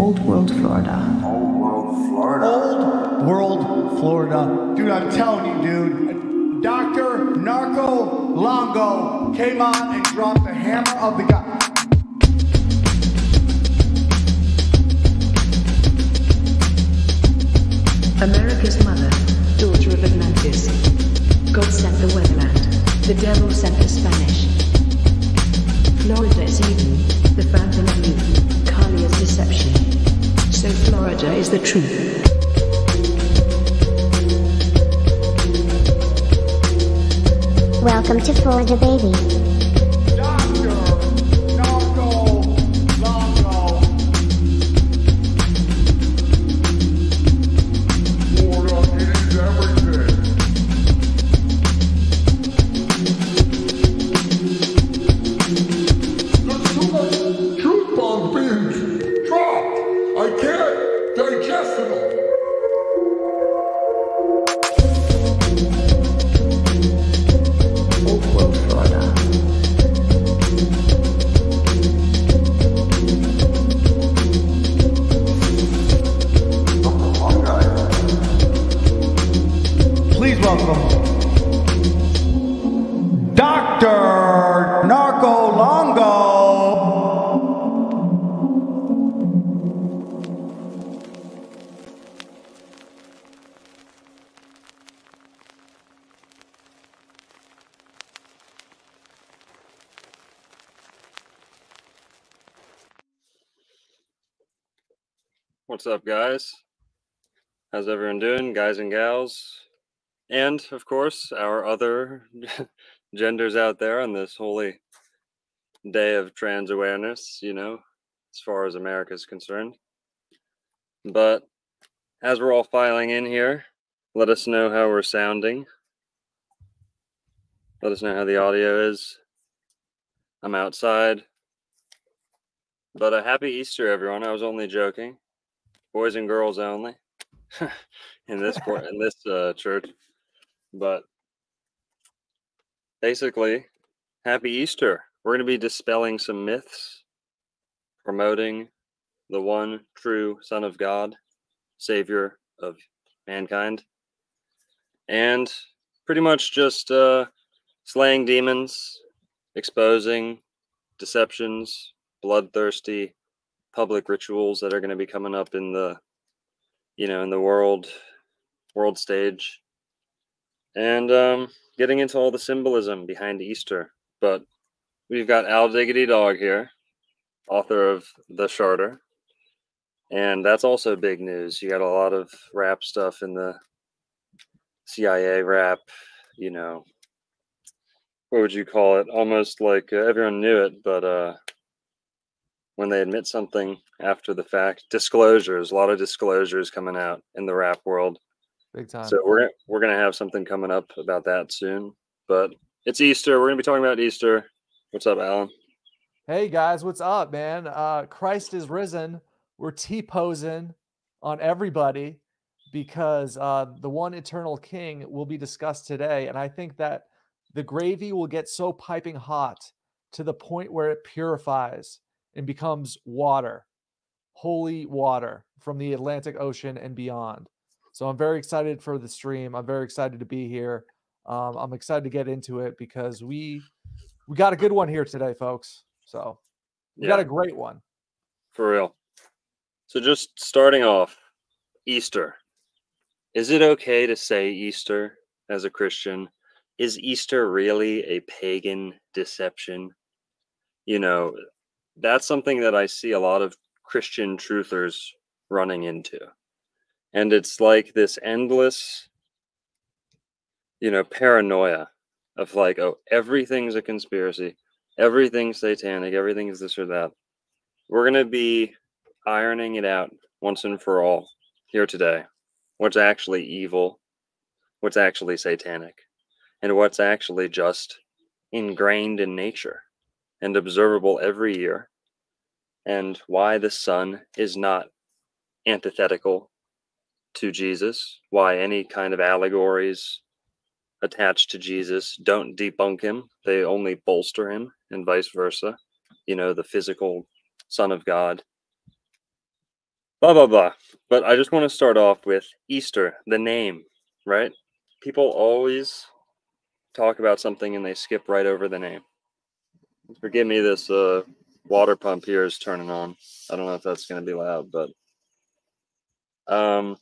Old World, Florida. Old World, Florida. Old World, Florida. Dude, I'm telling you, dude. Dr. Narco Longo came on and dropped the hammer of the god. America's mother, The devil sent the Spanish. Florida is Eden, the fountain of youth. Cali is deception. So Florida is the truth. Welcome to Florida, baby. Guys and gals? And of course, our other genders out there on this holy day of trans awareness, you know, as far as America is concerned. But as we're all filing in here, let us know how we're sounding. Let us know how the audio is. I'm outside. But a happy Easter, everyone. I was only joking boys and girls only in this in this uh, church. But basically, happy Easter. We're going to be dispelling some myths, promoting the one true Son of God, Savior of mankind, and pretty much just uh, slaying demons, exposing deceptions, bloodthirsty public rituals that are going to be coming up in the you know in the world world stage and um getting into all the symbolism behind easter but we've got al diggity dog here author of the charter and that's also big news you got a lot of rap stuff in the cia rap you know what would you call it almost like uh, everyone knew it but uh when they admit something after the fact. Disclosures, a lot of disclosures coming out in the rap world. Big time. So we're we're gonna have something coming up about that soon. But it's Easter. We're gonna be talking about Easter. What's up, Alan? Hey guys, what's up, man? Uh, Christ is risen. We're T posing on everybody because uh, the one eternal King will be discussed today, and I think that the gravy will get so piping hot to the point where it purifies and becomes water, holy water from the Atlantic Ocean and beyond. So I'm very excited for the stream. I'm very excited to be here. Um, I'm excited to get into it because we we got a good one here today, folks. So we got a great one. For real. So just starting off, Easter. Is it okay to say Easter as a Christian? Is Easter really a pagan deception? You know, that's something that I see a lot of Christian truthers running into. And it's like this endless, you know, paranoia of like, oh, everything's a conspiracy, everything's satanic, everything's this or that. We're going to be ironing it out once and for all here today. What's actually evil, what's actually satanic, and what's actually just ingrained in nature and observable every year, and why the sun is not antithetical to Jesus, why any kind of allegories attached to Jesus don't debunk him, they only bolster him, and vice versa. You know, the physical Son of God. Blah, blah, blah. But I just want to start off with Easter, the name, right? People always talk about something and they skip right over the name. Forgive me, this uh, water pump here is turning on. I don't know if that's going to be loud, but um,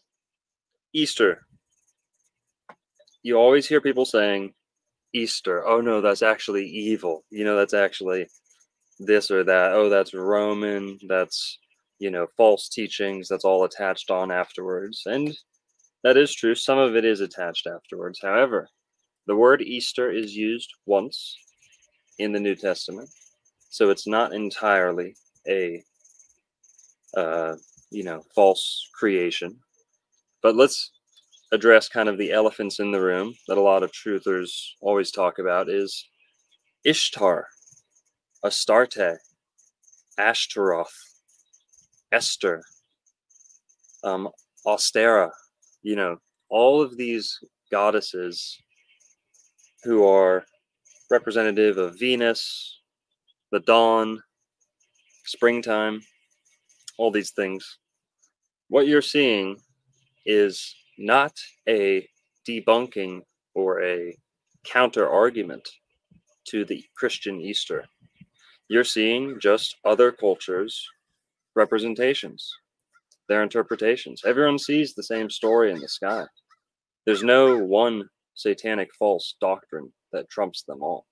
Easter. You always hear people saying Easter. Oh no, that's actually evil. You know, that's actually this or that. Oh, that's Roman. That's you know false teachings. That's all attached on afterwards, and that is true. Some of it is attached afterwards. However, the word Easter is used once in the New Testament, so it's not entirely a uh, you know false creation. But let's address kind of the elephants in the room that a lot of truthers always talk about is Ishtar, Astarte, Ashtaroth, Esther, um, Ostara, you know, all of these goddesses who are representative of Venus, the dawn, springtime, all these things. What you're seeing is not a debunking or a counter argument to the Christian Easter. You're seeing just other cultures' representations, their interpretations. Everyone sees the same story in the sky. There's no one satanic false doctrine that trumps them all.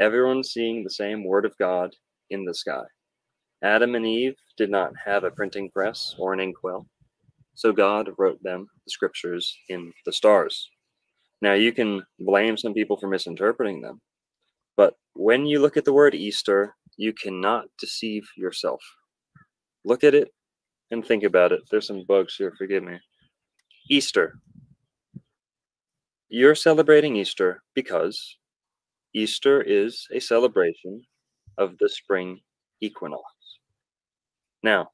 Everyone's seeing the same word of God in the sky. Adam and Eve did not have a printing press or an inkwell. So God wrote them the scriptures in the stars. Now you can blame some people for misinterpreting them, but when you look at the word Easter, you cannot deceive yourself. Look at it and think about it. There's some bugs here, forgive me. Easter. You're celebrating Easter because Easter is a celebration of the spring equinox. Now,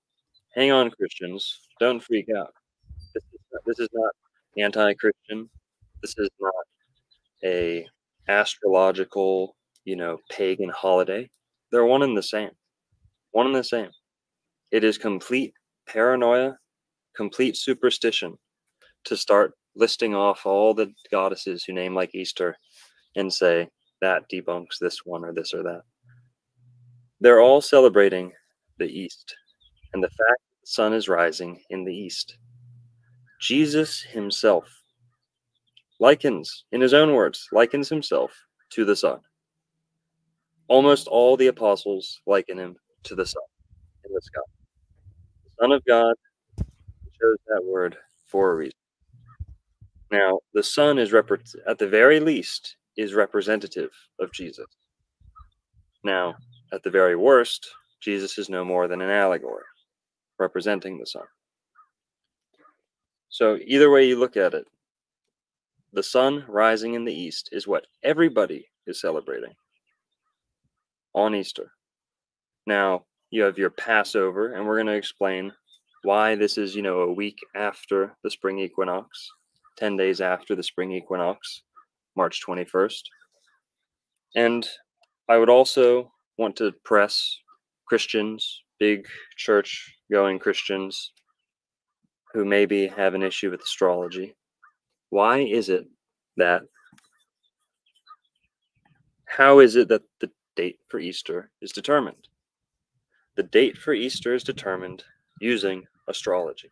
hang on, Christians. Don't freak out. This is not, anti-Christian. This is not a astrological, you know, pagan holiday. They're one and the same. One and the same. It is complete paranoia, complete superstition to start listing off all the goddesses who name like Easter and say that debunks this one or this or that. They're all celebrating the East and the fact that the sun is rising in the east. Jesus himself likens, in his own words, likens himself to the sun. Almost all the apostles liken him to the sun in the sky. The Son of God chose that word for a reason. Now, the sun is rep- at the very least is representative of Jesus. Now, at the very worst, Jesus is no more than an allegory representing the sun. So, either way you look at it, the sun rising in the east is what everybody is celebrating on Easter. Now, you have your Passover, and we're going to explain why this is, you know, a week after the spring equinox, 10 days after the spring equinox, March 21st. And I would also want to press Christians, big church going Christians who maybe have an issue with astrology. Why is it that, how is it that the date for Easter is determined? The date for Easter is determined using astrology.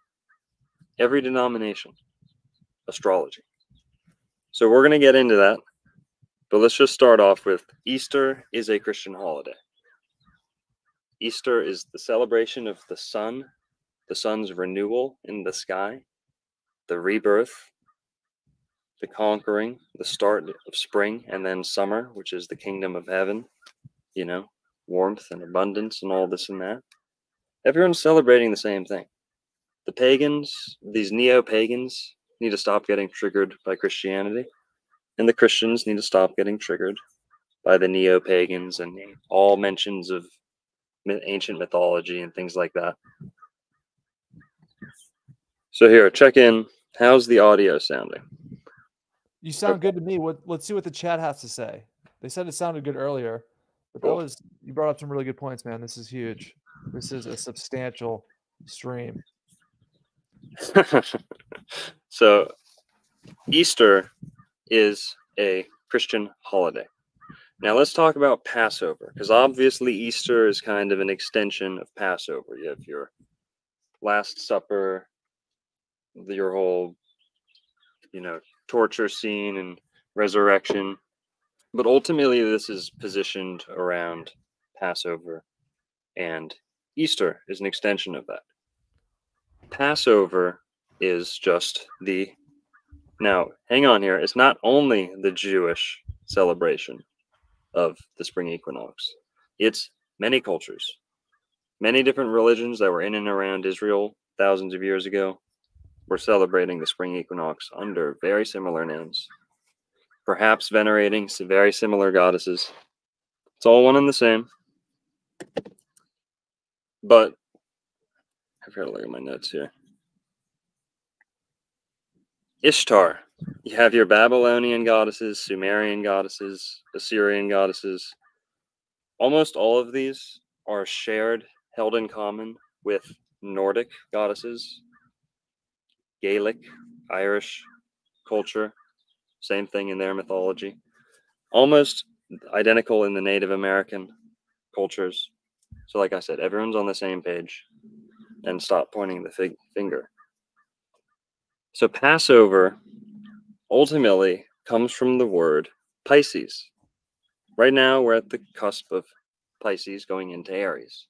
Every denomination, astrology. So we're going to get into that, but let's just start off with Easter is a Christian holiday. Easter is the celebration of the sun, the sun's renewal in the sky, the rebirth, the conquering, the start of spring, and then summer, which is the kingdom of heaven, you know, warmth and abundance and all this and that. Everyone's celebrating the same thing. The pagans, these neo pagans, need to stop getting triggered by Christianity, and the Christians need to stop getting triggered by the neo pagans and all mentions of ancient mythology and things like that. So here, check in. How's the audio sounding? You sound good to me. What? Let's see what the chat has to say. They said it sounded good earlier, but that was you brought up some really good points, man. This is huge. This is a substantial stream. so, Easter is a Christian holiday. Now, let's talk about Passover, because obviously Easter is kind of an extension of Passover. You have your Last Supper, your whole, you know, torture scene and resurrection. But ultimately, this is positioned around Passover, and Easter is an extension of that. Passover is just the now hang on here it's not only the jewish celebration of the spring equinox it's many cultures many different religions that were in and around israel thousands of years ago were celebrating the spring equinox under very similar names perhaps venerating very similar goddesses it's all one and the same but i've got to look at my notes here Ishtar. You have your Babylonian goddesses, Sumerian goddesses, Assyrian goddesses. Almost all of these are shared, held in common with Nordic goddesses, Gaelic, Irish culture, same thing in their mythology. Almost identical in the Native American cultures. So, like I said, everyone's on the same page and stop pointing the fig- finger. So Passover ultimately comes from the word Pisces. Right now, we're at the cusp of Pisces going into Aries.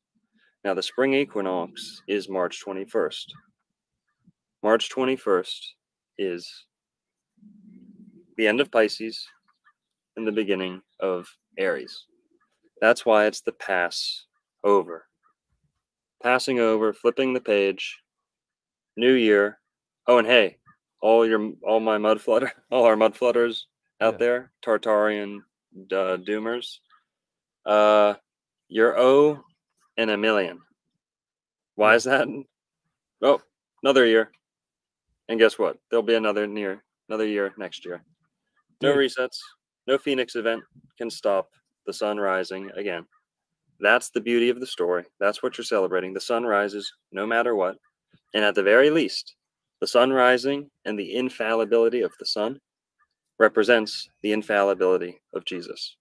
Now, the spring equinox is March 21st. March 21st is the end of Pisces and the beginning of Aries. That's why it's the pass over. Passing over, flipping the page, new year. Oh, and hey, all your all my mud flooder, all our mud flooders out Yeah. there, Tartarian uh, doomers. Uh, you're O in a million. Why is that? Oh, another year. And guess what? There'll be another near another year next year. No resets. No Phoenix event can stop the sun rising again. That's the beauty of the story. That's what you're celebrating. The sun rises no matter what. And at the very least, the sun rising and the infallibility of the sun represents the infallibility of Jesus.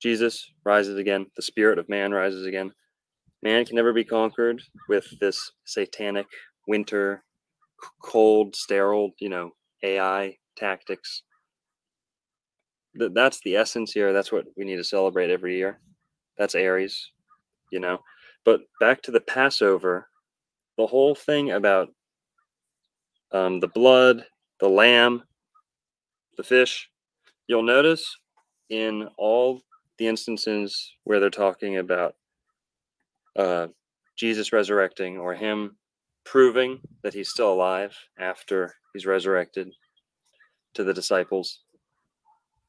Jesus rises again. The spirit of man rises again. Man can never be conquered with this satanic winter, cold, sterile, you know, AI tactics. Th- That's the essence here. That's what we need to celebrate every year. That's Aries, you know. But back to the Passover, the whole thing about um, the blood, the lamb, the fish, you'll notice in all the instances where they're talking about uh, Jesus resurrecting or him proving that he's still alive after he's resurrected to the disciples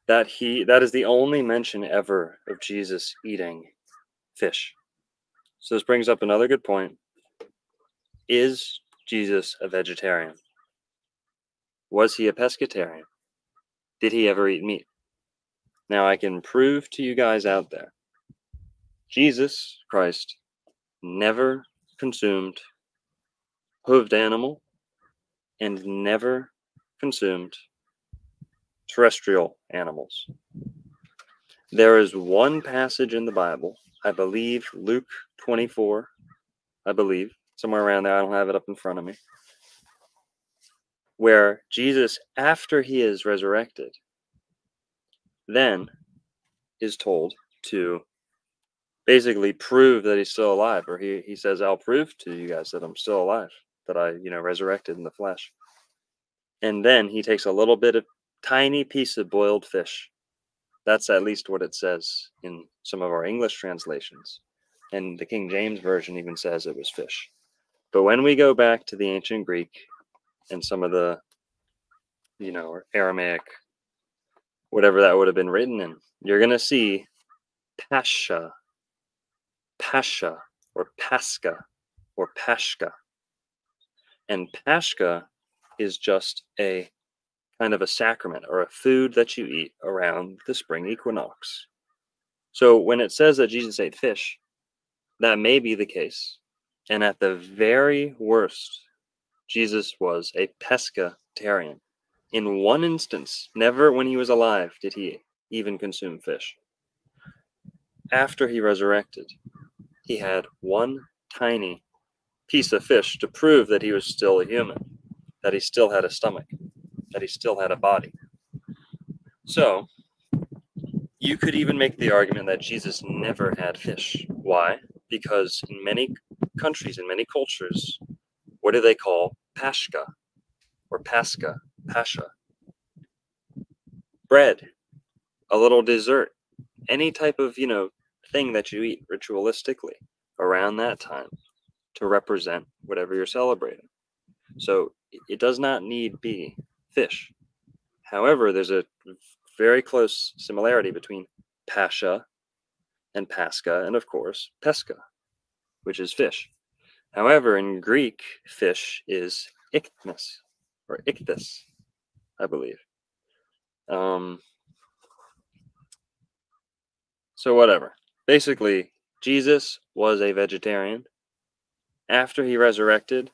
that he that is the only mention ever of Jesus eating fish. So this brings up another good point. Is Jesus a vegetarian? Was he a pescatarian? Did he ever eat meat? Now I can prove to you guys out there Jesus Christ never consumed hooved animal and never consumed terrestrial animals. There is one passage in the Bible, I believe Luke 24, I believe, somewhere around there. I don't have it up in front of me, where Jesus, after he is resurrected, then is told to basically prove that he's still alive, or he, he says, I'll prove to you guys that I'm still alive, that I, you know, resurrected in the flesh. And then he takes a little bit of tiny piece of boiled fish. That's at least what it says in some of our English translations. And the King James Version even says it was fish. But when we go back to the ancient Greek and some of the, you know, Aramaic, whatever that would have been written in, you're going to see Pascha, Pascha, or pascha, or pashka. And pashka is just a kind of a sacrament or a food that you eat around the spring equinox. So when it says that Jesus ate fish, that may be the case. And at the very worst, Jesus was a pescatarian. In one instance, never when he was alive did he even consume fish. After he resurrected, he had one tiny piece of fish to prove that he was still a human, that he still had a stomach, that he still had a body. So, you could even make the argument that Jesus never had fish. Why? Because in many countries, in many cultures, what do they call pashka or pascha, pascha? Bread, a little dessert, any type of, you know, thing that you eat ritualistically around that time to represent whatever you're celebrating. So it does not need be fish. However, there's a very close similarity between pascha and pascha, and of course, pesca, which is fish. However, in Greek, fish is ichthys or ichthys, I believe. Um, so, whatever. Basically, Jesus was a vegetarian. After he resurrected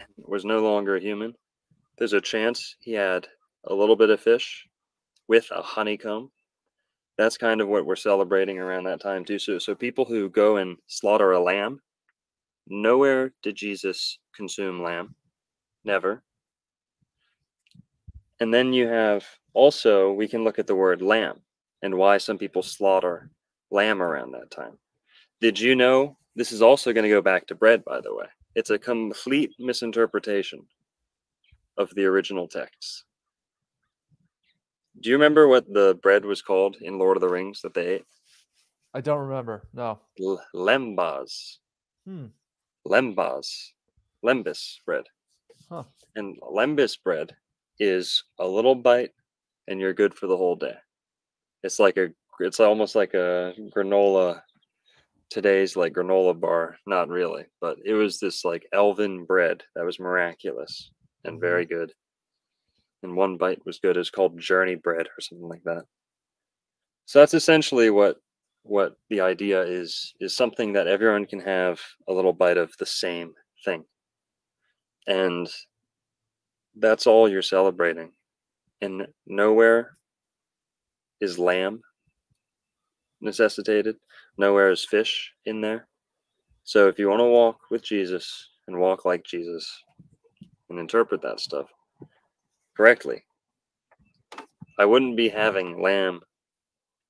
and was no longer a human, there's a chance he had a little bit of fish with a honeycomb. That's kind of what we're celebrating around that time too. So so people who go and slaughter a lamb, nowhere did Jesus consume lamb. Never. And then you have also we can look at the word lamb and why some people slaughter lamb around that time. Did you know this is also going to go back to bread by the way. It's a complete misinterpretation of the original texts. Do you remember what the bread was called in Lord of the Rings that they ate? I don't remember. No. L- lembas. Hmm. Lembas. Lembas bread. Huh. And lembas bread is a little bite and you're good for the whole day. It's like a it's almost like a granola today's like granola bar, not really, but it was this like elven bread that was miraculous and mm-hmm. very good. And one bite was good. It's called journey bread or something like that. So that's essentially what what the idea is is something that everyone can have a little bite of the same thing. And that's all you're celebrating. And nowhere is lamb necessitated. Nowhere is fish in there. So if you want to walk with Jesus and walk like Jesus and interpret that stuff correctly, I wouldn't be having lamb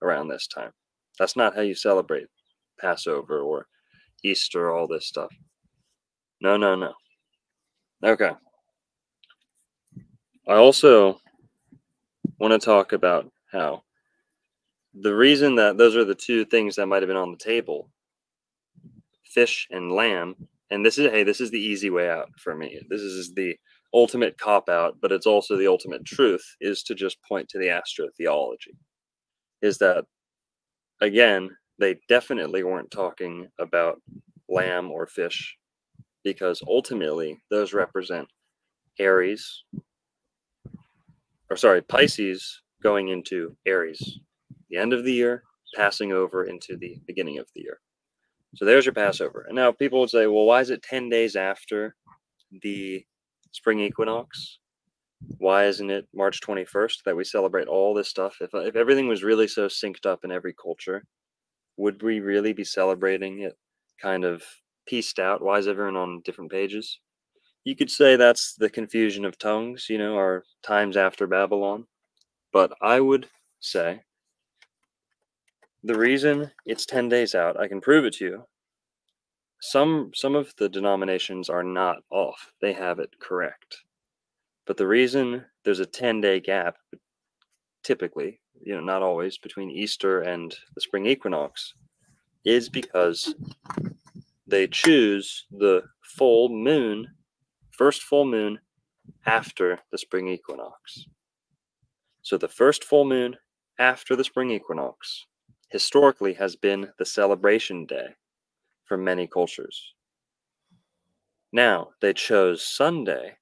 around this time. That's not how you celebrate Passover or Easter, all this stuff. No, no, no. Okay. I also want to talk about how the reason that those are the two things that might have been on the table fish and lamb and this is hey this is the easy way out for me. This is the ultimate cop out but it's also the ultimate truth is to just point to the astrotheology. Is that again they definitely weren't talking about lamb or fish because ultimately those represent aries or sorry pisces going into aries the end of the year, passing over into the beginning of the year. So there's your Passover. And now people would say, well, why is it 10 days after the spring equinox? Why isn't it March 21st that we celebrate all this stuff? If, if everything was really so synced up in every culture, would we really be celebrating it kind of pieced out? Why is everyone on different pages? You could say that's the confusion of tongues, you know, our times after Babylon. But I would say the reason it's 10 days out, I can prove it to you. Some some of the denominations are not off. They have it correct. But the reason there's a 10-day gap typically, you know, not always between Easter and the spring equinox is because they choose the full moon, first full moon after the spring equinox. So the first full moon after the spring equinox historically has been the celebration day for many cultures. Now, they chose Sunday.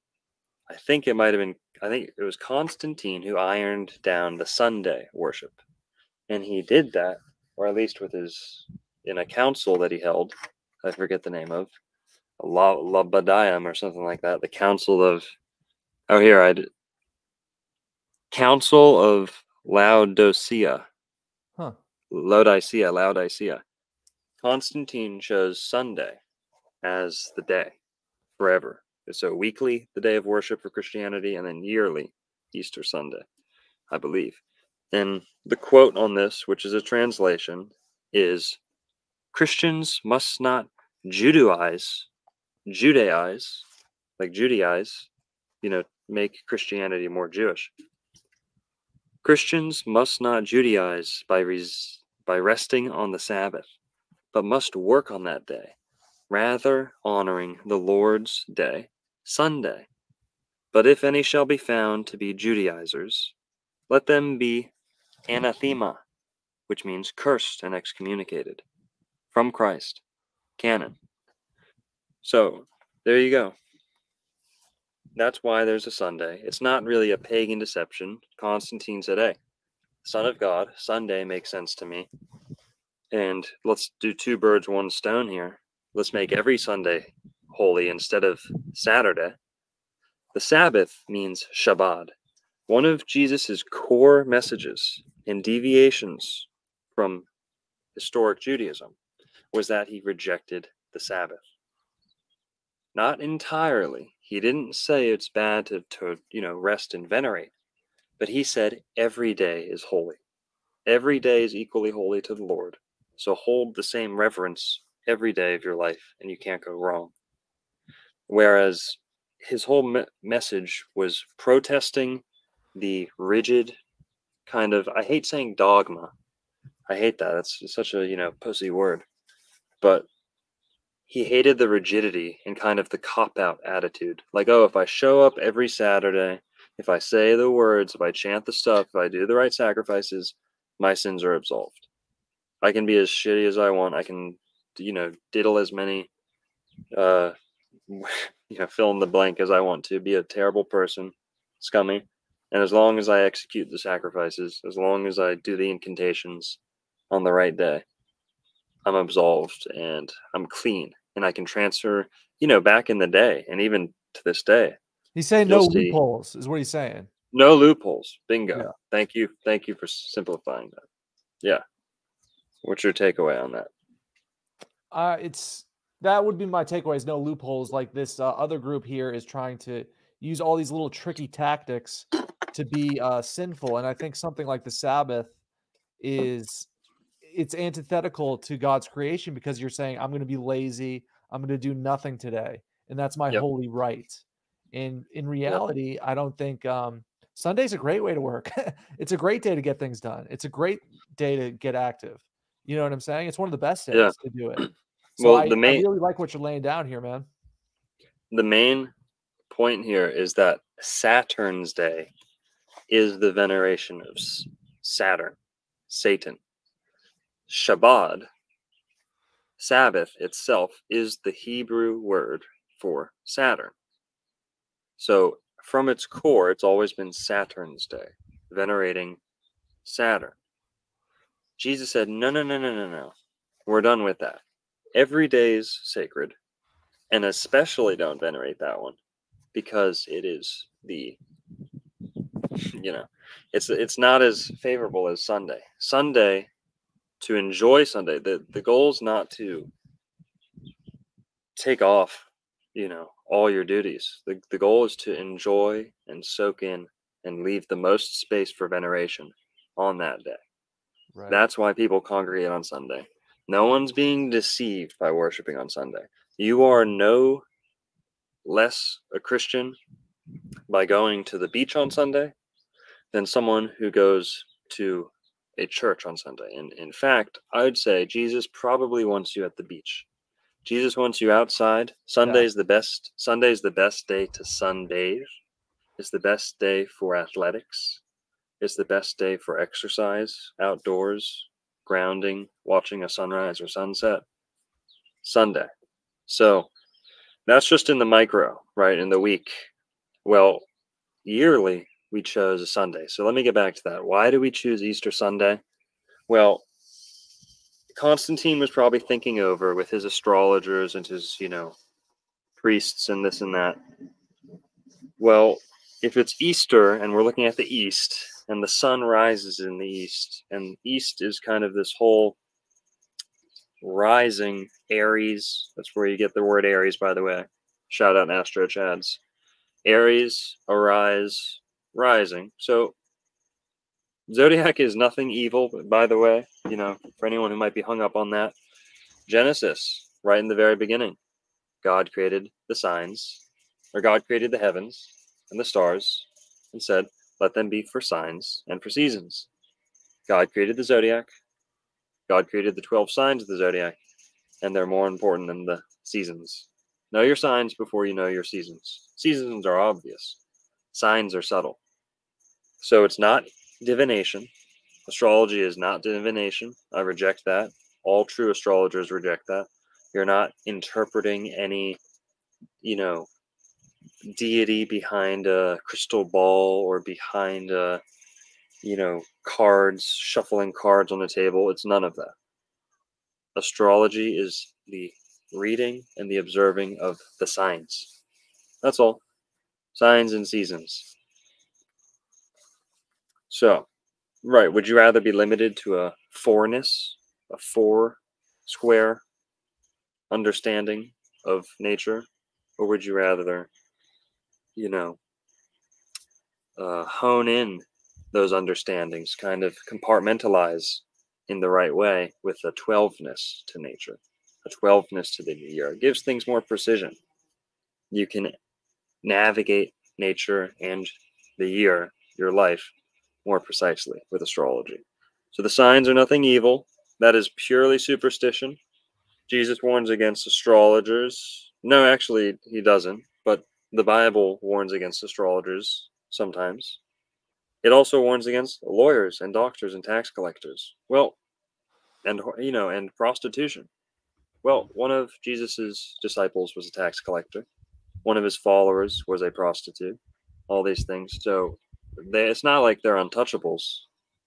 I think it might have been, I think it was Constantine who ironed down the Sunday worship. And he did that, or at least with his, in a council that he held, I forget the name of, La, Labadium or something like that, the Council of, oh, here, I did, Council of Laodicea. Huh. Laodicea, Laodicea. Constantine chose Sunday as the day forever. So weekly, the day of worship for Christianity, and then yearly, Easter Sunday, I believe. And the quote on this, which is a translation, is Christians must not Judaize, Judaize, like Judaize, you know, make Christianity more Jewish. Christians must not Judaize by, res- by resting on the Sabbath, but must work on that day, rather honoring the Lord's day, Sunday. But if any shall be found to be Judaizers, let them be anathema, which means cursed and excommunicated from Christ, canon. So there you go. That's why there's a Sunday. It's not really a pagan deception. Constantine said, hey, Son of God, Sunday makes sense to me. And let's do two birds, one stone here. Let's make every Sunday holy instead of Saturday. The Sabbath means Shabbat. One of Jesus's core messages and deviations from historic Judaism was that he rejected the Sabbath. Not entirely. He didn't say it's bad to, to you know rest and venerate, but he said every day is holy. Every day is equally holy to the Lord. So hold the same reverence every day of your life, and you can't go wrong. Whereas his whole me- message was protesting the rigid kind of, I hate saying dogma. I hate that. It's such a, you know, pussy word. But he hated the rigidity and kind of the cop out attitude. Like, oh, if I show up every Saturday, if I say the words, if I chant the stuff, if I do the right sacrifices, my sins are absolved. I can be as shitty as I want. I can, you know, diddle as many, uh, you know, fill in the blank as I want to, be a terrible person, scummy. And as long as I execute the sacrifices, as long as I do the incantations on the right day, I'm absolved and I'm clean and I can transfer, you know, back in the day and even to this day. He's saying no You'll see. loopholes, is what he's saying. No loopholes. Bingo. Yeah. Thank you. Thank you for simplifying that. Yeah. What's your takeaway on that? Uh, it's that would be my takeaway is no loopholes like this uh, other group here is trying to use all these little tricky tactics to be uh, sinful and i think something like the sabbath is it's antithetical to god's creation because you're saying i'm going to be lazy i'm going to do nothing today and that's my Yep. holy right and in reality i don't think um, sunday's a great way to work it's a great day to get things done it's a great day to get active you know what i'm saying it's one of the best days Yeah. to do it so Well, I, the I really like what you're laying down here, man. The main point here is that Saturn's day is the veneration of Saturn, Satan. Shabbat, Sabbath itself, is the Hebrew word for Saturn. So, from its core, it's always been Saturn's day, venerating Saturn. Jesus said, No, no, no, no, no, no. We're done with that. Every day is sacred, and especially don't venerate that one because it is the you know it's it's not as favorable as sunday sunday to enjoy sunday the the goal is not to take off you know all your duties the, the goal is to enjoy and soak in and leave the most space for veneration on that day Right. that's why people congregate on Sunday. No one's being deceived by worshiping on Sunday. You are no less a Christian by going to the beach on Sunday than someone who goes to a church on Sunday. And in fact, I would say Jesus probably wants you at the beach. Jesus wants you outside. Sunday's the best. Sunday's the best day to sunbathe. It's the best day for athletics. It's the best day for exercise, outdoors, grounding, watching a sunrise or sunset. Sunday. So that's just in the micro, right? In the week. Well, yearly we chose a Sunday. So let me get back to that. Why do we choose Easter Sunday? Well, Constantine was probably thinking over with his astrologers and his, you know, priests and this and that. Well, if it's Easter and we're looking at the east and the sun rises in the east, and east is kind of this whole rising Aries. That's where you get the word Aries, by the way. Shout out Astro Chads. Aries, arise, rising. So Zodiac is nothing evil, by the way, you know, for anyone who might be hung up on that. Genesis, right in the very beginning, God created the signs, or God created the heavens and the stars and said, Let them be for signs and for seasons. God created the zodiac. God created the 12 signs of the zodiac, and they're more important than the seasons. Know your signs before you know your seasons. Seasons are obvious, signs are subtle. So it's not divination. Astrology is not divination. I reject that. All true astrologers reject that. You're not interpreting any, you know, deity behind a crystal ball or behind a, you know, cards, shuffling cards on the table. It's none of that. Astrology is the reading and the observing of the signs. That's all. Signs and seasons. So, right, would you rather be limited to a fourness, a four square understanding of nature, or would you rather, you know, uh, hone in those understandings, kind of compartmentalize in the right way with a 12ness to nature, a 12ness to the year? It gives things more precision. You can navigate nature and the year, your life, more precisely with astrology. So the signs are nothing evil. That is purely superstition. Jesus warns against astrologers. No, actually, he doesn't, but the Bible warns against astrologers sometimes. It also warns against lawyers and doctors and tax collectors. Well, and you know, and prostitution. Well, one of Jesus's disciples was a tax collector. One of his followers was a prostitute. All these things. So they, it's not like they're untouchables.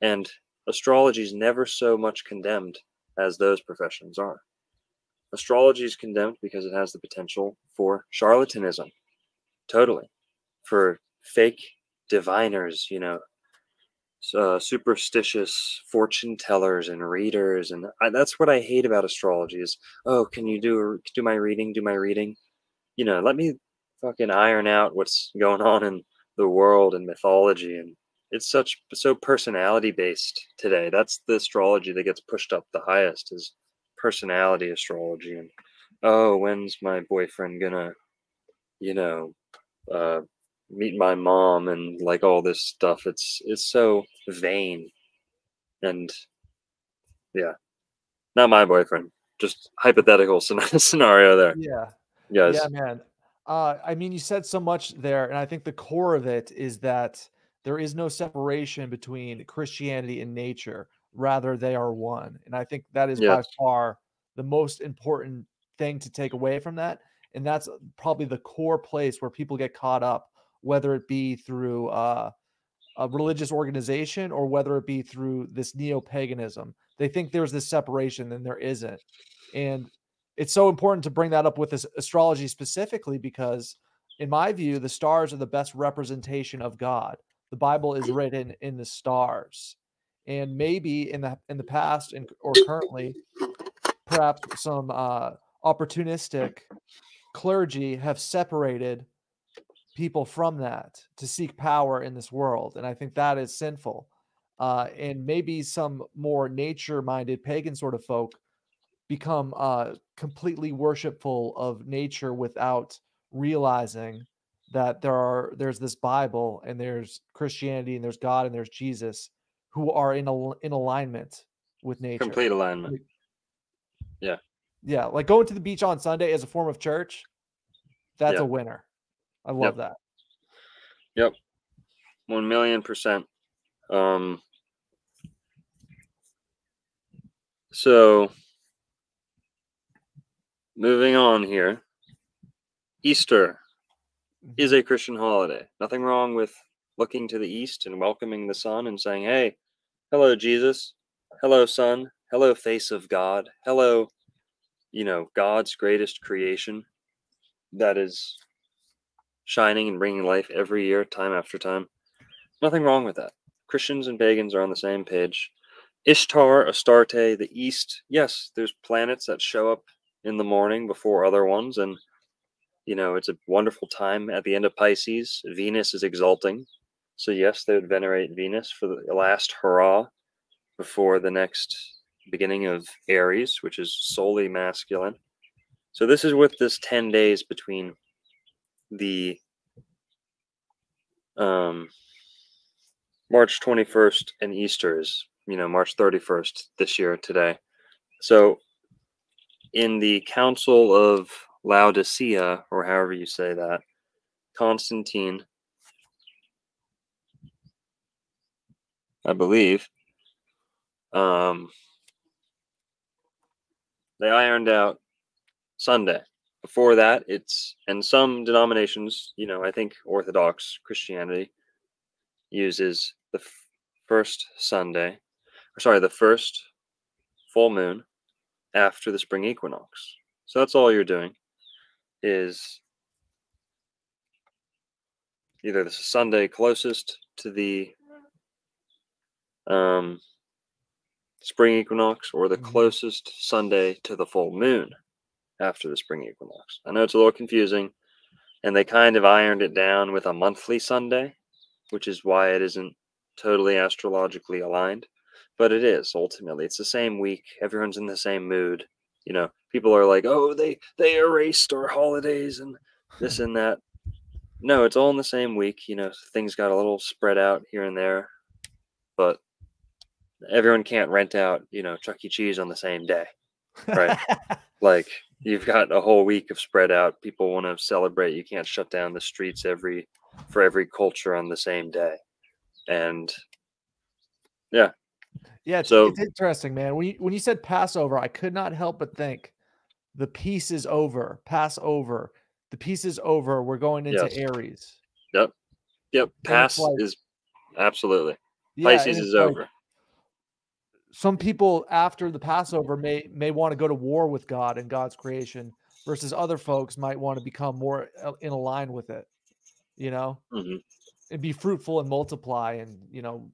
And astrology is never so much condemned as those professions are. Astrology is condemned because it has the potential for charlatanism. Totally. For fake diviners, you know, uh, superstitious fortune tellers and readers, and I, that's what I hate about astrology. Is oh, can you do do my reading? Do my reading? You know, let me fucking iron out what's going on in the world and mythology, and it's such so personality based today. That's the astrology that gets pushed up the highest is personality astrology, and oh, when's my boyfriend gonna, you know, uh, meet my mom and like all this stuff. It's it's so vain, and yeah, not my boyfriend. Just hypothetical scenario there. Yeah. Yes. Yeah, man. Uh, I mean, you said so much there, and I think the core of it is that there is no separation between Christianity and nature. Rather, they are one. And I think that is by far the most important thing to take away from that. And that's probably the core place where people get caught up, whether it be through uh, a religious organization or whether it be through this neo paganism. They think there's this separation, and there isn't. And it's so important to bring that up with this astrology specifically because, in my view, the stars are the best representation of God. The Bible is written in the stars, and maybe in the in the past and or currently, perhaps some uh, opportunistic clergy have separated people from that to seek power in this world, and I think that is sinful. Uh, and maybe some more nature-minded pagan sort of folk become uh, completely worshipful of nature without realizing that there are there's this Bible and there's Christianity and there's God and there's Jesus who are in al- in alignment with nature. Complete alignment. Yeah, Yeah, like going to the beach on Sunday as a form of church, that's Yeah. a winner. I love that. Yep. One million percent. Um. So, moving on here. Easter. Mm-hmm. is a Christian holiday. Nothing wrong with looking to the east and welcoming the sun and saying, "Hey, hello Jesus. Hello sun. Hello face of God. Hello, you know, God's greatest creation that is shining and bringing life every year, time after time. Nothing wrong with that. Christians and pagans are on the same page. Ishtar, Astarte, the east. Yes, there's planets that show up in the morning before other ones, and you know it's a wonderful time at the end of Pisces. Venus is exalting, so yes, they would venerate Venus for the last hurrah before the next beginning of Aries, which is solely masculine. So this is with this 10 days between the um, March 21st and Easter is, you know, March 31st this year today. So in the Council of Laodicea, or however you say that, Constantine, I believe, um, they ironed out Sunday. Before that, it's and some denominations, you know, I think Orthodox Christianity uses the f- first Sunday, or sorry, the first full moon after the spring equinox. So that's all you're doing is either the Sunday closest to the um, spring equinox or the Mhm. closest Sunday to the full moon after the spring equinox. I know it's a little confusing, and they kind of ironed it down with a monthly Sunday, which is why it isn't totally astrologically aligned, but it is ultimately. It's the same week. Everyone's in the same mood. You know, people are like, "Oh, they they erased our holidays and this and that." No, it's all in the same week. You know, things got a little spread out here and there, but everyone can't rent out, you know, Chuck E. Cheese on the same day. Right. Like you've got a whole week of spread out. People want to celebrate. You can't shut down the streets every for every culture on the same day. And Yeah, it's, So- it's interesting, man. When you, when you said Passover, I could not help but think the peace is over. Passover, the peace is over. We're going into Yes. Aries. yep, Yep. pass like- is absolutely Yeah, Pisces is like over. Some people after the Passover may may want to go to war with God and God's creation, versus other folks might want to become more uh, in line with it. You know, hmm and be fruitful and multiply, and you know,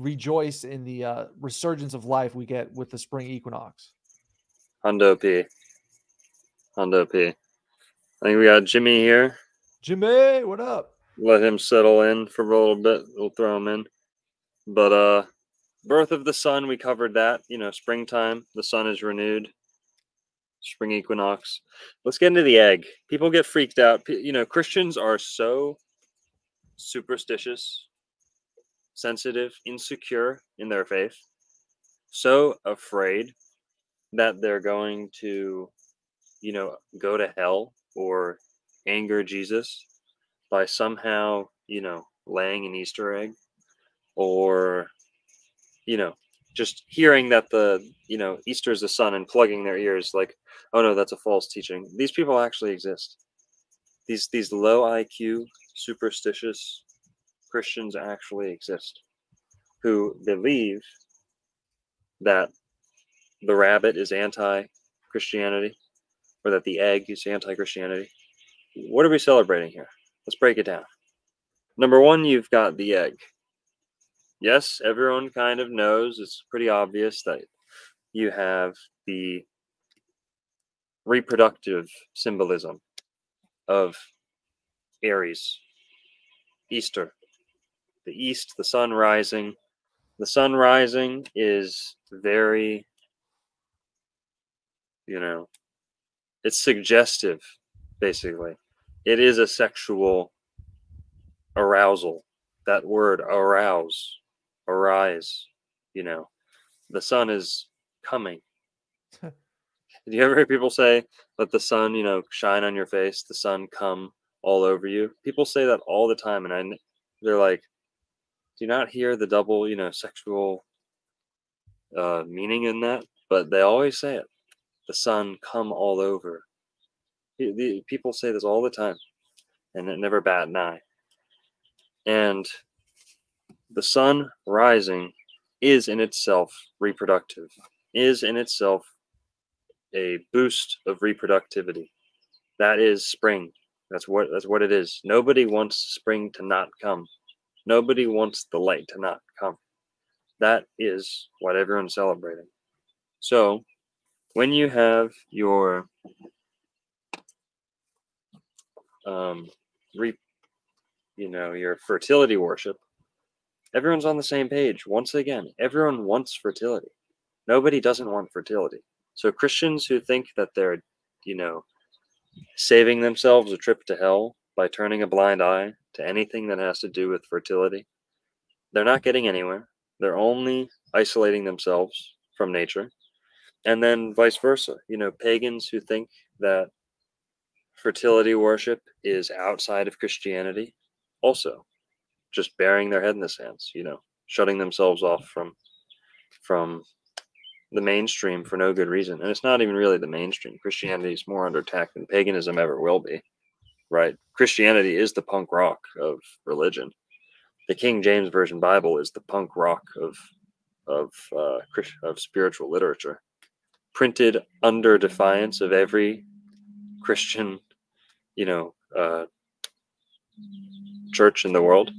rejoice in the uh, resurgence of life we get with the spring equinox. Hundo P. Hundo P. I think we got Jimmy here. Jimmy, what up? let him settle in for a little bit. We'll throw him in. But uh birth of the sun, we covered that. You know, springtime, the sun is renewed. Spring equinox. Let's get into the egg. People get freaked out. You know, Christians are so superstitious, sensitive, insecure in their faith, so afraid that they're going to, you know, go to hell or anger Jesus by somehow, you know, laying an Easter egg or, you know, just hearing that the, you know, Easter is the sun and plugging their ears like, oh no, that's a false teaching. These people actually exist. These these low IQ, superstitious Christians actually exist who believe that the rabbit is anti Christianity or that the egg is anti Christianity. What are we celebrating here? Let's break it down. Number one, you've got the egg. Yes, everyone kind of knows, it's pretty obvious that you have the reproductive symbolism of Aries, Easter, the east, the sun rising. The sun rising is very, you know, it's suggestive, basically. It is a sexual arousal. That word, arouse, arise, you know, the sun is coming. Do you ever hear people say, let the sun, you know, shine on your face, the sun come all over you? People say that all the time. And I, they're like, do not hear the double, you know, sexual uh, meaning in that? But they always say it. The sun come all over. The- People say this all the time. and it never bat an eye. And the sun rising is in itself reproductive, is in itself a boost of reproductivity. That is spring. That's what that's what it is. Nobody wants spring to not come. Nobody wants the light to not come. That is what everyone's celebrating. So, when you have your um, re, you know, your fertility worship, everyone's on the same page. Once again, everyone wants fertility. Nobody doesn't want fertility. So Christians who think that they're, you know, saving themselves a trip to hell by turning a blind eye to anything that has to do with fertility, they're not getting anywhere. They're only isolating themselves from nature. And then vice versa. You know, pagans who think that fertility worship is outside of Christianity, also just burying their head in the sands, you know, shutting themselves off from from the mainstream for no good reason. And it's not even really the mainstream. Christianity is more under attack than paganism ever will be. Right? Christianity is the punk rock of religion. The King James Version Bible is the punk rock of of uh, of spiritual literature, printed under defiance of every Christian, you know, uh, church in the world.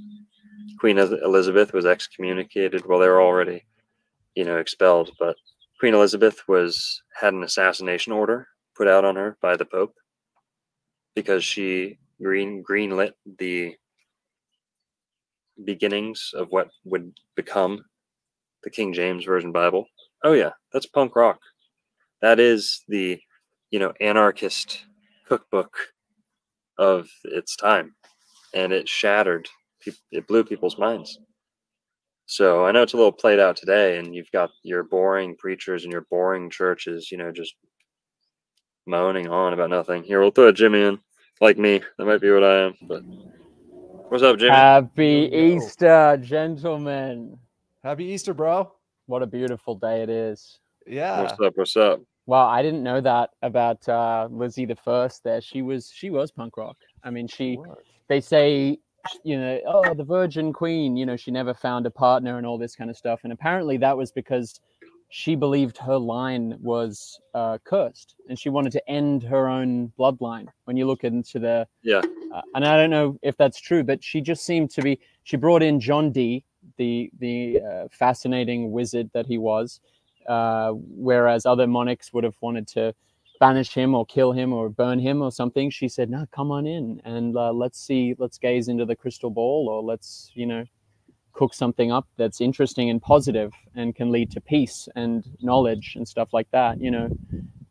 Queen Elizabeth was excommunicated. Well, they were already, you know, expelled, but Queen Elizabeth was had an assassination order put out on her by the Pope because she green greenlit the beginnings of what would become the King James Version Bible. Oh yeah, that's punk rock. That is the, you know, anarchist cookbook of its time and it shattered it blew people's minds so i know it's a little played out today and you've got your boring preachers and your boring churches you know just moaning on about nothing. Here we'll throw a jimmy in like me. That might be what i am but what's up jimmy? Happy easter gentlemen. Happy easter bro. What a beautiful day it is. Yeah. What's up what's up? Wow, I didn't know that about uh, Lizzie the First. There, she was she was punk rock. I mean, she they say you know oh the Virgin Queen. You know, she never found a partner and all this kind of stuff. And apparently, that was because she believed her line was uh, cursed, and she wanted to end her own bloodline. When you look into the yeah, uh, and I don't know if that's true, but she just seemed to be. She brought in John Dee, the the uh, fascinating wizard that he was uh, whereas other monarchs would have wanted to banish him or kill him or burn him or something. She said, "No, come on in and uh, let's see, let's gaze into the crystal ball, or let's, you know, cook something up that's interesting and positive and can lead to peace and knowledge and stuff like that, you know."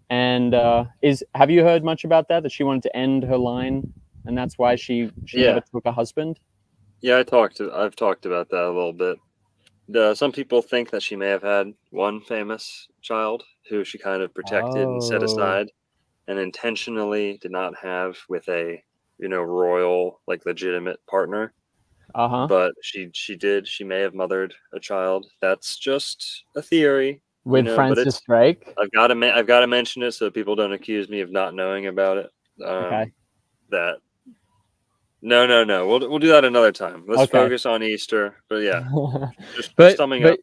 And uh, is have you heard much about that? That she wanted to end her line, and that's why she she yeah. never took a husband. Yeah, I talked. To, I've talked about that a little bit the, some people think that she may have had one famous child who she kind of protected oh. and set oh. aside and intentionally did not have with a you know royal like legitimate partner uh-huh but she she did she may have mothered a child that's just a theory with you know, francis drake i've got to i've got to mention it so people don't accuse me of not knowing about it um, okay that no, no, no. We'll we'll do that another time. Let's okay. focus on Easter. But yeah, just but, summing but, up.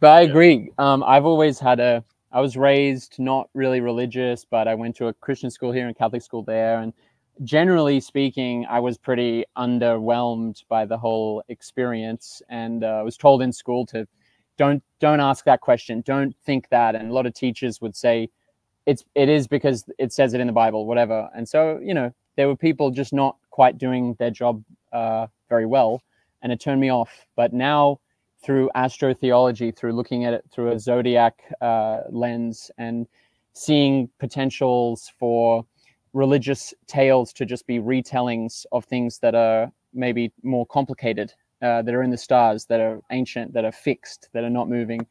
But I agree. Um, I've always had a. I was raised not really religious, but I went to a Christian school here and Catholic school there, and generally speaking, I was pretty underwhelmed by the whole experience, and uh, was told in school to don't don't ask that question, don't think that, and a lot of teachers would say it's it is because it says it in the Bible, whatever. And so you know, there were people just not quite doing their job uh, very well, and it turned me off. But now, through astrotheology, through looking at it through a zodiac uh, lens, and seeing potentials for religious tales to just be retellings of things that are maybe more complicated, uh, that are in the stars, that are ancient, that are fixed, that are not moving.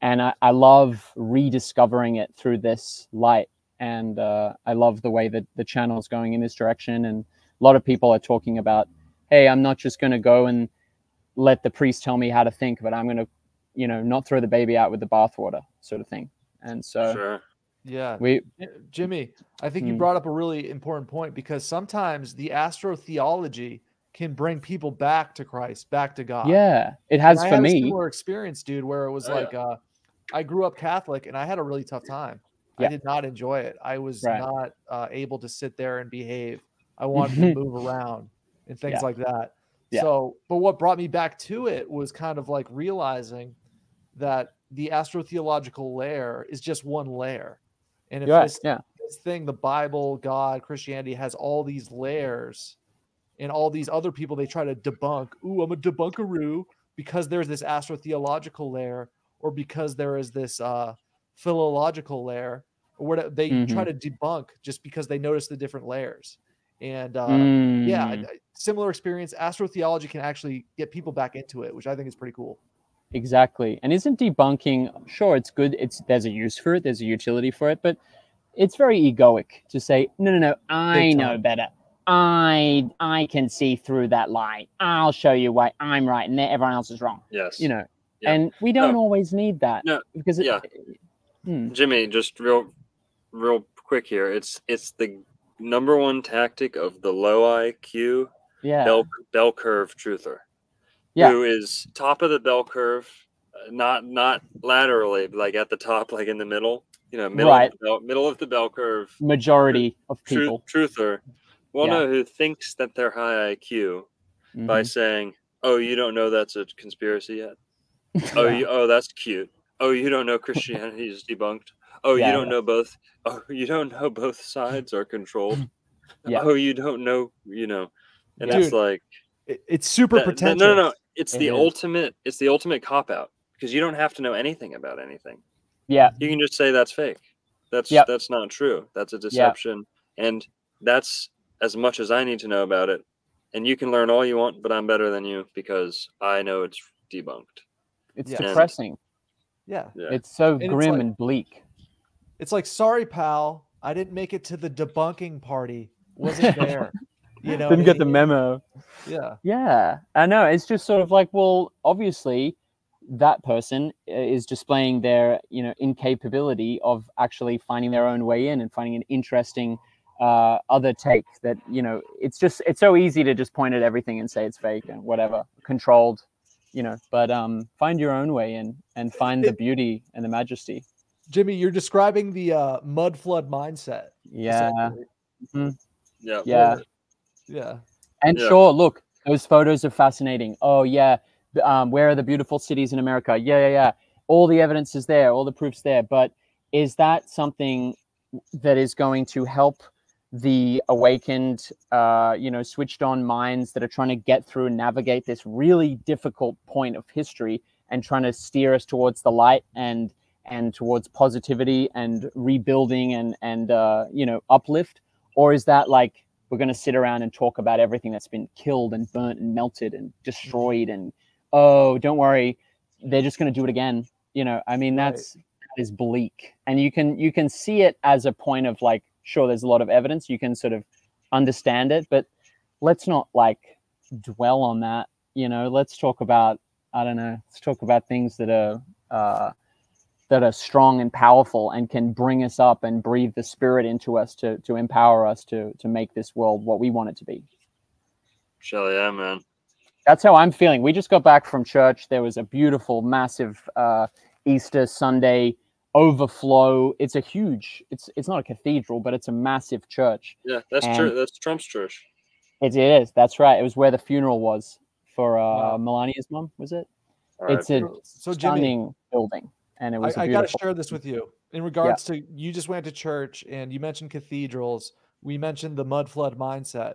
And I, I love rediscovering it through this light. And uh, I love the way that the channel is going in this direction. And a lot of people are talking about, hey, I'm not just going to go and let the priest tell me how to think, but I'm going to, you know, not throw the baby out with the bathwater, sort of thing. And so, sure. Yeah. We Jimmy, I think you Mm. brought up a really important point because sometimes the astro theology can bring people back to Christ, back to God. yeah, it And has I for had a me. similar experience, dude, where it was Oh, yeah. like uh, I grew up Catholic and I had a really tough time. I did not enjoy it. I was Right. not uh, able to sit there and behave. I wanted to move around and things Yeah. like that. Yeah. So, but what brought me back to it was kind of like realizing that the astrotheological layer is just one layer. And if this, yeah. this thing, the Bible, God, Christianity has all these layers and all these other people they try to debunk. Ooh, I'm a debunkaroo because there's this astrotheological layer or because there is this uh philological layer or what they try to debunk just because they notice the different layers. And uh yeah, Mm, I- similar experience. Astrotheology can actually get people back into it, which I think is pretty cool. Exactly. And isn't debunking sure it's good, it's there's a use for it, there's a utility for it, but it's very egoic to say, no, no, no, I know better. I I can see through that lie. I'll show you why I'm right and everyone else is wrong. Yes. You know, Yeah. and we don't No. always need that No, because it, yeah. Hmm, Jimmy, just real, real quick here. It's it's the number one tactic of the low IQ yeah, bell bell curve truther, Yeah. who is top of the bell curve, uh, not not laterally, but like at the top, like in the middle. You know, middle Right. of the bell, middle of the bell curve. majority of Tru- people. truther. Well, Yeah. no, who thinks that they're high IQ by Mhm. saying, "Oh, you don't know that's a conspiracy yet." Oh, you, oh, that's cute. Oh, you don't know Christianity is debunked. Oh, Yeah, you don't know both. Oh, you don't know both sides are controlled. Yeah. Oh, you don't know. You know, and Yeah. it's Dude, like It- it's super that- that- pretentious. no, no, no. It's It the is. ultimate. It's the ultimate cop out because you don't have to know anything about anything. yeah, You can just say that's fake. That's Yep. that's not true. That's a deception, and that's as much as I need to know about it. And you can learn all you want, but I'm better than you because I know it's debunked. it's Yeah. depressing. Yeah. Yeah. It's so it's grim like- and bleak. It's like, sorry, pal, I didn't make it to the debunking party. Wasn't there. You know, Didn't get the memo. Yeah. Yeah, I know. It's just sort of like, well, obviously, that person uh, is displaying their, you know, incapability of actually finding their own way in and finding an interesting uh, other take. That you know, it's just it's so easy to just point at everything and say it's fake and whatever, controlled, you know. But um, find your own way in and find the beauty and the majesty. Jimmy, you're describing the uh, mud flood mindset. Yeah, essentially. Yeah. yeah. Yeah. And Yeah. sure, look, those photos are fascinating. Oh yeah, um, where are the beautiful cities in America? Yeah, yeah, yeah. All the evidence is there, all the proofs there. But is that something that is going to help the awakened, uh, you know, switched on minds that are trying to get through and navigate this really difficult point of history and trying to steer us towards the light and and towards positivity and rebuilding and and uh, you know uplift, or is that like we're going to sit around and talk about everything that's been killed and burnt and melted and destroyed and oh don't worry they're just going to do it again you know? I mean Right. that's that is bleak. And you can you can see it as a point of like sure there's a lot of evidence you can sort of understand it but let's not like dwell on that you know? Let's talk about i don't know let's talk about things that are uh that are strong and powerful and can bring us up and breathe the spirit into us to to empower us to to make this world what we want it to be. Shelly, yeah, man. That's how I'm feeling. We just got back from church. There was a beautiful, massive uh, Easter Sunday overflow. It's a huge. It's it's not a cathedral, but it's a massive church. Yeah, that's And- true. That's Trump's church. It is. That's right. It was where the funeral was for uh, Wow. Melania's mom. Was it? Right. It's a So, so Jimmy, stunning building, and it was. I, I got to share this with you in regards to you just went to church and you mentioned cathedrals. We mentioned the mud flood mindset.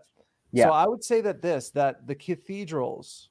Yeah. So I would say that this that the cathedrals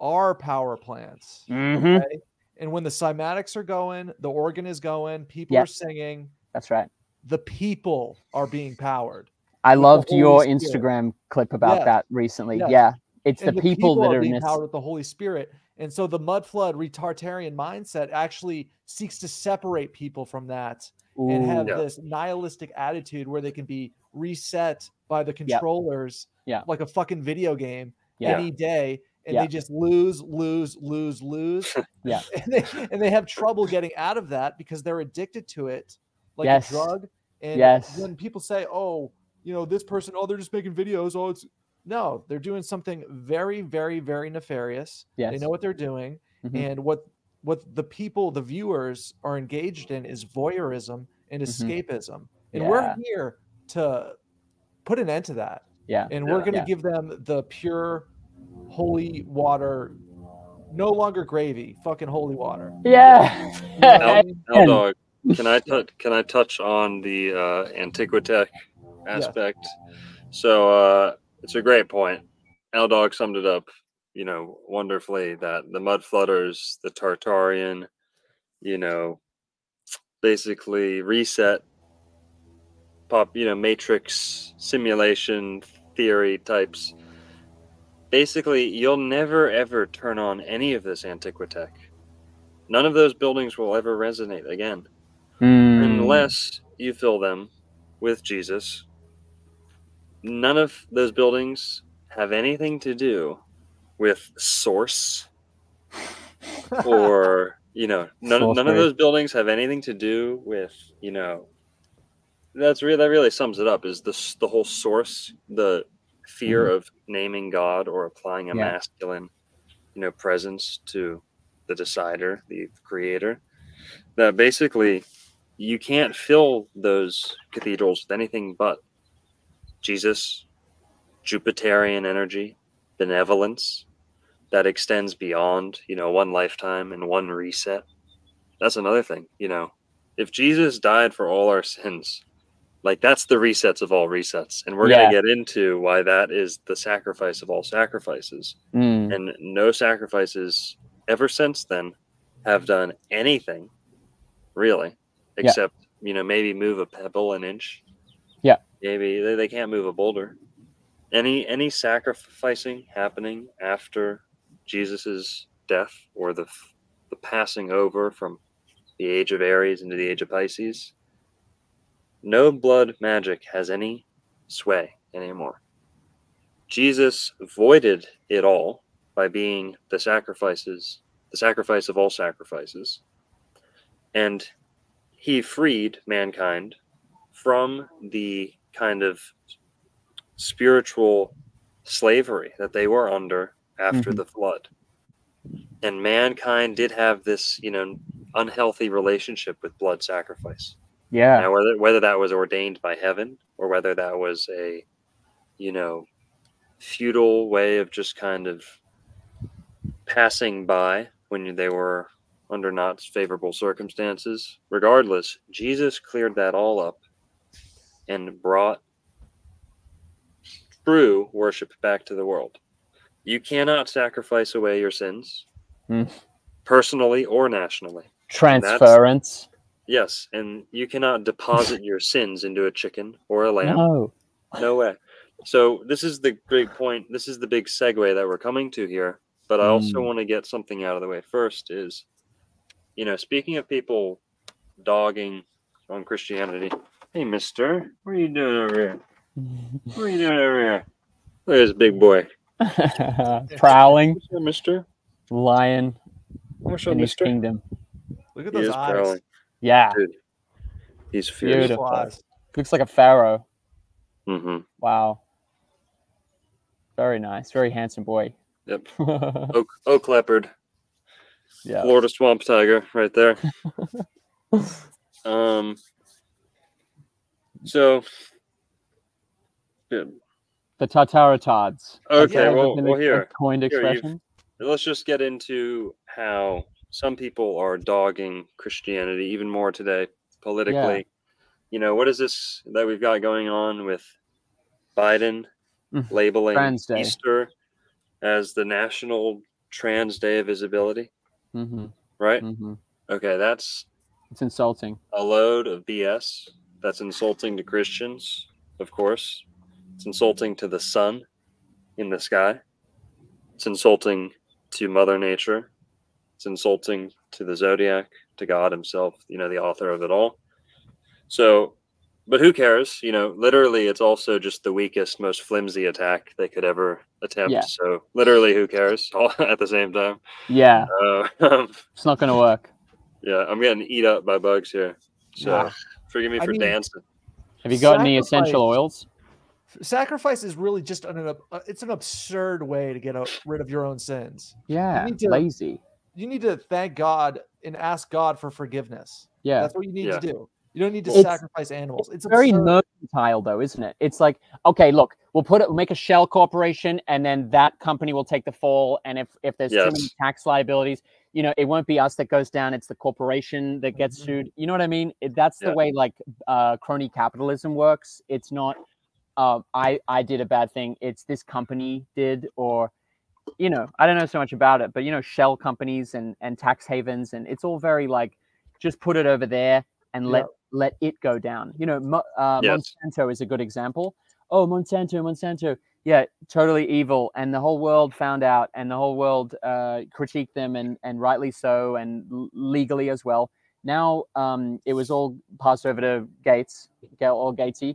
are power plants. Mhm. Okay? And when the cymatics are going, the organ is going, people Yeah. are singing, That's right. the people are being powered. I loved your Spirit. Instagram clip about Yes. that recently. Yes. Yeah, it's and the, people, that are being in powered with the Holy Spirit. And so the mud flood retartarian mindset actually seeks to separate people from that and have Yeah. this nihilistic attitude where they can be reset by the controllers Yeah. like a fucking video game Yeah. any day and Yeah. they just lose lose lose lose Yeah. and they, and they have trouble getting out of that because they're addicted to it like Yes. a drug. And Yes. when people say, "Oh, you know, this person, oh, they're just making videos," oh, it's no, they're doing something very, very, very nefarious. They know what they're doing, Mhm. and what what the people, the viewers, are engaged in is voyeurism and Mhm. escapism, and we're here to put an end to that. Yeah. And we're Yeah. going to Yeah. give them the pure, holy water, no longer gravy, fucking holy water. Yeah. Al, Amen. Dog, can I touch? Can I touch on the uh, Antiquitech aspect? So uh, it's a great point. Al Dawg summed it up, you know, wonderfully. That the mud flooders, the Tartarian, you know, basically reset, pop, you know, matrix simulation theory types. Basically, you'll never ever turn on any of this Antiquitech. None of those buildings will ever resonate again Mm. unless you fill them with Jesus. None of those buildings have anything to do with source or you know none, none of Sorcery. those buildings have anything to do with you know that's really that really sums it up is this the whole source the fear mm-hmm. of naming god or applying a Yeah. masculine you know presence to the decider the creator that basically you can't fill those cathedrals with anything but jesus jupiterian energy benevolence that extends beyond you know one lifetime and one reset that's another thing you know if jesus died for all our sins like that's the resets of all resets and we're Yeah. going to get into why that is the sacrifice of all sacrifices Mm. and no sacrifices ever since then have done anything really Yeah. except you know maybe move a pebble an inch Yeah. Maybe. They, they can't move a boulder. Any any sacrificing happening after jesus's death or the the passing over from the age of aries into the age of pisces no blood magic has any sway anymore. Jesus voided it all by being the sacrifices the sacrifice of all sacrifices and he freed mankind from the kind of spiritual slavery that they were under after Mhm. the flood and mankind did have this you know unhealthy relationship with blood sacrifice Yeah. now whether whether that was ordained by heaven or whether that was a you know feudal way of just kind of passing by when they were under not favorable circumstances regardless jesus cleared that all up and brought true worship back to the world you cannot sacrifice away your sins Hmm. personally or nationally Transference. Yes, and you cannot deposit your sins into a chicken or a lamb. No. No way. So this is the big point. This is the big segue that we're coming to here. But I also Mm. want to get something out of the way first. Is you know, speaking of people dogging on Christianity. Hey, Mister, what are you doing over here? What are you doing over here? Look at this big boy. Prowling What's up, Mister? lion What's up, in his Mister? kingdom. Look at He those is eyes. prowling. Yeah. Dude, he's fierce. Beautiful. Looks like a pharaoh. Mm -hmm. Wow. Very nice. Very handsome boy. Yep. Oak, oak leopard. yeah. Florida swamp tiger right there. um so yeah, The Tartaratods. Okay, well- well, here. coined Here, expression. let's just get into how some people are dogging Christianity even more today politically. Yeah. You know, what is this that we've got going on with Biden Mm. labeling. Easter as the National Trans Day of Visibility, hmm right? hmm Okay, that's It's insulting. a load of BS. That's insulting to Christians, of course. It's insulting to the sun in the sky. It's insulting to Mother Nature. It's insulting to the zodiac, to God Himself, you know, the author of it all. So, but who cares? You know, literally, it's also just the weakest, most flimsy attack they could ever attempt. Yeah. So, literally, who cares? All at the same time. Yeah. Uh, It's not going to work. yeah, I'm getting eat up by bugs here. So. Yeah. Forgive me I for mean- dancing. Have you got any essential oils? Sacrifice is really just an, an uh, it's an absurd way to get a, rid of your own sins. Yeah, need to- lazy. You need to thank God and ask God for forgiveness. Yeah, That's what you need Yeah. to do. You don't need to It's- sacrifice animals. It's very absurd. mercantile though isn't it it's like okay look we'll put it we'll make a shell corporation and then that company will take the fall and if if there's too many tax liabilities you know it won't be us that goes down it's the corporation that gets Mhm. sued you know what i mean that's the Yeah. way like uh crony capitalism works it's not uh, i i did a bad thing it's this company did or you know i don't know so much about it but you know shell companies and and tax havens and it's all very like just put it over there and let let it go down. You know, uh, Yes. Monsanto is a good example. Oh, Monsanto, Monsanto, yeah, totally evil, and the whole world found out, and the whole world uh, critiqued them, and and rightly so, and l- legally as well. Now um, it was all passed over to Gates, Gail or Gatesy,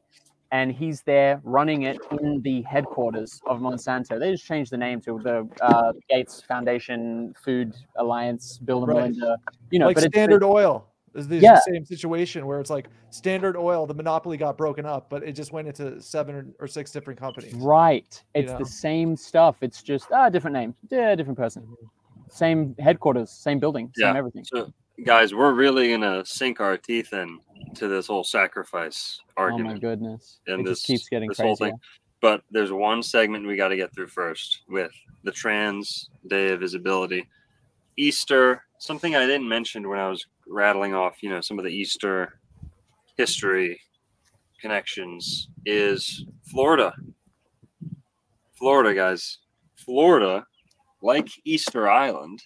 and he's there running it in the headquarters of Monsanto. They just changed the name to the uh, Gates Foundation Food Alliance, Bill and Right. Melinda. You know, like Standard Oil is the Yeah. same situation where it's like Standard Oil, the monopoly got broken up, but it just went into seven or, or six different companies. Right. you It's know? the same stuff. It's just ah, different name. Yeah, different person. Same headquarters, same building, same everything. So, guys, we're really gonna sink our teeth in to this whole sacrifice argument. Oh my goodness. and it this just keeps getting this whole crazier. thing. But there's one segment we got to get through first with the trans day of visibility, Easter. Something I didn't mention when I was rattling off, you know, some of the Easter history connections is Florida. Florida, guys. Florida, like Easter Island,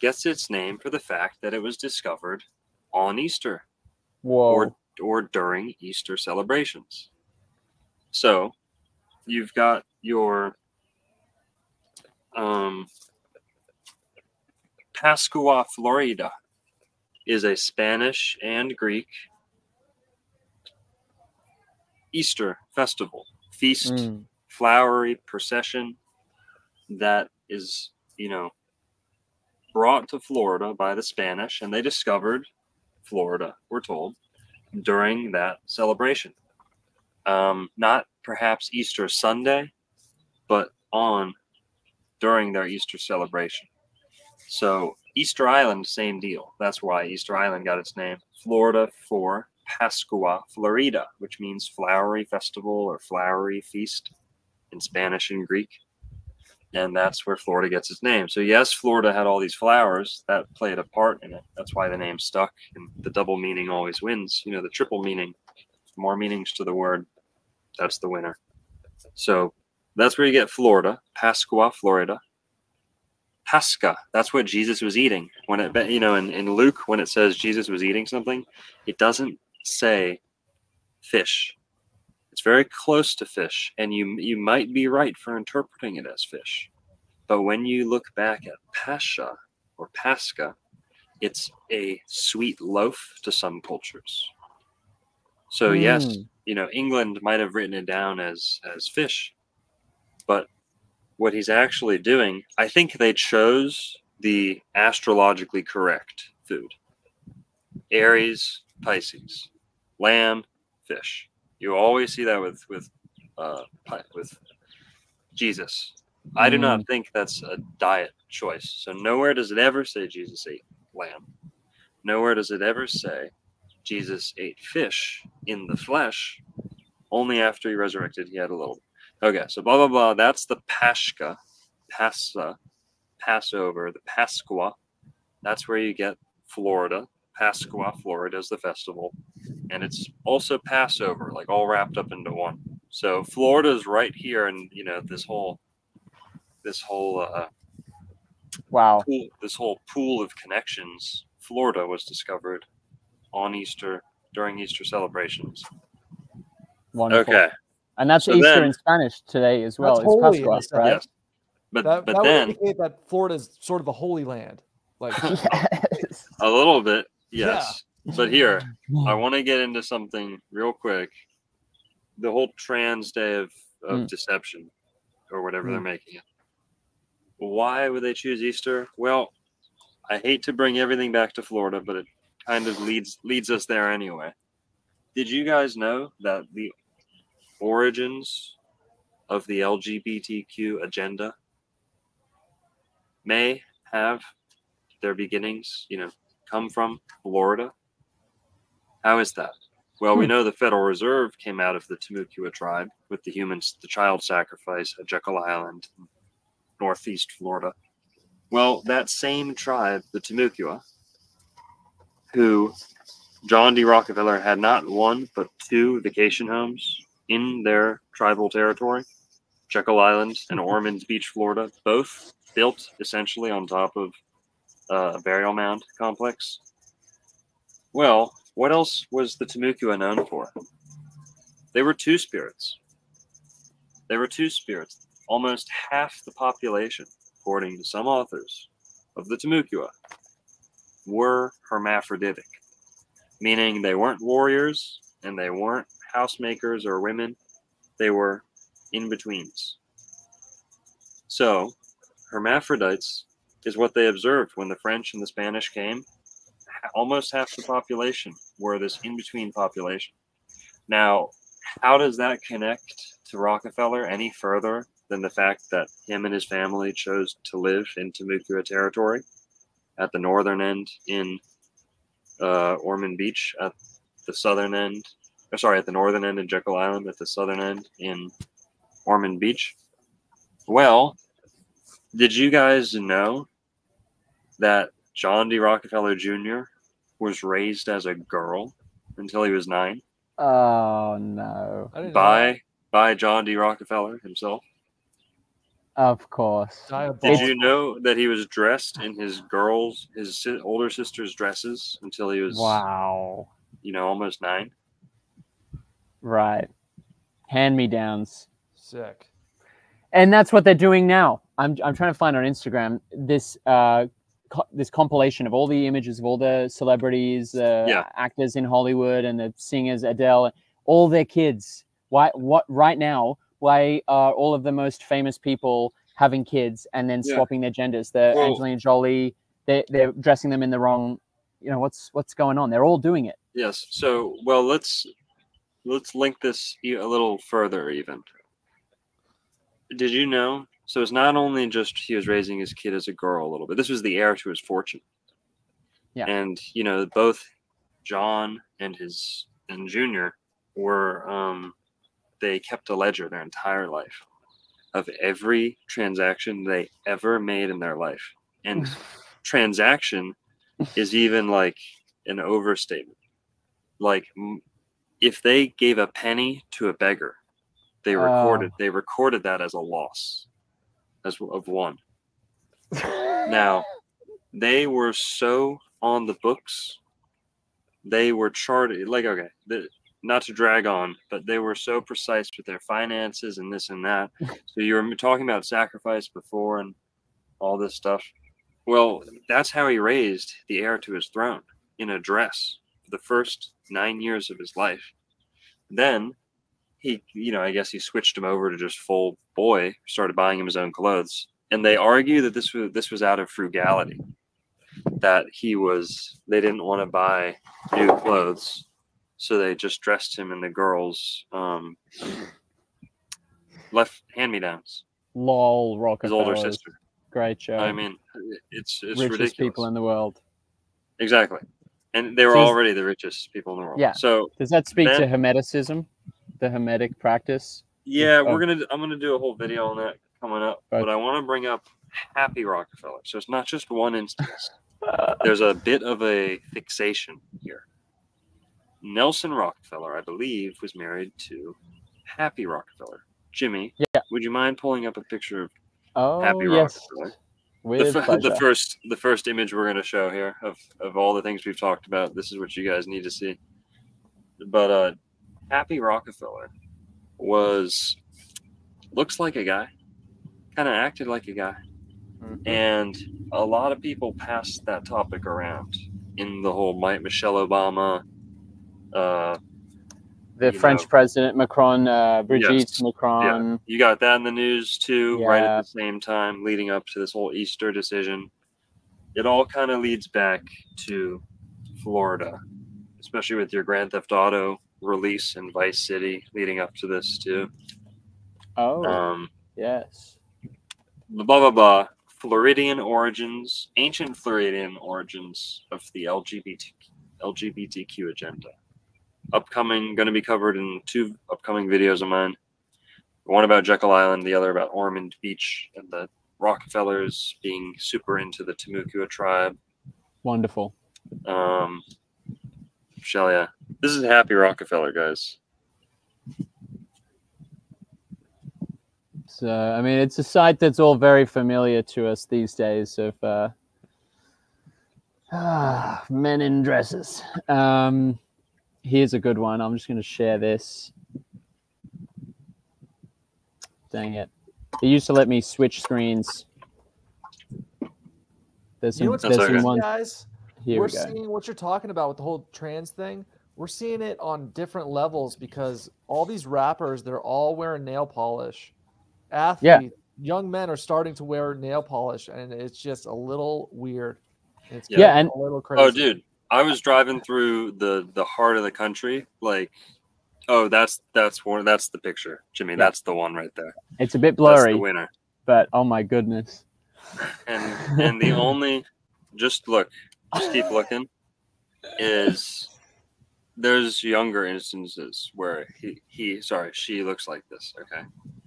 gets its name for the fact that it was discovered on Easter Whoa. or or during Easter celebrations. So you've got your um, Pascua Florida is a Spanish and Greek Easter festival feast Mm. flowery procession that is you know brought to Florida by the Spanish and they discovered Florida we're told during that celebration. Um, not perhaps Easter Sunday, but on during their Easter celebration. So Easter Island, same deal. That's why Easter Island got its name. Florida for Pascua Florida, which means flowery festival or flowery feast in Spanish and Greek. And that's where Florida gets its name. So yes, Florida had all these flowers that played a part in it. That's why the name stuck. And the double meaning always wins. You know, the triple meaning, more meanings to the word. That's the winner. So that's where you get Florida, Pascua, Florida. Pascha, that's what Jesus was eating. When it, you know, in, in Luke, when it says Jesus was eating something, it doesn't say fish. It's very close to fish, and you you might be right for interpreting it as fish. But when you look back at Pascha or Pascha, it's a sweet loaf to some cultures. So yes, Mm. you know, England might have written it down as as fish, but what he's actually doing, I think they chose the astrologically correct food. Aries, Pisces, lamb, fish. You always see that with with uh, with Jesus. I do not think that's a diet choice. So nowhere does it ever say Jesus ate lamb. Nowhere does it ever say Jesus ate fish in the flesh. Only after he resurrected, he had a little. Okay, so blah blah blah. That's the Pascha, Passa, Passover, the Pasqua. That's where you get Florida. Pasqua, Florida is the festival, and it's also Passover, like all wrapped up into one. So Florida is right here, and you know this whole, this whole, uh, Wow. pool, this whole pool of connections. Florida was discovered on Easter during Easter celebrations. Wonderful. Okay, And that's So Easter then- in Spanish today as well. It's holy Pascua, right? yes, but That, but that would then indicate that Florida is sort of the holy land. Like, Yes. a little bit, Yeah. yes. But here, I want to get into something real quick. The whole trans day of, of Mm. deception, or whatever Hmm. they're making it. Why would they choose Easter? Well, I hate to bring everything back to Florida, but it kind of leads leads us there anyway. Did you guys know that the origins of the LGBTQ agenda may have their beginnings, you know, come from Florida? How is that? Well, we Hmm. know the Federal Reserve came out of the Timucua tribe with the humans, the child sacrifice at Jekyll Island, northeast Florida. Well, that same tribe, the Timucua, who John D. Rockefeller had not one but two vacation homes in their tribal territory, Jekyll Island and Ormond Beach, Florida, both built essentially on top of uh, a burial mound complex. Well, what else was the Timucua known for? They were two spirits. They were two spirits. Almost half the population, according to some authors, of the Timucua were hermaphroditic, meaning they weren't warriors and they weren't housemakers or women. They were in betweens. So, hermaphrodites is what they observed when the French and the Spanish came. Almost half the population were this in between population. Now, how does that connect to Rockefeller any further than the fact that him and his family chose to live in Timucua territory at the northern end in uh, Ormond Beach, at the southern end, or sorry, at the northern end in Jekyll Island, at the southern end in Ormond Beach? Well, did you guys know that John D. Rockefeller Jr. was raised as a girl until he was nine Oh no. I didn't know that. by by John D. Rockefeller himself? Of course. Did you know that he was dressed in his girls, his older sister's dresses until he was, Wow. you know, almost nine? Right. Hand me downs. Sick. and that's what they're doing now. I'm I'm trying to find on Instagram this uh co- this compilation of all the images of all the celebrities, uh, Yeah. actors in Hollywood, and the singers, Adele, all their kids. Why? What? Right now, why are all of the most famous people having kids and then Yeah. swapping their genders? The Well- Angelina Jolie, they they're dressing them in the wrong. You know what's what's going on? They're all doing it. Yes. So, well, let's let's link this a little further. Even did you know? So it's not only just he was raising his kid as a girl a little bit. This was the heir to his fortune. Yeah. And you know, both John and his and Junior were um, they kept a ledger their entire life of every transaction they ever made in their life. And transaction is even like an overstatement. Like if they gave a penny to a beggar, they Oh. recorded they recorded that as a loss, as of one. Now, they were so on the books. They were charted like okay, the, not to drag on, but they were so precise with their finances and this and that. So you were talking about sacrifice before and all this stuff. Well, that's how he raised the heir to his throne in a dress for the first nine years of his life. Then he, you know, I guess he switched him over to just full boy, started buying him his own clothes. And they argue that this was this was out of frugality, that he was they didn't want to buy new clothes, so they just dressed him in the girls' um, left hand me downs. Lol, rock His older sister. Great show. I mean, it's it's richest ridiculous. people in the world. Exactly. And they were So already the richest people in the world. Yeah. So Does that speak to Then- Hermeticism, the Hermetic practice? yeah, Oh. we're gonna I'm gonna do a whole video on that coming up. Right. But I want to bring up Happy Rockefeller. So it's not just one instance. There's a bit of a fixation here. Nelson Rockefeller, I believe, was married to Happy Rockefeller. Jimmy, Yeah. would you mind pulling up a picture of Oh Happy yes, Rockefeller? With the, f- pleasure. the first the first image we're going to show here of, of all the things we've talked about this is what you guys need to see but uh happy rockefeller was looks like a guy kind of acted like a guy Mhm. and a lot of people passed that topic around in the whole Mike Michelle Obama uh the French know. president Macron, uh, Brigitte Yes. Macron. you got that in the news too right at the same time leading up to this whole easter decision it all kind of leads back to florida especially with your grand theft auto release in Vice City leading up to this too. Oh, Um, yes. blah blah blah. Floridian origins, ancient Floridian origins of the LGBT LGBTQ agenda. Upcoming, going to be covered in two upcoming videos of mine. One about Jekyll Island, the other about Ormond Beach and the Rockefellers being super into the Timucua tribe. Wonderful. Um, Shell, yeah, this is Happy Rockefeller, guys. So, I mean, it's a site that's all very familiar to us these days of uh, ah, men in dresses. Um, here's a good one. I'm just going to share this. Dang it. It used to let me switch screens. There's You know what's That's there's some ones. guys? Here we're we go. seeing what you're talking about with the whole trans thing. We're seeing it on different levels because all these rappers, they're all wearing nail polish. Athletes, young men are starting to wear nail polish, and it's just a little weird. It's Yeah. Yeah, and- a little oh, crazy. Oh, dude, I was driving through the the heart of the country. Like, oh, that's that's one. That's the picture, Jimmy. Yeah. That's the one right there. It's a bit That's blurry, the winner. but oh my goodness. And and the only, just look, just keep looking, is there's younger instances where he he sorry she looks like this. Okay.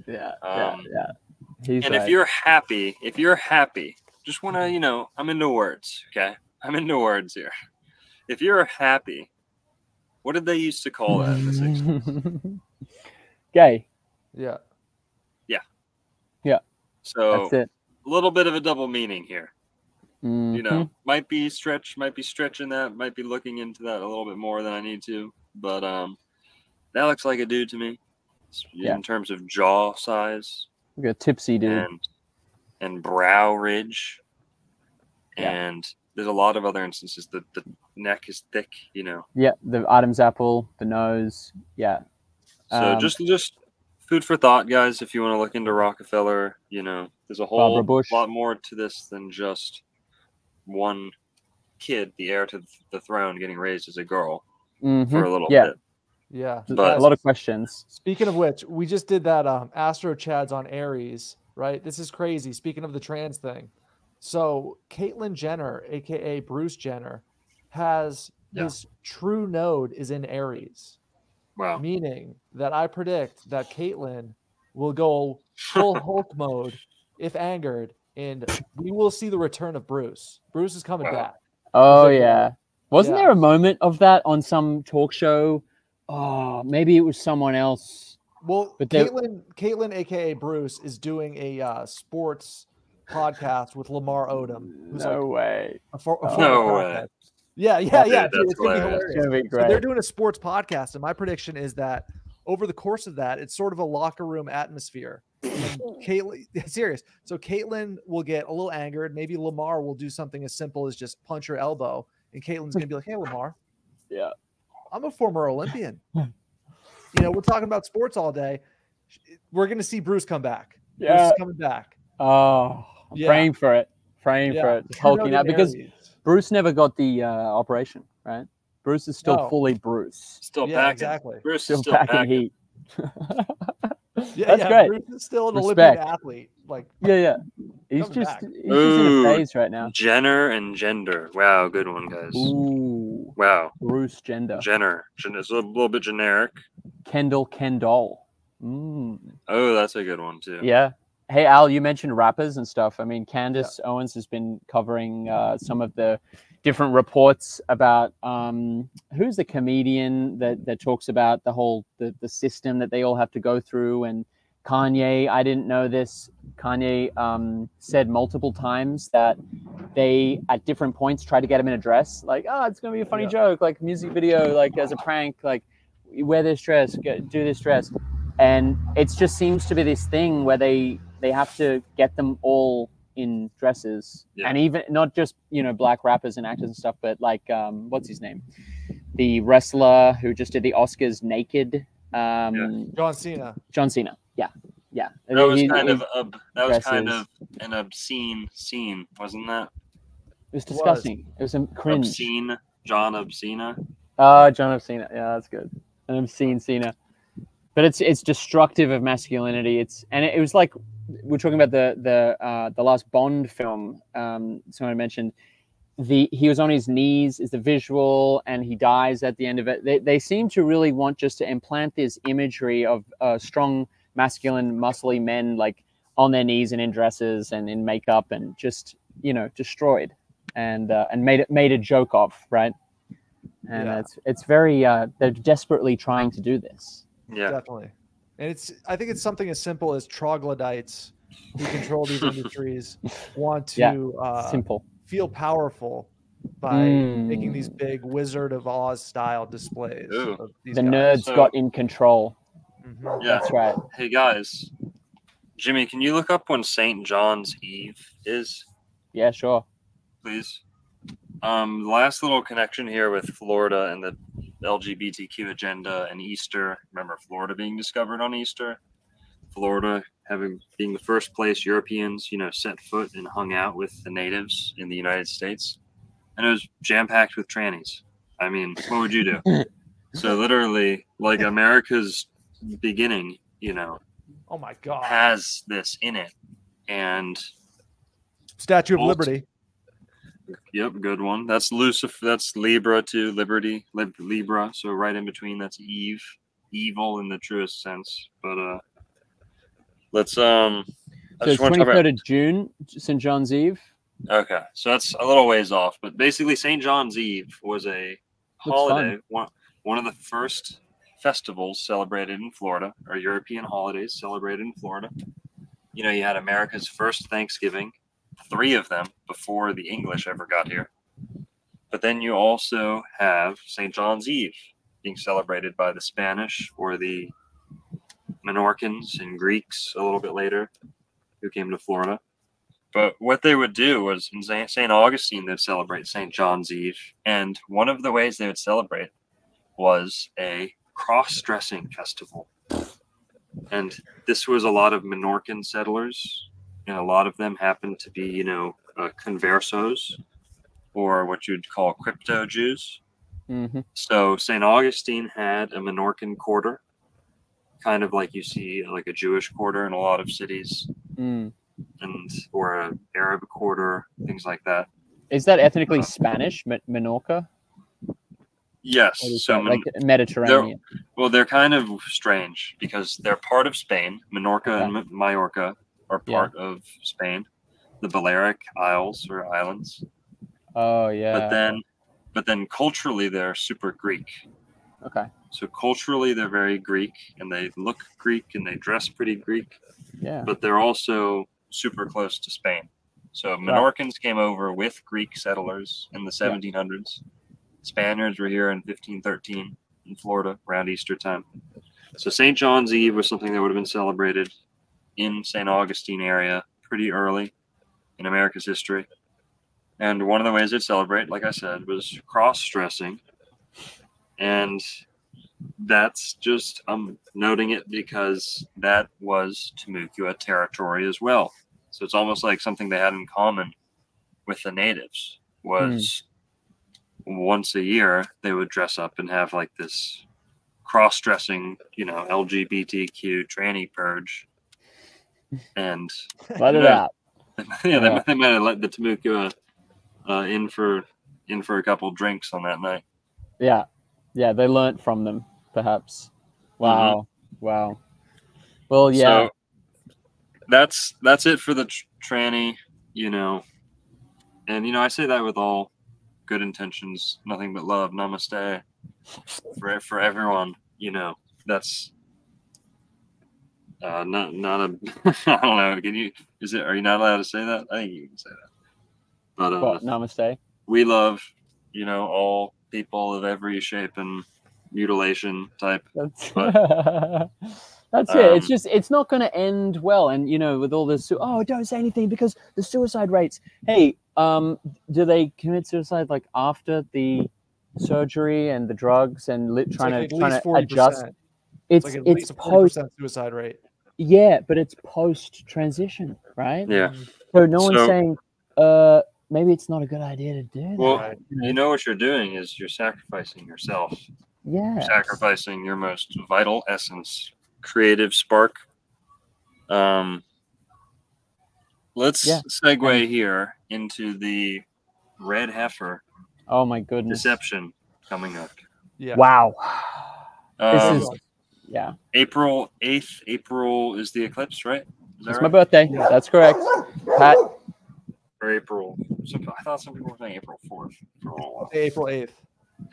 Yeah, Um, yeah, yeah. He's and right. if you're happy, if you're happy, just want to, you know, I'm into words, okay? I'm into words here. If you're happy, what did they used to call that in the 60s? gay. Yeah. Yeah yeah so That's it. a little bit of a double meaning here. You Mhm. know, might be stretch, might be stretching that, might be looking into that a little bit more than I need to. But um that looks like a dude to me. Yeah. In terms of jaw size Look at tipsy dude. and and brow ridge. Yeah. And there's a lot of other instances that the neck is thick, you know. Yeah, the Adam's apple, the nose. Yeah. So Um, just just food for thought, guys. If you want to look into Rockefeller, you know, there's a whole Bush. lot more to this than just one kid, the heir to the throne, getting raised as a girl mhm. for a little yeah, bit. Yeah. But- a lot of questions. Speaking of which, we just did that um, Astro Chads on Aries, right? This is crazy. Speaking of the trans thing. So Caitlyn Jenner, aka Bruce Jenner, has Yeah. his true node is in Aries, Wow. meaning that I predict that Caitlyn will go full Hulk mode if angered, and we will see the return of Bruce. Bruce is coming Wow. back. Oh like, yeah. Wasn't yeah. there a moment of that on some talk show? Oh, maybe it was someone else. Well, But they- Caitlyn, Caitlyn, aka Bruce, is doing a uh, sports podcast with Lamar Odom, who's No like way. a, for, a oh. No former way. crackhead. Yeah, yeah, yeah. Dude, it's gonna be hilarious. hilarious. It's gonna be So they're doing a sports podcast, and my prediction is that over the course of that, it's sort of a locker room atmosphere. And Caitlyn, serious. So Caitlyn will get a little angered. Maybe Lamar will do something as simple as just punch her elbow, and Caitlyn's gonna be like, "Hey, Lamar, Yeah. I'm a former Olympian. you know, we're talking about sports all day. We're gonna see Bruce come back. Bruce Yeah. is coming back. Oh, Yeah. praying for it. Praying for it. Hulking True out because Bruce never got the uh, operation, right? Bruce is still No. fully Bruce. Still yeah, packing. exactly. Bruce Still, is still packing packing. heat. Yeah, That's yeah. great. Bruce is still an Respect. Olympic athlete. Like, Yeah, yeah. He's just back. he's just in a phase right now. Jenner and gender. Wow, good one, guys. Ooh, Wow. Bruce gender. Jenner. Jen- It's a little bit generic. Kendall Kendall. Mm. Oh, that's a good one too. Yeah. Hey Al, you mentioned rappers and stuff. I mean, Candace Owens has been covering uh, some of the different reports about um, who's the comedian that that talks about the whole the, the system that they all have to go through. And Kanye, I didn't know this. Kanye um, said multiple times that they at different points try to get him in a dress, like, oh, it's gonna be a funny Yeah. joke, like music video, like as a prank, like wear this dress, get, do this dress and it just seems to be this thing where they they have to get them all in dresses. Yeah. and even not just you know black rappers and actors and stuff but like um what's his name? The wrestler who just did the oscars naked um John Cena. john cena. Yeah. Yeah. That was He- kind he- of ob- that was kind of an obscene scene, wasn't that? it was disgusting. It was a cringe. Obscene, John Obscena. oh john cena yeah that's good. An obscene Cena. But it's it's destructive of masculinity. It's and it, it was like we're talking about the the uh, the last Bond film. Um, someone mentioned the he was on his knees is the visual and he dies at the end of it. They they seem to really want just to implant this imagery of uh, strong masculine muscly men like on their knees and in dresses and in makeup and just you know destroyed and uh, and made it made a joke of right and Yeah. it's it's very uh, they're desperately trying to do this Yeah. Definitely. And it's I think it's something as simple as troglodytes who control these industries want to Yeah, uh, simple feel powerful by making these Mm. big Wizard of Oz style displays. Of these the guys. nerds So- got in control Mhm. Yeah. that's right Hey guys, Jimmy, can you look up when St. John's Eve is, yeah sure please? Um, last little connection here with Florida and the LGBTQ agenda and Easter. Remember Florida being discovered on Easter? Florida having being the first place Europeans, you know, set foot and hung out with the natives in the United States. And it was jam packed with trannies. I mean, what would you do? so literally, like America's beginning, you know, Oh my god. has this in it. And Statue of Bolt. Liberty. Yep, good one. That's Lucifer. That's Libra to Liberty, Lib- Libra. So right in between, that's Eve, evil in the truest sense. But uh, let's um. I so just want to talk 23rd about. of june st john's eve Okay, so that's a little ways off, but basically, St. John's Eve was a holiday. One one of the first festivals celebrated in Florida, or European holidays celebrated in Florida. You know, you had America's first Thanksgiving, three of them before the English ever got here. But then you also have St. John's Eve being celebrated by the Spanish or the Menorcans and Greeks a little bit later who came to Florida. But what they would do was in St. Augustine, they'd celebrate St. John's Eve. And one of the ways they would celebrate was a cross dressing festival. And this was a lot of Menorcan settlers. And a lot of them happen to be, you know, uh, conversos or what you'd call crypto Jews. hmm So St. Augustine had a Menorcan quarter, kind of like you see like a Jewish quarter in a lot of cities Mm. and or a Arab quarter, things like that. Is that ethnically Spanish, M- Menorca? Yes. So, like Mediterranean. well, they're kind of strange because they're part of Spain. Menorca and M- Are Yeah. part of Spain, the Balearic Isles or islands. Oh yeah. But then, but then culturally, they're super Greek. okay. So culturally, they're very Greek, and they look Greek, and they dress pretty Greek. Yeah. But they're also super close to Spain. So Menorcans came over with Greek settlers in the 1700s. Spaniards were here in 1513 in Florida around Easter time. So St. John's Eve was something that would have been celebrated in St. Augustine area pretty early in America's history. And one of the ways they'd celebrate, like I said, was cross-dressing. And that's just I'm noting it because that was Timucua territory as well. So it's almost like something they had in common with the natives was once a year they would dress up and have like this cross-dressing, you know, LGBTQ tranny purge. And Let it Yeah. out. yeah, they, Yeah. they might have let the Timucua uh, in for in for a couple drinks on that night. Yeah. Yeah. They learnt from them, perhaps. Wow. Wow. Well, yeah. So that's that's it for the tr- tranny, you know. And you know, I say that with all good intentions, nothing but love. Namaste for for everyone. You know, that's uh, not not a. I don't know. Can you? Is it? Are you not allowed to say that? I think you can say that. But uh, what? Namaste. we love, you know, all people of every shape and mutilation type. That's, That's it. It's Um, just it's not going to end well. And you know, with all this, oh, don't say anything because the suicide rates. Hey, um, do they commit suicide like after the surgery and the drugs and li- trying like to trying to adjust? It's It's like at it's least a post 40% suicide rate. Yeah, but it's post transition, right? Yeah. So no one's saying, uh, maybe it's not a good idea to do that. Well, you know what you're doing is you're sacrificing yourself Yeah. sacrificing your most vital essence, creative spark. Um, let's Yeah. segue here into the red heifer Oh my goodness. deception coming up. Yeah. Wow. This Um, is yeah. April 8th. April is the eclipse, right? Is It's right? my birthday. That's correct. Pat. or April. Some, I thought some people were saying April 4th. for a little while. April 8th.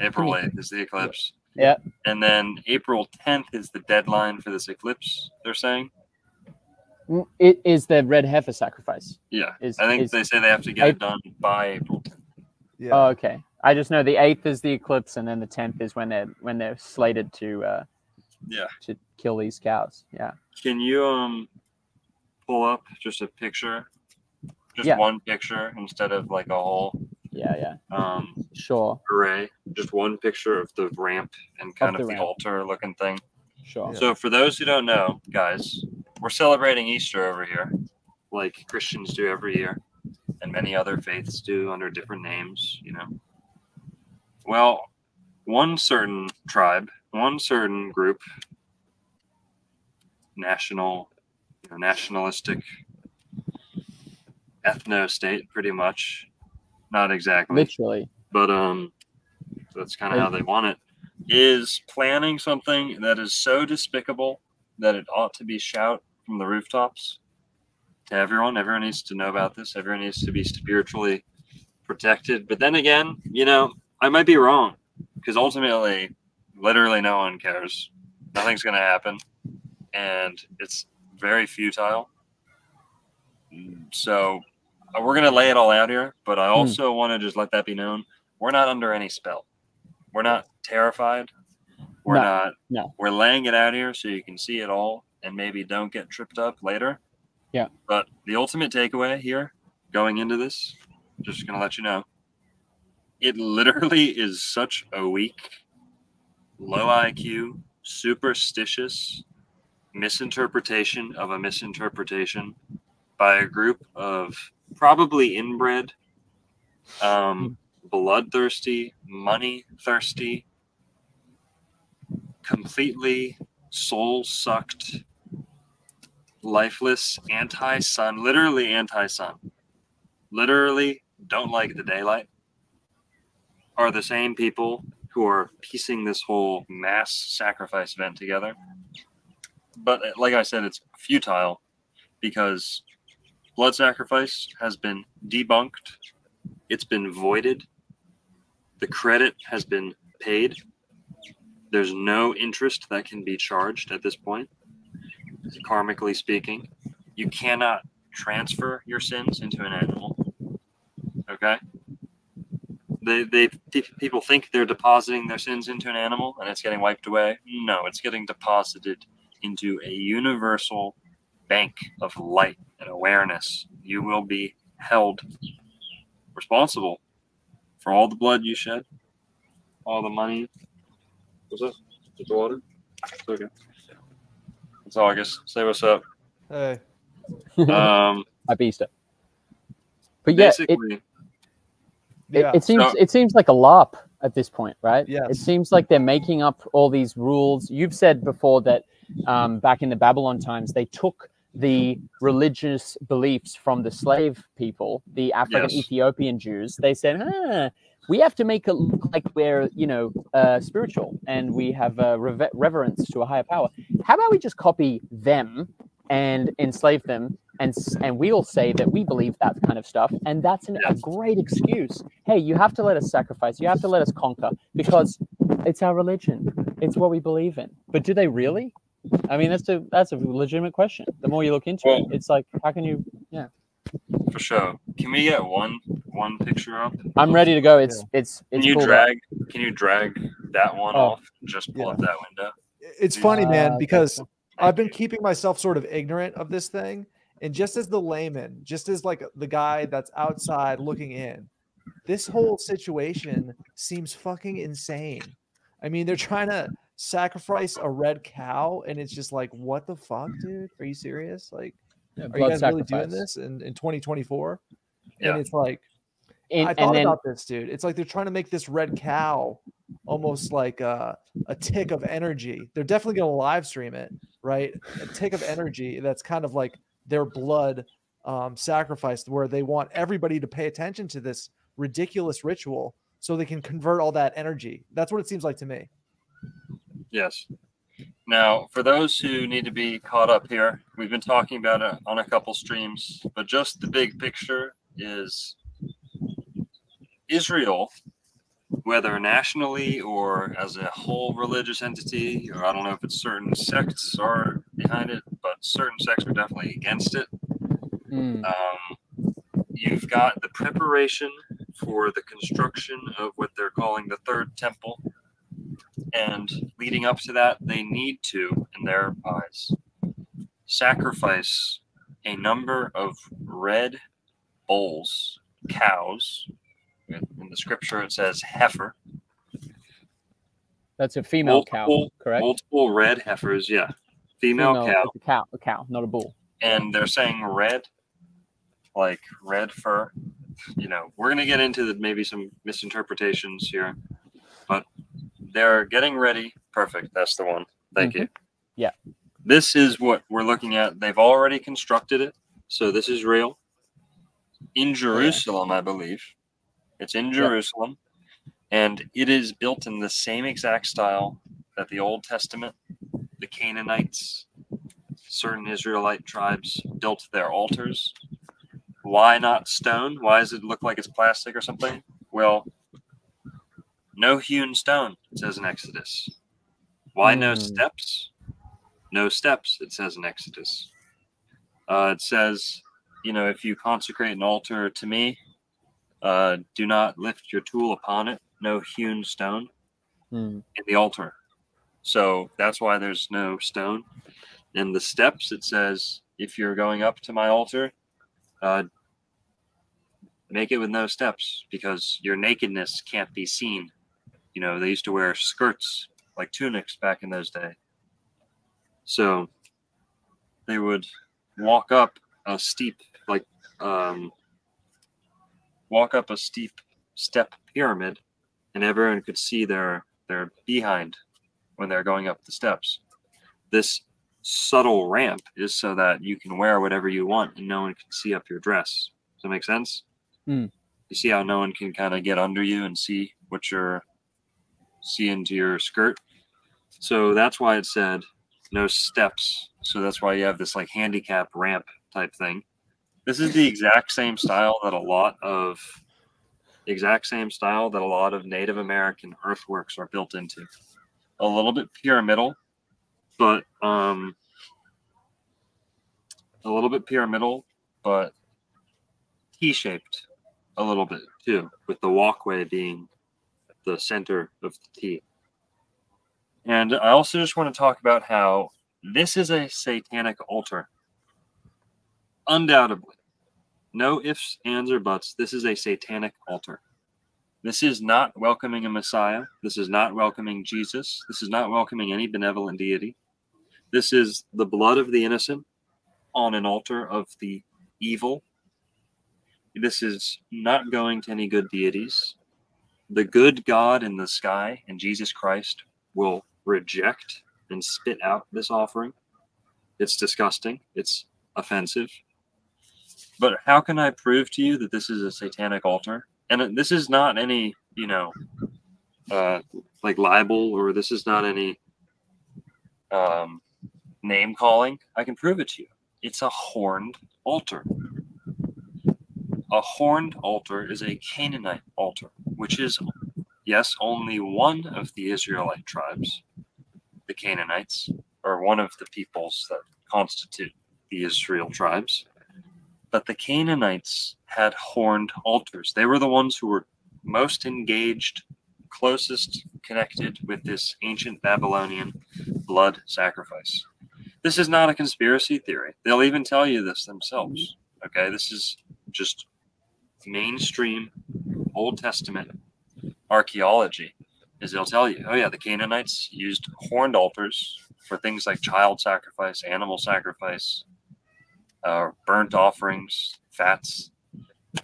April 8th is the eclipse. Yeah. And then April 10th is the deadline for this eclipse, they're saying. Mm, It is the red heifer sacrifice. Yeah. Is- I think is- they say they have to get I- it done by April 10th. Yeah. Oh, okay. I just know the eighth is the eclipse, and then the tenth is when they're when they're slated to uh, Yeah. to kill these cows. Yeah. Can you um pull up just a picture? Just Yeah. one picture instead of like a whole Yeah. Yeah. um Sure. array. Just one picture of the ramp and kind the of the, ramp. altar looking thing. Sure. So for those who don't know, guys, we're celebrating Easter over here, like Christians do every year, and many other faiths do under different names, you know. Well, one certain tribe, one certain group, national, you know, nationalistic ethno state, pretty much. Not exactly. Literally. but um that's kind of how they want it. Is planning something that is so despicable that it ought to be shout from the rooftops? To everyone. Everyone needs to know about this. Everyone needs to be spiritually protected. But then again you know i might be wrong because ultimately literally no one cares nothing's going to happen and it's very futile so uh, we're going to lay it all out here but i also want to just let that be known we're not under any spell. We're not terrified. We're No, not. no. We're laying it out here so you can see it all and maybe don't get tripped up later. Yeah. But the ultimate takeaway here, going into this, just gonna let you know, it literally is such a weak, low IQ, superstitious misinterpretation of a misinterpretation by a group of probably inbred um, bloodthirsty, money thirsty, completely soul sucked, lifeless, anti sun, literally anti sun, literally don't like the daylight, are the same people who are piecing this whole mass sacrifice event together. But uh, like I said, it's futile because blood sacrifice has been debunked it's been voided. The credit has been paid. There's no interest that can be charged at this point, karmically speaking. You cannot transfer your sins into an animal. Okay? They, they people think they're depositing their sins into an animal and it's getting wiped away. No, it's getting deposited into a universal bank of light and awareness. You will be held responsible for all the blood you shed, all the money. What's that? Is the water? It's okay. It's August. Say what's up. Hey. Um, Happy Easter. But yeah, basically, it, Yeah. it seems So- it seems like a LARP at this point, right? It seems like they're making up all these rules. You've said before that um, back in the Babylon times, they took the religious beliefs from the slave people, the African Yes. Ethiopian Jews. They said, ah, we have to make it look like we're, you know, uh, spiritual and we have a reve- reverence to a higher power. How about we just copy them and enslave them and and we'll say that we believe that kind of stuff and that's an, a great excuse hey you have to let us sacrifice you have to let us conquer because it's our religion it's what we believe in but do they really i mean that's a that's a legitimate question the more you look into Well- it it's like how can you yeah for sure. Can we get one one picture up? i'm ready to go it's it's Can you pulled up. drag? Can you drag that one Oh. off? and Just pull Yeah. up that window. It's funny, man, Uh, because Thank I've been keeping myself sort of ignorant of this thing. And just as the layman, just as like the guy that's outside looking in, this whole situation seems fucking insane. I mean, they're trying to sacrifice a red cow, and it's just like, what the fuck, dude? Are you serious? Like, Yeah, are you guys really doing this in, in 2024? Yeah. And it's like, And, I and thought then about this, dude. It's like they're trying to make this red cow almost like a, a tick of energy. They're definitely going to live stream it, right? A tick of energy that's kind of like their blood um, sacrifice, where they want everybody to pay attention to this ridiculous ritual so they can convert all that energy. That's what it seems like to me. Yes. Now, for those who need to be caught up here, we've been talking about it on a couple streams, but just the big picture is Israel, whether nationally or as a whole religious entity, or I don't know if it's certain sects are behind it, but certain sects are definitely against it. Mm, Um, you've got the preparation for the construction of what they're calling the third temple. And leading up to that, they need to, in their eyes, sacrifice a number of red bulls, cows. In the scripture, it says heifer. that's a female cow, multiple- correct? Multiple red heifers, yeah. Female, cow. like a cow, a cow, not a bull. and they're saying red, like red fur. You know, we're gonna get into the, maybe some misinterpretations here, but they're getting ready. Perfect. That's the one. Thank you. Mm-hmm. Yeah. This is what we're looking at. They've already constructed it, so this is real. In oh, Jerusalem, I believe. It's in Jerusalem, and it is built in the same exact style that the Old Testament, the Canaanites, certain Israelite tribes built their altars. Why not stone? Why does it look like it's plastic or something? Well, no hewn stone, it says in Exodus. Why no Hmm. steps? No steps, it says in Exodus. Uh, it says, you know, if you consecrate an altar to me, uh, do not lift your tool upon it. No hewn stone Mm, in the altar. So that's why there's no stone. In the steps, it says, if you're going up to my altar, uh, make it with no steps because your nakedness can't be seen. You know, they used to wear skirts like tunics back in those days. So they would walk up a steep, like, um, walk up a steep step pyramid, and everyone could see their their behind when they're going up the steps. This subtle ramp is so that you can wear whatever you want and no one can see up your dress. Does that make sense? Hmm. You see how no one can kind of get under you and see what you're see into your skirt. So that's why it said no steps. So that's why you have this like handicap ramp type thing. This is the exact same style that a lot of exact same style that a lot of Native American earthworks are built into. A little bit pyramidal, but um, a little bit pyramidal, but T-shaped a little bit too, with the walkway being the center of the T. And I also just want to talk about how this is a satanic altar. Undoubtedly. No ifs, ands, or buts. This is a satanic altar. This is not welcoming a Messiah. This is not welcoming Jesus. This is not welcoming any benevolent deity. This is the blood of the innocent on an altar of the evil. This is not going to any good deities. The good God in the sky and Jesus Christ will reject and spit out this offering. It's disgusting. It's offensive. But how can I prove to you that this is a satanic altar? And this is not any, you know, uh, like libel or this is not any um, name calling. I can prove it to you. It's a horned altar. A horned altar is a Canaanite altar, which is, yes, only one of the Israelite tribes, the Canaanites, or one of the peoples that constitute the Israel tribes. But the Canaanites had horned altars. They were the ones who were most engaged, closest connected with this ancient Babylonian blood sacrifice. This is not a conspiracy theory. They'll even tell you this themselves. Okay, this is just mainstream Old Testament archaeology. Is they'll tell you, oh yeah, the Canaanites used horned altars for things like child sacrifice, animal sacrifice, uh, burnt offerings, fats.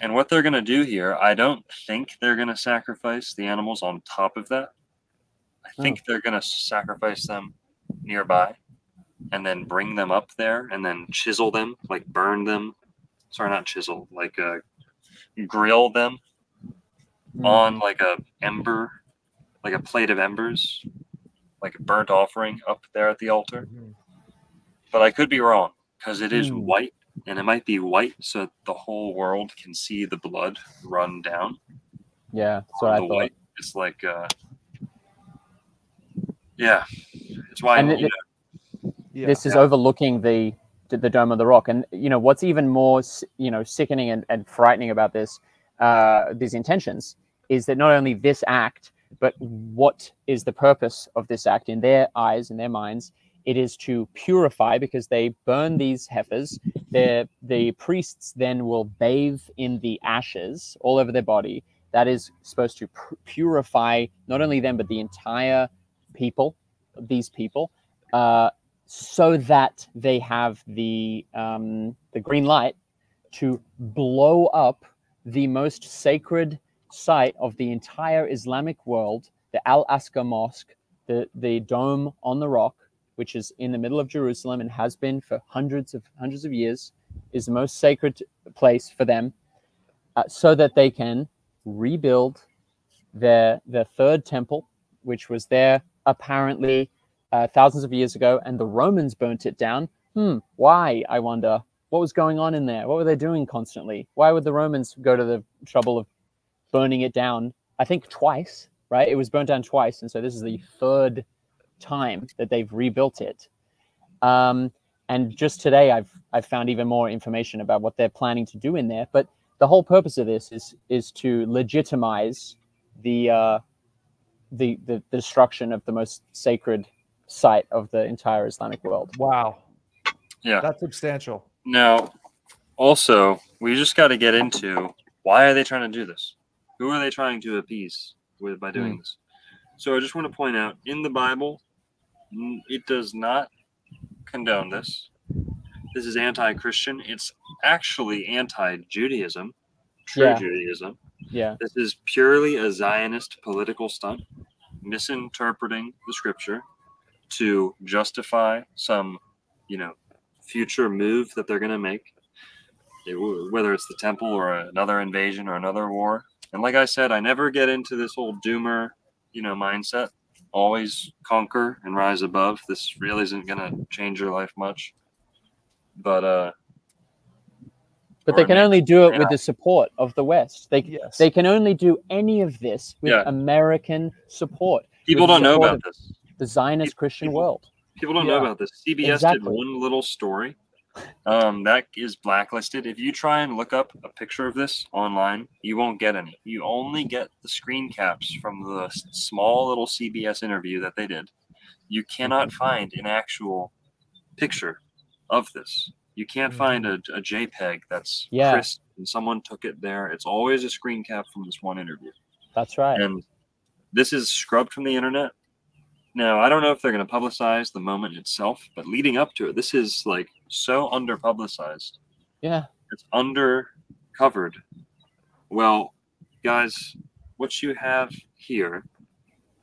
And what they're going to do here, I don't think they're going to sacrifice the animals on top of that. I think they're going to sacrifice them nearby and then bring them up there and then chisel them, like burn them. Sorry, not chisel, like uh, grill them on like a ember, like a plate of embers, like a burnt offering up there at the altar. But I could be wrong because it is Hmm. white and it might be white so the whole world can see the blood run down. Yeah, that's on what I the thought. white. It's like, uh, yeah, it's why And you it- know, Yeah. this is overlooking the, the the dome of the rock and you know what's even more you know sickening and, and frightening about this uh these intentions is that not only this act but what is the purpose of this act in their eyes in their minds it is to purify because they burn these heifers. The the priests then will bathe in the ashes all over their body. That is supposed to pu- purify not only them but the entire people these people uh, so that they have the um, the green light to blow up the most sacred site of the entire Islamic world, the Al Aqsa Mosque, the the dome on the rock, which is in the middle of Jerusalem and has been for hundreds of hundreds of years, is the most sacred place for them, uh, so that they can rebuild their their third temple, which was there apparently uh, thousands of years ago, and the Romans burnt it down. Hmm, why? I wonder. What was going on in there? What were they doing constantly? Why would the Romans go to the trouble of burning it down? I think twice, right? It was burnt down twice, and so this is the third time that they've rebuilt it. Um, and just today, I've I've found even more information about what they're planning to do in there. But the whole purpose of this is is to legitimize the uh, the, the the destruction of the most sacred site of the entire Islamic world. Wow. Yeah. That's substantial. Now, also, we just got to get into why are they trying to do this? Who are they trying to appease with by doing this? So I just want to point out in the Bible, n- it does not condone this. This is anti-Christian. It's actually anti-Judaism, true Yeah. Judaism. Yeah. This is purely a Zionist political stunt, misinterpreting the scripture to justify some, you know, future move that they're going to make, whether it's the temple or another invasion or another war. And like I said, I never get into this whole doomer, you know, mindset. Always conquer and rise above. This really isn't going to change your life much. But uh, But they can only do it yeah. with the support of the West. They Yes. they can only do any of this with Yeah. American support. people don't know about this. The Zionist Christian people- world. People don't know about this. CBS Exactly. did one little story um, that is blacklisted. If you try and look up a picture of this online, you won't get any. You only get the screen caps from the small little CBS interview that they did. You cannot find an actual picture of this. You can't find a, a JPEG that's Yeah. crisp and someone took it there. It's always a screen cap from this one interview That's right. and this is scrubbed from the internet. Now, I don't know if they're going to publicize the moment itself, but leading up to it, this is like so under publicized. Yeah. It's under covered. Well, guys, what you have here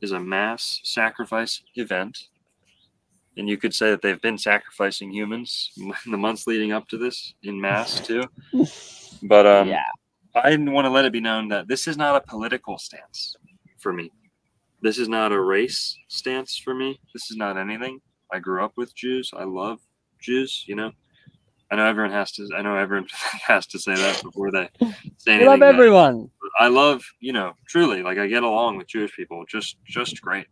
is a mass sacrifice event. And you could say that they've been sacrificing humans in the months leading up to this in mass too. But um, Yeah. I didn't want to let it be known that this is not a political stance for me. This is not a race stance for me. This is not anything. I grew up with Jews. I love Jews. You know, I know everyone has to. I know everyone has to say that before they say anything. We love everyone. I love, you know, truly. Like I get along with Jewish people. Just, just great.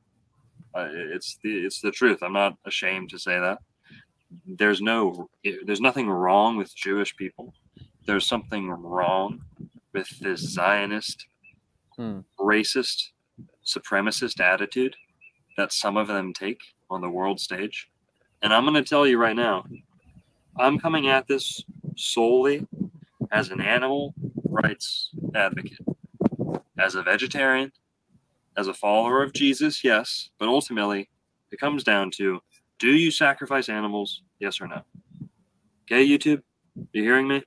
Uh, it's the, it's the truth. I'm not ashamed to say that. There's no, there's nothing wrong with Jewish people. There's something wrong with this Zionist, Hmm. racist, supremacist attitude that some of them take on the world stage. And I'm going to tell you right now, I'm coming at this solely as an animal rights advocate, as a vegetarian, as a follower of Jesus, yes, but ultimately it comes down to do you sacrifice animals, yes or no? Okay, YouTube, you hearing me?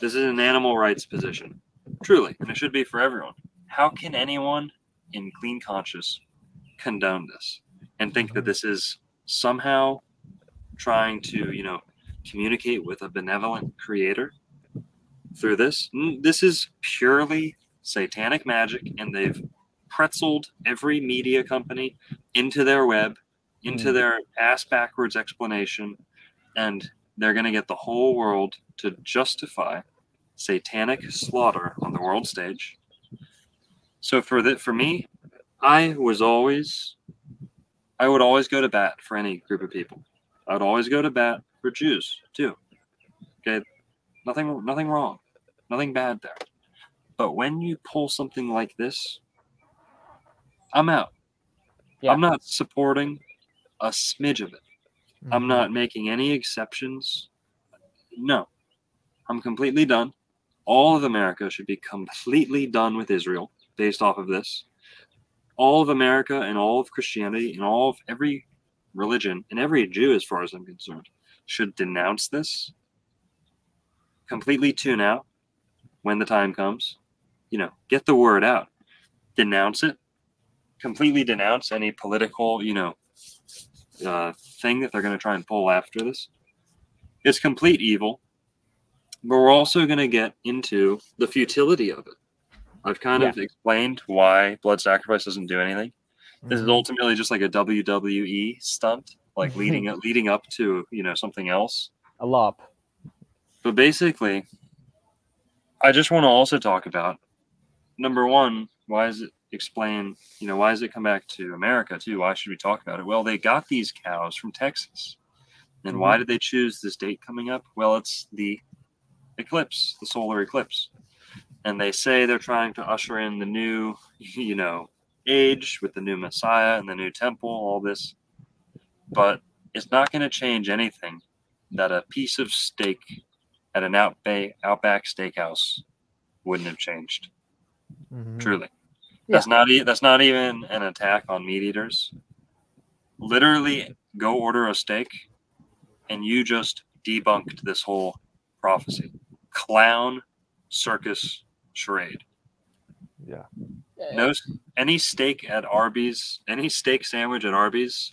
This is an animal rights position, truly, and it should be for everyone. How can anyone in clean conscience condone this and think that this is somehow trying to, you know, communicate with a benevolent creator through this? This is purely satanic magic, and they've pretzeled every media company into their web, into Mm. their ass backwards explanation, and they're going to get the whole world to justify satanic slaughter on the world stage. So for that, for me, I was always, I would always go to bat for any group of people. I would always go to bat for Jews too. Okay, nothing, nothing wrong, nothing bad there. But when you pull something like this, I'm out. Yeah. I'm not supporting a smidge of it. Mm-hmm. I'm not making any exceptions. No, I'm completely done. All of America should be completely done with Israel based off of this. All of America and all of Christianity and all of every religion and every Jew, as far as I'm concerned, should denounce this. Completely tune out when the time comes. You know, get the word out. Denounce it. Completely denounce any political, you know, uh, thing that they're going to try and pull after this. It's complete evil, but we're also going to get into the futility of it. I've kind of explained why blood sacrifice doesn't do anything. This is Mhm. ultimately just like a WWE stunt, like leading up, leading up to you know something else. A lop. But basically, I just want to also talk about number one, why is it explain, you know, why does it come back to America too? Why should we talk about it? Well, they got these cows from Texas. And why did they choose this date coming up? Well, it's the eclipse, the solar eclipse. And they say they're trying to usher in the new, you know, age with the new Messiah and the new temple, all this. But it's not going to change anything that a piece of steak at an outbay, Outback steakhouse wouldn't have changed. Mhm. Truly, that's not e- that's not even an attack on meat eaters. Literally, go order a steak, and you just debunked this whole prophecy. Clown, circus, charade. Yeah. No, any steak at Arby's, any steak sandwich at Arby's,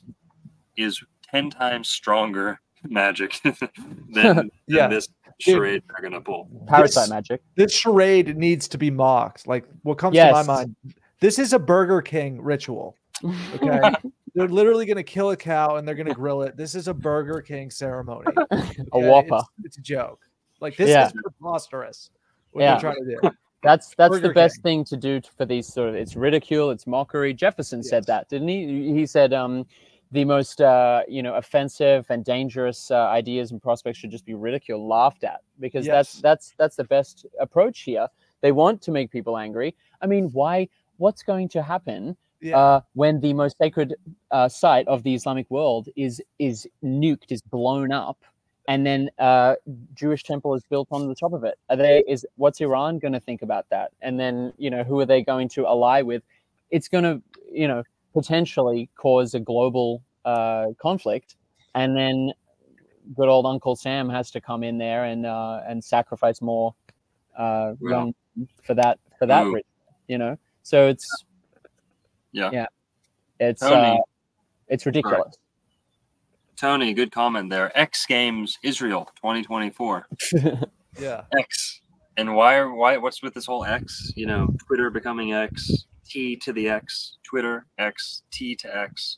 is ten times stronger magic than, than Yeah. this charade they're gonna pull. Parasite This- magic. This charade needs to be mocked. Like what comes to my mind, this is a Burger King ritual. Okay. they're literally going to kill a cow and they're going to grill it. This is a Burger King ceremony. A Okay? whopper. It's, it's a joke. Like this Yeah. is preposterous. What Yeah. you're trying to do. That's that's Burger the best King. thing to do for these sort of it's ridicule, it's mockery. Jefferson said that, didn't he? He said um the most uh, you know offensive and dangerous uh, ideas and prospects should just be ridiculed, laughed at, because that's that's that's the best approach here. They want to make people angry. I mean, why? What's going to happen Yeah. uh, when the most sacred uh, site of the Islamic world is is nuked, is blown up, and then uh, Jewish temple is built on the top of it? Are they is what's Iran going to think about that? And then you know who are they going to ally with? It's going to you know potentially cause a global uh, conflict, and then good old Uncle Sam has to come in there and uh, and sacrifice more uh, for that for that reason, you know. So it's Yeah. yeah, it's uh, it's ridiculous. Tony, good comment there. X Games Israel 2024. yeah. X. And why are why what's with this whole X? You know, Twitter becoming X, T to the X, Twitter X, T to X,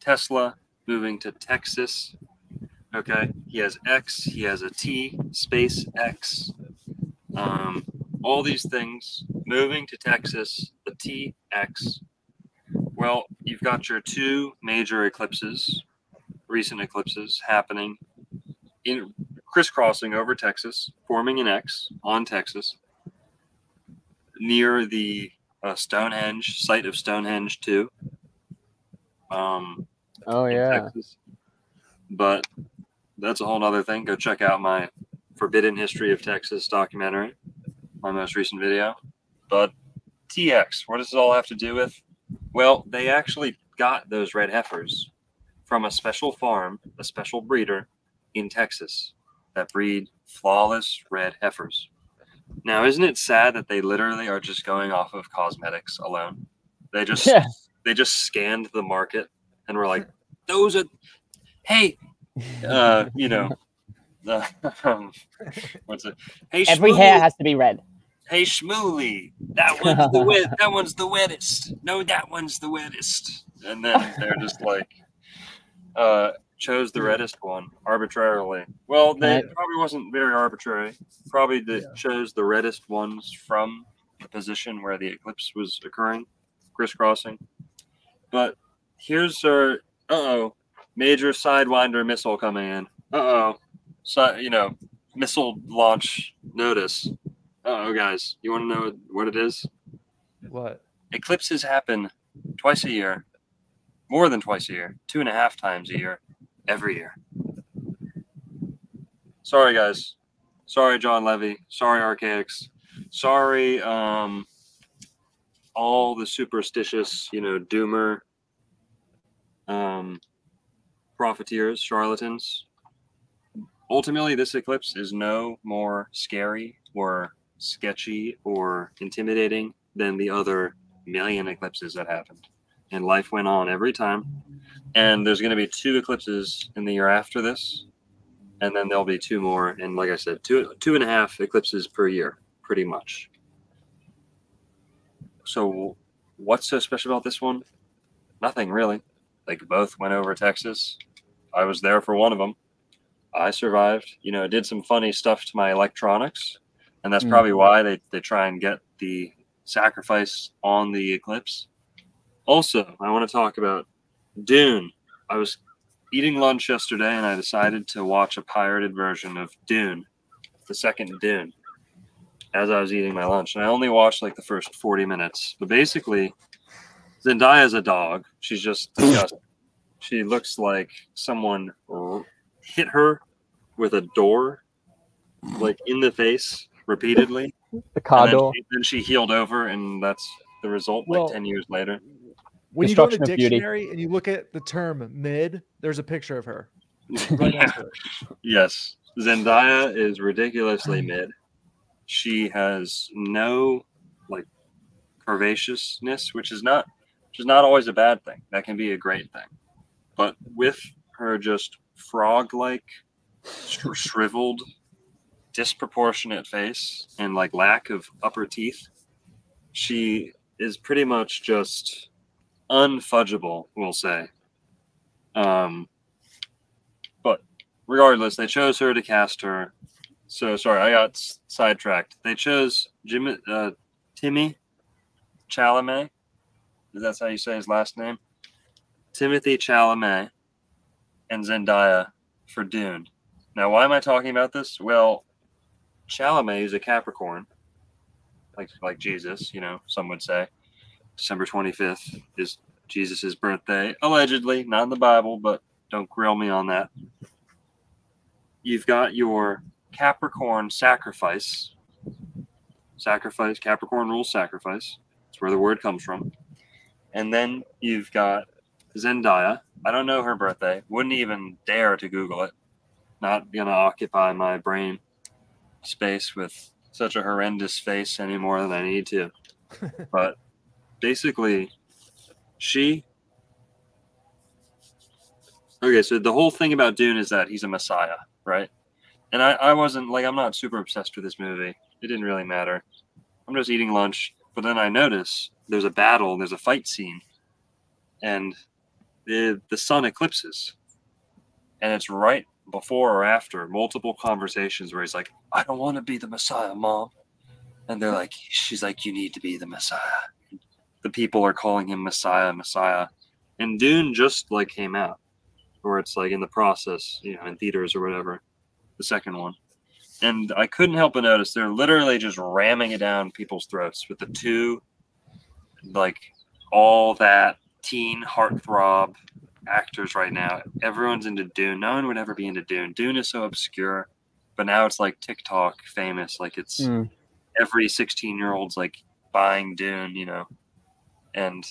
Tesla moving to Texas. Okay, he has X, he has a T, space X. Um, all these things moving to Texas, the T X. Well, you've got your two major eclipses, recent eclipses happening in crisscrossing over Texas, forming an X on Texas near the uh, Stonehenge site of Stonehenge too. Um, Oh yeah, Texas. But that's a whole nother thing. Go check out my Forbidden History of Texas documentary, my most recent video. But TX, what does it all have to do with? Well, they actually got those red heifers from a special farm, a special breeder in Texas that breed flawless red heifers. Now, isn't it sad that they literally are just going off of cosmetics alone? They just Yeah. they just scanned the market and were like, those are, hey, uh, you know, uh, um, what's it? Hey, Every hair has to be red. hey, Shmooly, that one's the wet, that one's the wettest. No, that one's the wettest. And then they're just like, uh, chose the reddest one arbitrarily. Well, they Right. probably wasn't very arbitrary. Probably they Yeah. chose the reddest ones from the position where the eclipse was occurring, crisscrossing. But here's our uh oh major sidewinder missile coming in. Uh oh, so you know missile launch notice. Uh oh, guys, you want to know what it is? What? Eclipses happen twice a year, more than twice a year, two and a half times a year, every year. Sorry, guys. Sorry, John Levy. Sorry, Archaix. Sorry, um, all the superstitious, you know, doomer, um, profiteers, charlatans. Ultimately, this eclipse is no more scary or sketchy or intimidating than the other million eclipses that happened. And life went on every time. And there's going to be two eclipses in the year after this. And then there'll be two more. And like I said, two, two and a half eclipses per year, pretty much. So, what's so special about this one? Nothing really. They both went over Texas. I was there for one of them. I survived. You know, did some funny stuff to my electronics. And that's Mm. probably why they, they try and get the sacrifice on the eclipse. Also, I want to talk about Dune. I was eating lunch yesterday and I decided to watch a pirated version of Dune, the second Dune, as I was eating my lunch. And I only watched like the first 40 minutes. But basically, Zendaya is a dog. She's just disgusting. She looks like someone hit her with a door, like in the face repeatedly. The car and then she, then she healed over, and that's the result. Well- like ten years later. When you go to Destruction of beauty. dictionary and you look at the term mid, there's a picture of her right next to yes, Zendaya is ridiculously mm. mid. She has no like curvaceousness, which is not which is not always a bad thing. That can be a great thing. But with her just frog-like, shriveled, disproportionate face and like lack of upper teeth, she is pretty much just unfudgeable, we'll say. Um, but regardless, they chose her to cast her. So sorry, I got s- sidetracked. They chose Jim, uh, Timmy Chalamet. That's how you say his last name. Timothy Chalamet and Zendaya for Dune. Now, why am I talking about this? Well, Chalamet is a Capricorn, like like Jesus. You know, some would say. December twenty fifth is Jesus' birthday, allegedly, not in the Bible, but don't grill me on that. You've got your Capricorn sacrifice. Sacrifice, Capricorn rules sacrifice. That's where the word comes from. And then you've got Zendaya. I don't know her birthday. Wouldn't even dare to Google it. Not gonna occupy my brain space with such a horrendous face any more than I need to. but basically, she. Okay, so the whole thing about Dune is that he's a messiah, right? And I, I wasn't like I'm not super obsessed with this movie. It didn't really matter. I'm just eating lunch, but then I notice there's a battle, there's a fight scene, and the the sun eclipses, and it's right before or after multiple conversations where he's like, "I don't want to be the Messiah, Mom," and they're like, "She's like, you need to be the Messiah." The people are calling him Messiah, Messiah, and Dune just like came out, or it's like in the process, you know, in theaters or whatever, the second one. And I couldn't help but notice they're literally just ramming it down people's throats with the two, like all that teen heartthrob actors right now. Everyone's into Dune. No one would ever be into Dune. Dune is so obscure, but now it's like TikTok famous. Like it's Mm. every 16 year old's like buying Dune, you know, and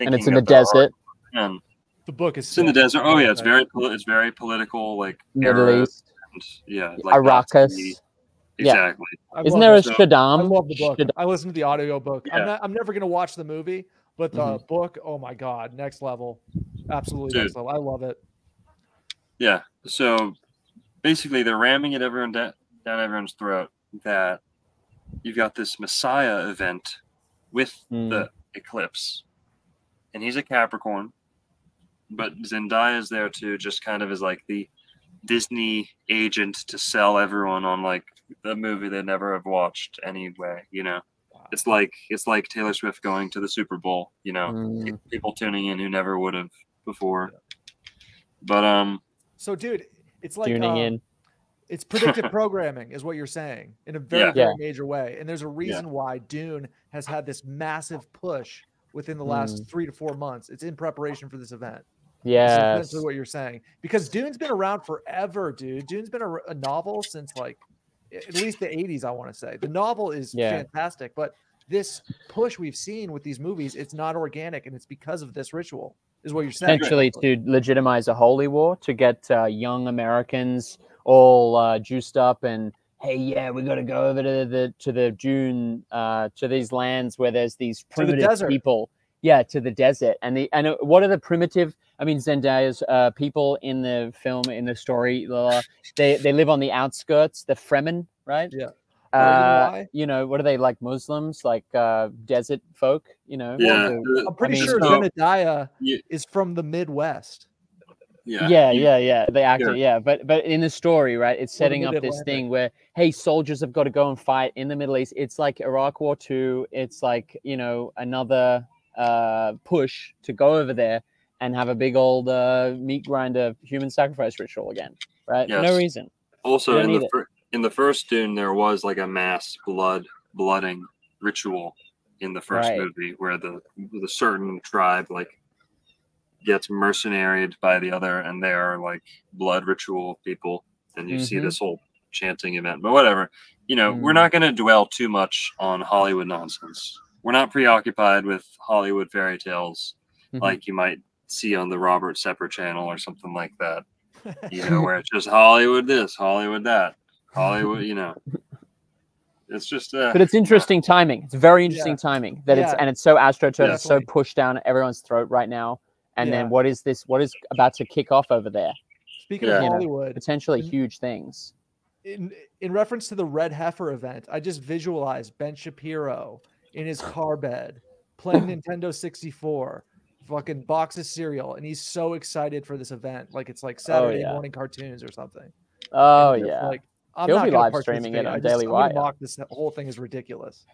And it's in the desert, And The book is it's in the desert. Oh yeah, it's very it's very political. Like Middle East, and, yeah, like Arrakis. Nazi- Yeah. Isn't there a it. So- I Shaddam? love the book. Shaddam- I listened to the audio book. I'm Yeah. not, I'm never gonna watch the movie, but the Mhm. book, oh my god, next level, absolutely Dude. next level. I love it. Yeah. So basically, they're ramming it everyone da- down everyone's throat that you've got this Messiah event with Mm. the eclipse, and he's a Capricorn, but Zendaya is there too, just kind of as like the Disney agent to sell everyone on like the movie they never have watched anyway. You know, it's like it's like Taylor Swift going to the Super Bowl. You know, Mm. people tuning in who never would have before. But um, So, dude, it's like tuning uh, in. It's predictive programming, is what you're saying, in a very, Yeah. very Yeah. major way. And there's a reason why Dune has had this massive push within the last Mm. three to four months. It's in preparation for this event. Yeah, is Yes. essentially what you're saying. Because Dune's been around forever, dude. Dune's been a, a novel since like at least the 80s, I want to say. The novel is Yeah. fantastic, but this push we've seen with these movies, it's not organic, and it's because of this ritual, is what you're saying. Essentially, to legitimize a holy war, to get uh, young Americans all uh, juiced up and hey, yeah, we got to go over to the to the June uh, to these lands where there's these primitive desert. people. Yeah, to the desert. And the and uh, what are the primitive? I mean, Zendaya's uh, people in the film in the story, they they live on the outskirts, the Fremen, right? Yeah. You know Uh, you know what are they like? Muslims, like uh, desert folk. You know. yeah, I'm pretty mean, sure so- Zendaya Yeah. is from the Midwest. Yeah, yeah yeah yeah the actor Sure. yeah but but in the story right it's Or the setting up this Mid-Atlantic. thing where hey soldiers have got to go and fight in the middle east it's like iraq war 2 it's like you know another uh push to go over there and have a big old uh meat grinder human sacrifice ritual again right no reason Also, in the need fir- in the first Dune, there was like a mass blood blooding ritual in the first Right. movie where the the certain tribe like gets mercenaried by the other, and they are like blood ritual people, and you see Mhm. this whole chanting event. But whatever, you know, we're Mm. not going to dwell too much on Hollywood nonsense. We're not preoccupied with Hollywood fairy tales Mhm. like you might see on the Robert Sepehr channel or something like that you know, where it's just Hollywood this, Hollywood that, Hollywood, you know. It's just uh but it's interesting timing it's very interesting Yeah. timing that it's and it's so astroturf it's so pushed down everyone's throat right now and Yeah. then what is this what is about to kick off over there Speaking Yeah. of You know, Hollywood, potentially huge things in in reference to the Red Heifer event, I just visualized Ben Shapiro in his car bed playing Nintendo 64, fucking box of cereal, and he's so excited for this event, like it's like oh, Saturday yeah. morning cartoons or something. oh And it's yeah Like I'm He'll not be live streaming it on I just, Daily I'm gonna Wire. mock this whole thing is ridiculous.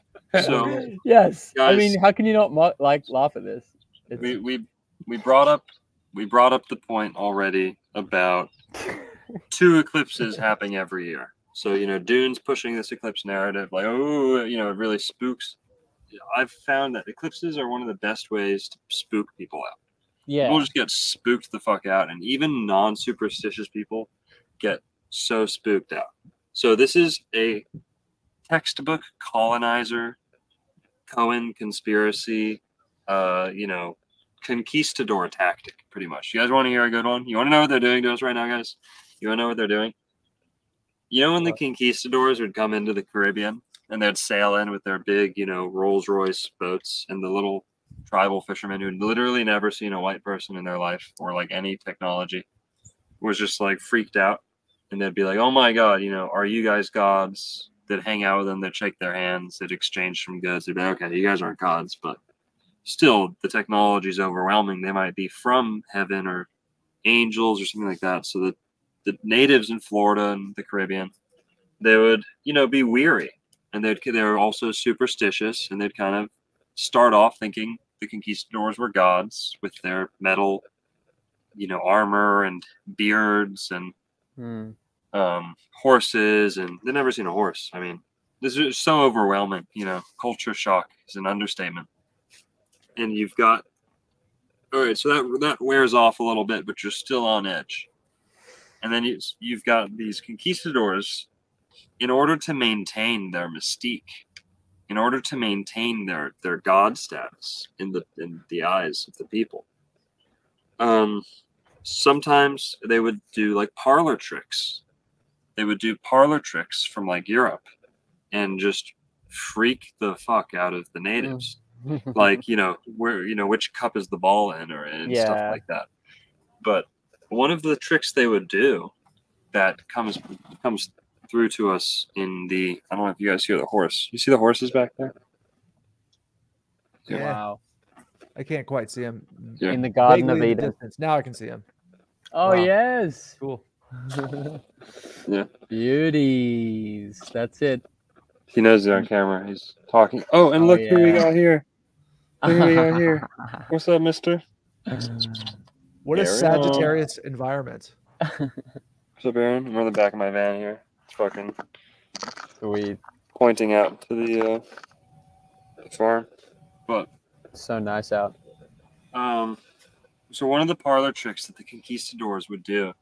so Yes, I mean, how can you not mo- like laugh at this? It's, we, we we brought up we brought up the point already about two eclipses happening every year. So, you know, Dune's pushing this eclipse narrative, like, oh, you know, it really spooks. I've found that eclipses are one of the best ways to spook people out. yeah, People just get spooked the fuck out, and even non superstitious people get so spooked out. So, this is a textbook colonizer, Cohen conspiracy, uh, you know, conquistador tactic, pretty much. You guys want to hear a good one? You want to know what they're doing to us right now, guys? You want to know what they're doing? You know, when the conquistadors would come into the Caribbean and they'd sail in with their big, you know, Rolls Royce boats, and the little tribal fishermen who'd literally never seen a white person in their life or like any technology was just like freaked out. And they'd be like, oh my God, you know, are you guys gods? That hang out with them, that shake their hands, that exchange some goods. They'd be like, okay, you guys aren't gods, but still the technology is overwhelming. They might be from heaven or angels or something like that. So that the natives in Florida and the Caribbean, they would, you know, be weary and they'd they were also superstitious and they'd kind of start off thinking the conquistadors were gods with their metal, you know, armor and beards and Hmm. um, horses, and they've never seen a horse. I mean, this is so overwhelming. You know, culture shock is an understatement. And you've got, all right, so that that wears off a little bit, but you're still on edge. And then you, you've got these conquistadors, in order to maintain their mystique, in order to maintain their their god status in the in the eyes of the people. Um, sometimes they would do like parlor tricks they would do parlor tricks from like Europe and just freak the fuck out of the natives. Like, you know, where you know, which cup is the ball in or and stuff like that. But one of the tricks they would do that comes comes through to us in the I don't know if you guys hear the horse. You see the horses back there? Yeah. Wow. I can't quite see him. Yeah. In the Garden Vaguely of in the Eden. distance. Now I can see him. Oh Wow. yes. Cool. Yeah. Beauties. That's it. He knows they're on camera. He's talking. Oh, and Oh, look who we got here. Look who we got here. What's up, mister? What a There we. Sagittarius environment. What's up, Aaron? I'm on the back of my van here. It's fucking Sweet. pointing out to the, uh, the farm. But So nice out. um, so one of the parlor tricks that the conquistadors would do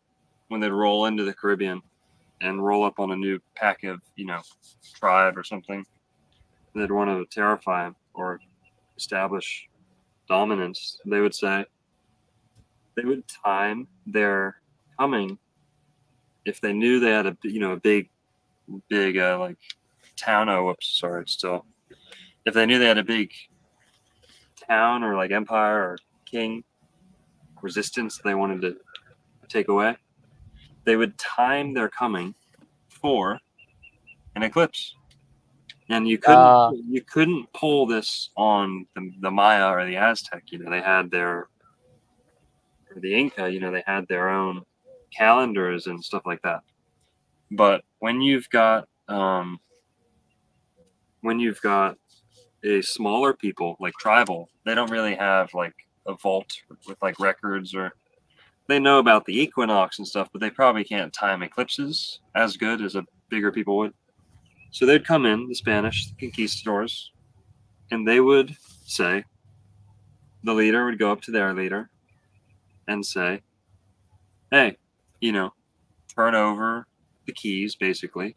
when they'd roll into the Caribbean and roll up on a new pack of you know tribe or something, they'd want to terrify them or establish dominance. They would say they would time their coming if they knew they had a you know a big big uh, like town. Oh, whoops, sorry, still. If they knew they had a big town or like empire or king resistance they wanted to take away, they would time their coming for an eclipse. And you couldn't Ah. you couldn't pull this on the, the Maya or the Aztec. You know, they had their or the Inca, you know, they had their own calendars and stuff like that. But when you've got um when you've got a smaller people like tribal, they don't really have like a vault with like records or they know about the equinox and stuff, but they probably can't time eclipses as good as a bigger people would. So they'd come in, the Spanish, the conquistadors, and they would say, the leader would go up to their leader and say, Hey, you know, turn over the keys, basically.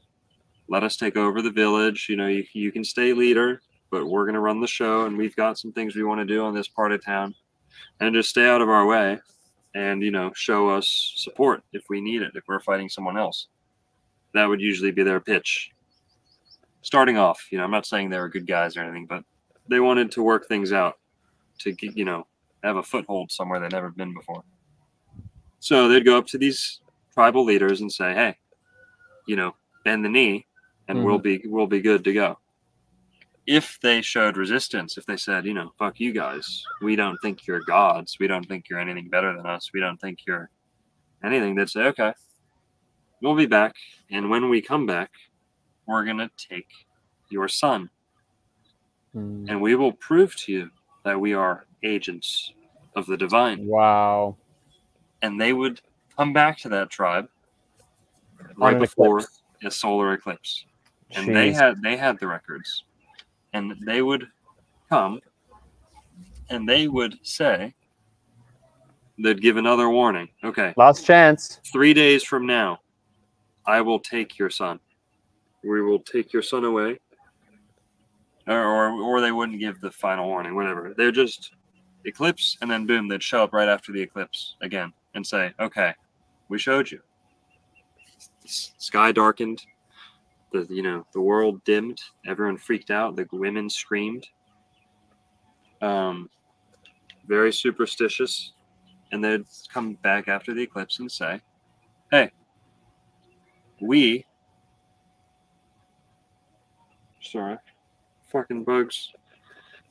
Let us take over the village. You know, you, you can stay leader, but we're going to run the show, and we've got some things we want to do on this part of town. And just stay out of our way and, you know, show us support if we need it, if we're fighting someone else. That would usually be their pitch. Starting off, you know, I'm not saying they were good guys or anything, but they wanted to work things out to, get, you know, have a foothold somewhere they'd never been before. So they'd go up to these tribal leaders and say, "Hey, you know, bend the knee, and we'll mm-hmm. be we'll be good to go." If they showed resistance, if they said, "You know, fuck you guys, we don't think you're gods, we don't think you're anything better than us, we don't think you're anything," they'd say, "Okay, we'll be back, and when we come back, we're gonna take your son, Mm. and we will prove to you that we are agents of the divine." Wow. and they would come back to that tribe right before eclipse. a solar eclipse and they had they had the records and they would come and they would say they'd give another warning okay Last chance. three days from now i will take your son we will take your son away. Or or, or they wouldn't give the final warning whatever. They're just eclipse and then boom they'd show up right after the eclipse again and say okay we showed you. Sky darkened. The you know the world dimmed. Everyone freaked out. The women screamed. Um very superstitious. And they'd come back after the eclipse and say hey we sorry fucking bugs.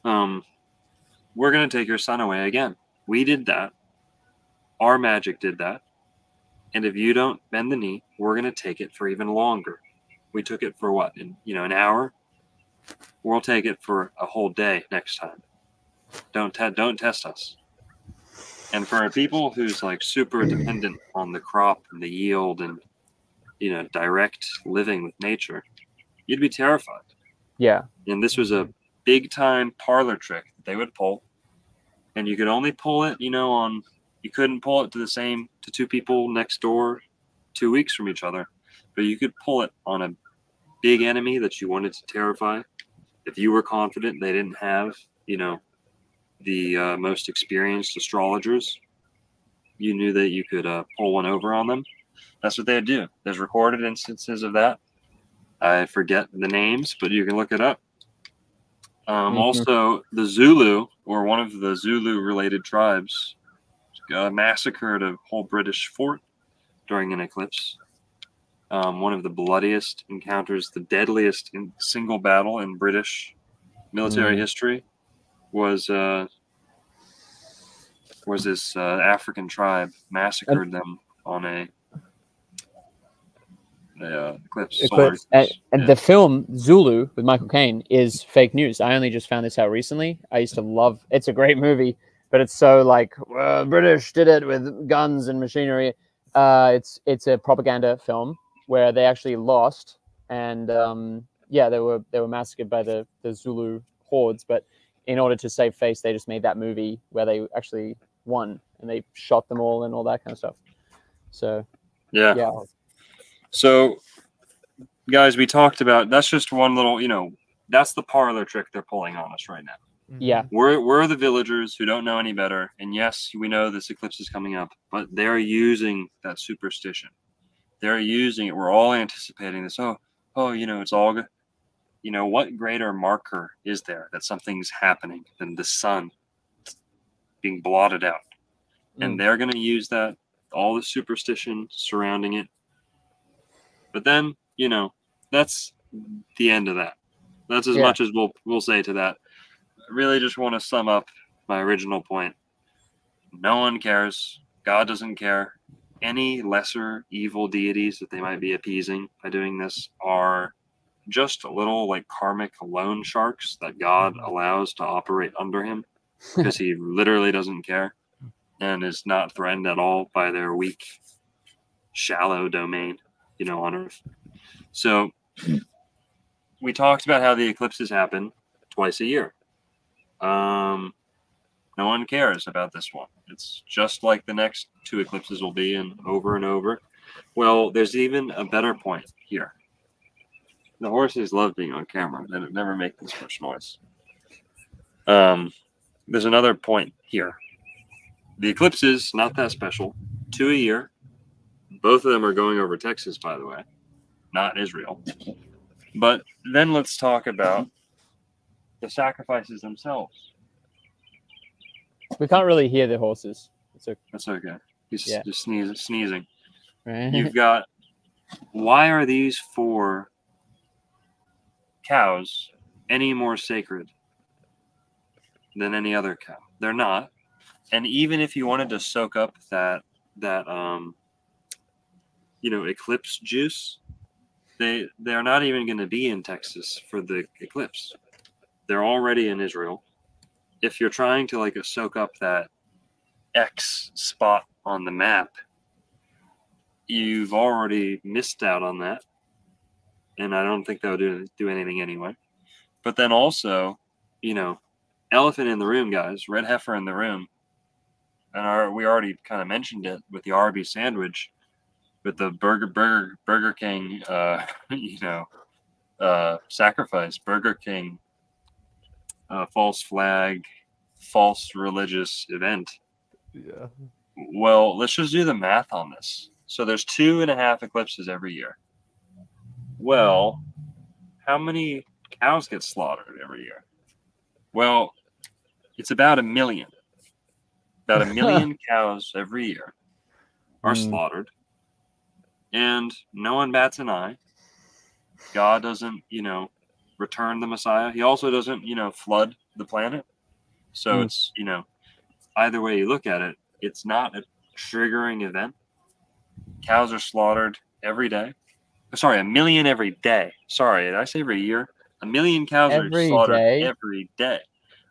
Um we're going to take your son away again. We did that. Our magic did that. And if you don't bend the knee we're going to take it for even longer. We took it for what in you know an hour? We'll take it for a whole day next time. Don't te- don't test us. And for people who's like super dependent on the crop and the yield and you know direct living with nature you'd be terrified Yeah. and this was a big time parlor trick that they would pull and you could only pull it you know on you couldn't pull it to the same to two people next door two weeks from each other but you could pull it on a big enemy that you wanted to terrify if you were confident they didn't have you know the uh, most experienced astrologers you knew that you could uh, pull one over on them that's what they'd do. There's recorded instances of that. I forget the names, but you can look it up. Um, Mhm. Also, the Zulu, or one of the Zulu-related tribes, uh, massacred a whole British fort during an eclipse. Um, one of the bloodiest encounters, the deadliest in single battle in British military Mm. history, was uh, was this uh, African tribe massacred them on a, uh, eclipse. solar Eclipse. And, and Yeah. the film Zulu with Michael Caine is fake news. I only just found this out recently. I used to love. It's a great movie, but it's so like well, British did it with guns and machinery. Uh, it's it's a propaganda film where they actually lost, and um, yeah, they were they were massacred by the the Zulu hordes. But in order to save face, they just made that movie where they actually won and they shot them all and all that kind of stuff. So yeah. yeah, So, guys, we talked about that's just one little, you know, that's the parlor trick they're pulling on us right now. yeah. We're we're the villagers who don't know any better, and yes, we know this eclipse is coming up, but they're using that superstition. They're using it. We're all anticipating this. Oh, oh, you know, it's all good. You know, what greater marker is there that something's happening than the sun being blotted out? and Mm. they're going to use that all the superstition surrounding it but then you know that's the end of that. That's as Yeah. much as we'll we'll say to that. I really just want to sum up my original point. No one cares. God doesn't care. Any lesser evil deities that they might be appeasing by doing this are just little like karmic loan sharks that god mm-hmm. allows to operate under him because he literally doesn't care and is not threatened at all by their weak, shallow domain, you know, on Earth. So we talked about how the eclipses happen twice a year. Um, no one cares about this one. It's just like the next two eclipses will be, and over and over. Well, there's even a better point here. The horses love being on camera. They never make this much noise. Um, there's another point here. The eclipses, not that special. Two a year. Both of them are going over Texas, by the way, not Israel. But then let's talk about the sacrifices themselves. We can't really hear the horses. It's a, That's okay. He's Yeah. just sneezing. sneezing. right? You've got why are these four cows any more sacred than any other cow? They're not. And even if you wanted to soak up that that um you know eclipse juice, they they're not even going to be in Texas for the eclipse. They're already in Israel. If you're trying to like soak up that X spot on the map, you've already missed out on that. And I don't think they'll do do anything anyway. But then also, you know, elephant in the room, guys, red heifer in the room. And our, we already kind of mentioned it with the Arby's sandwich, with the Burger Burger Burger King, uh, you know, uh, sacrifice, Burger King, uh, false flag, false religious event. Yeah. Well, let's just do the math on this. So there's two and a half eclipses every year. Well, how many cows get slaughtered every year? Well, it's about a million. About a million cows every year are Mm. slaughtered. And no one bats an eye. God doesn't, you know, return the Messiah. He also doesn't, you know, flood the planet. So Mm. it's, you know, either way you look at it, it's not a triggering event. Cows are slaughtered every day. Sorry, a million every day. Sorry, did I say every year? A million cows Every are slaughtered day? every day.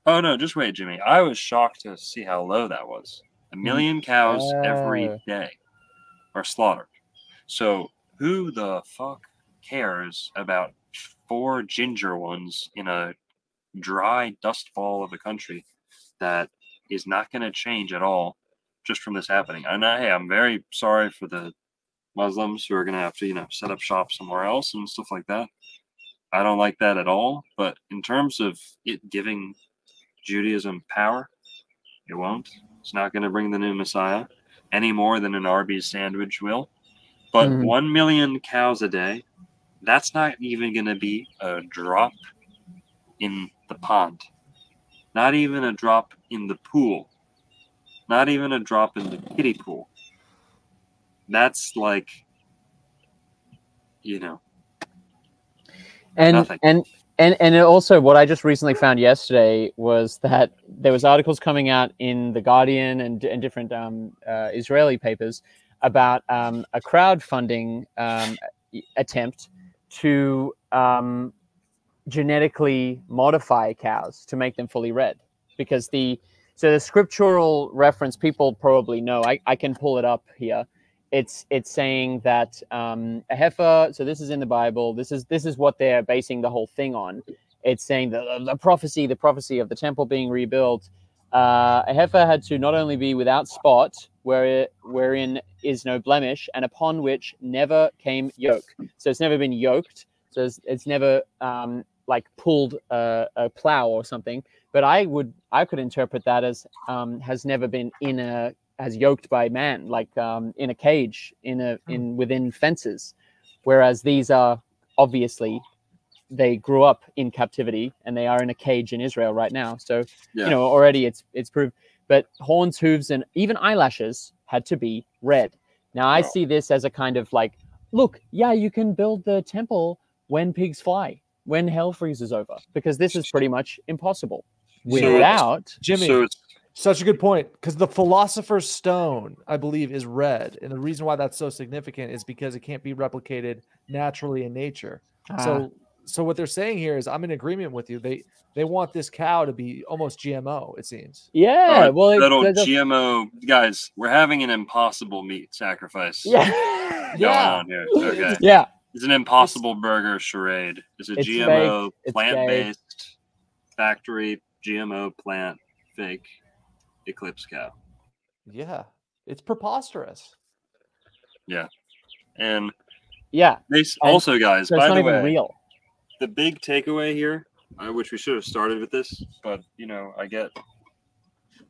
Oh no, just wait, Jimmy. I was shocked to see how low that was. A million cows Oh. every day are slaughtered. So who the fuck cares about four ginger ones in a dry dust ball of a country that is not going to change at all just from this happening? And I, hey, I'm very sorry for the Muslims who are going to have to, you know, set up shop somewhere else and stuff like that. I don't like that at all. But in terms of it giving Judaism power, it won't. It's not going to bring the new Messiah any more than an Arby's sandwich will. But Mhm. 1 million cows a day, that's not even going to be a drop in the pond. Not even a drop in the pool. Not even a drop in the kiddie pool. That's like, you know, and Nothing. and and and it also what I just recently found yesterday was that there was articles coming out in the Guardian and and different um, uh, Israeli papers about um, a crowdfunding um, attempt to um, genetically modify cows to make them fully red because the so the scriptural reference people probably know I, I can pull it up here it's it's saying that um, a heifer. So this is in the Bible. This is this is what they're basing the whole thing on. It's saying the, the prophecy, the prophecy of the temple being rebuilt. Uh, a heifer had to not only be without spot, where wherein is no blemish, and upon which never came yoke. So it's never been yoked. So it's, it's never um, like pulled a, a plow or something. But I would I could interpret that as um, has never been in a as yoked by man, like um, in a cage, in a in within fences, whereas these are obviously they grew up in captivity and they are in a cage in Israel right now. So Yeah. you know already it's it's proved. But horns, hooves, and even eyelashes had to be red. Now I see this as a kind of like, look, yeah, you can build the temple when pigs fly, when hell freezes over, because this is pretty much impossible So without. Jimmy, So it's Such a good point because the philosopher's stone, I believe, is red, and the reason why that's so significant is because it can't be replicated naturally in nature. Ah, So, so what they're saying here is, I'm in agreement with you. They they want this cow to be almost GMO. It seems. yeah, Alright, well, it, little there's GMO guys. We're having an impossible meat sacrifice yeah, going Yeah. on here. Okay, yeah. it's an impossible burger charade. It's a It's GMO fake, plant-based factory GMO plant fake eclipse cow, Yeah, it's preposterous. Yeah. And Yeah, they s- And- also guys. so by the way, real. The big takeaway here, uh, which we should have started with this, but you know, I get,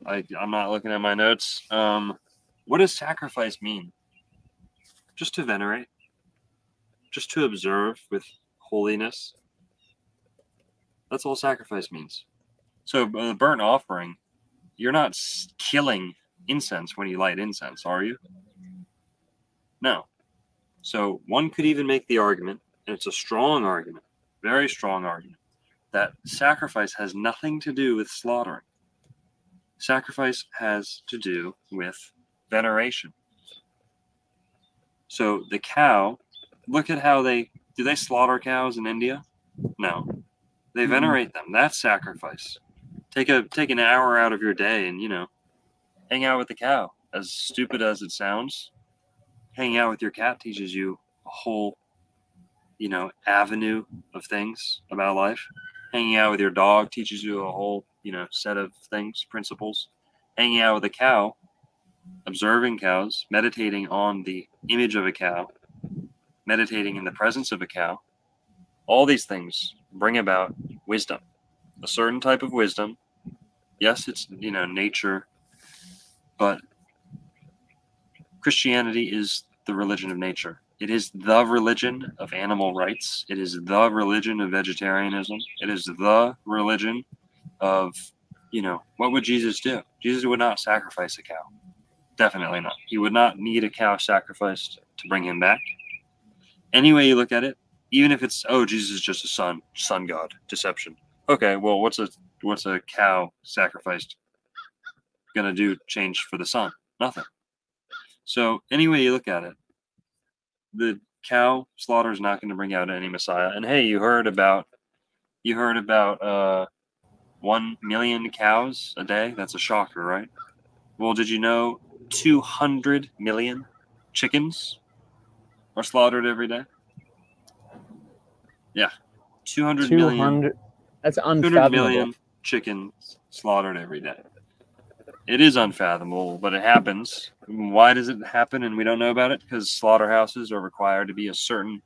I I'm not looking at my notes. Um, what does sacrifice mean? Just to venerate, just to observe with holiness. That's all sacrifice means. So uh, the burnt offering, you're not killing incense when you light incense, are you? No. So one could even make the argument, and it's a strong argument very strong argument that sacrifice has nothing to do with slaughtering. Sacrifice has to do with veneration. So the cow, look at how they do they slaughter cows in India? No. They Mhm. venerate them. That's sacrifice. Take a take an hour out of your day and you know, hang out with the cow. As stupid as it sounds, hanging out with your cat teaches you a whole you know avenue of things about life. Hanging out with your dog teaches you a whole you know set of things principles. Hanging out with a cow observing cows meditating on the image of a cow meditating in the presence of a cow. All these things bring about wisdom a certain type of wisdom. Yes it's you know nature but christianity is the religion of nature it is the religion of animal rights. It is the religion of vegetarianism. It is the religion of, you know, what would Jesus do? Jesus would not sacrifice a cow. Definitely not. He would not need a cow sacrificed to bring him back. Any way you look at it, even if it's oh Jesus is just a son, sun god, deception. Okay, well what's a what's a cow sacrificed gonna do change for the sun? Nothing. So any way you look at it, the cow slaughter is not going to bring out any messiah and hey you heard about you heard about uh 1 million cows a day that's a shocker right well did you know 200 million chickens are slaughtered every day yeah 200 Two million hundred. That's 200 unfathomable. million chickens slaughtered every day. It is unfathomable, but it happens. Why does it happen and we don't know about it? Because slaughterhouses are required to be a certain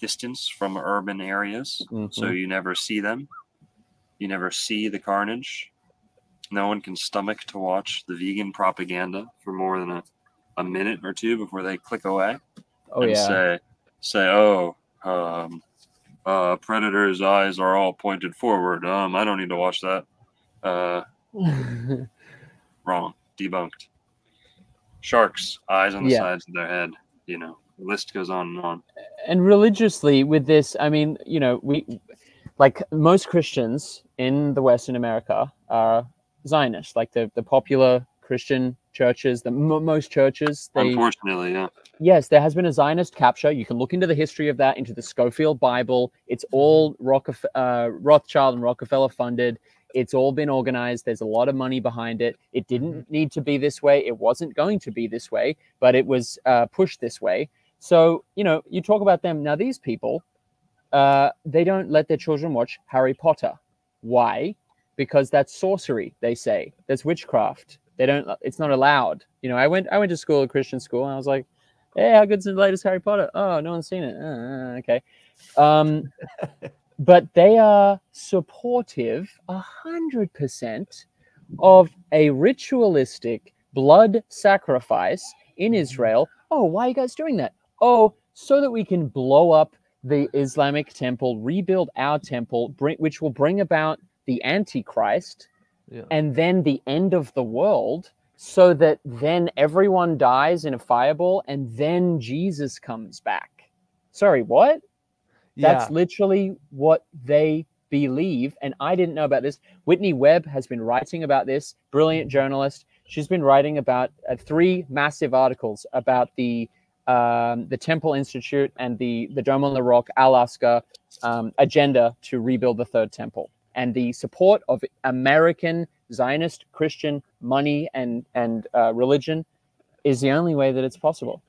distance from urban areas, so Mhm. you never see them. You never see the carnage. No one can stomach to watch the vegan propaganda for more than a, a minute or two before they click away. Oh and yeah. say say oh um uh predator's eyes are all pointed forward um i don't need to watch that uh wrong debunked. Sharks eyes on the Yeah. sides of their head you know the list goes on and on. And religiously with this i mean you know we like most christians in the western america are zionist like the, the popular christian churches the m- most churches they unfortunately yeah. Yes there has been a zionist capture. You can look into the history of that into the scofield bible. It's all Rockefe- uh, rothschild and rockefeller funded it's all been organized. There's a lot of money behind it. It didn't need to be this way. It wasn't going to be this way but it was uh, pushed this way. So you know you talk about them. Now these people uh, they don't let their children watch harry potter. Why? Because that's sorcery they say. That's witchcraft. They don't it's not allowed. You know i went i went to school a christian school and i was like hey how good's the latest harry potter? Oh no one's seen it. Uh, okay. Um but they are supportive a hundred percent of a ritualistic blood sacrifice in Israel. Oh, why are you guys doing that? Oh, so that we can blow up the Islamic temple, rebuild our temple, bring, which will bring about the Antichrist Yeah. and then the end of the world, so that then everyone dies in a fireball and then Jesus comes back. Sorry, what? That's yeah. literally what they believe. And I didn't know about this. Whitney Webb has been writing about this, brilliant journalist. She's been writing about uh, three massive articles about the um, the Temple Institute and the the Dome on the Rock, al-Aqsa um, agenda to rebuild the third temple, and the support of American Zionist Christian money and and uh, religion is the only way that it's possible.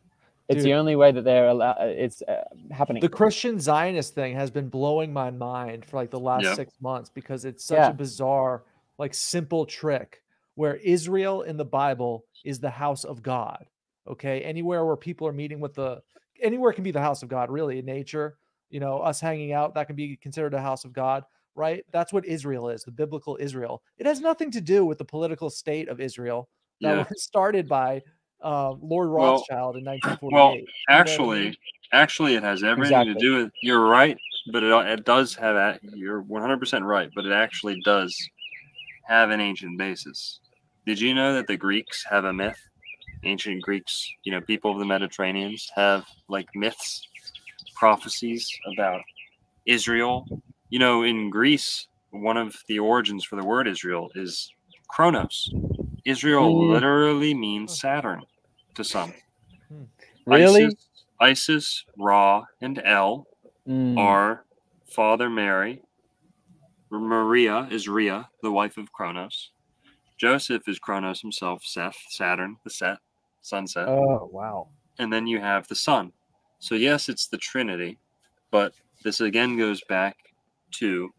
It's the only way that they're allow- uh, it's uh, happening. the Christian Zionist thing has been blowing my mind for like the last Yeah. six months because it's such Yeah. a bizarre, like simple trick where Israel in the Bible is the house of God. Okay. Anywhere where people are meeting with the anywhere can be the house of God, really, in nature. You know, us hanging out, that can be considered a house of God, right? That's what Israel is, the biblical Israel. It has nothing to do with the political state of Israel that yeah was started by uh, Lord Well- Rothschild in 1948. well You know I actually actually it has everything to do with you're right but it, it does have a, you're 100% right but it actually does have an ancient basis. Did you know that the greeks have a myth? Ancient greeks you know people of the mediterraneans have like myths prophecies about israel. You know in greece one of the origins for the word israel is chronos israel Mm. literally means saturn to some really? Isis, Isis, Ra, and El Mm. are Father Mary. Maria is Rhea, the wife of Kronos. Joseph is Kronos himself, Seth, Saturn, the set, sunset. Oh wow. and then you have the sun. So, yes, it's the Trinity, but this again goes back to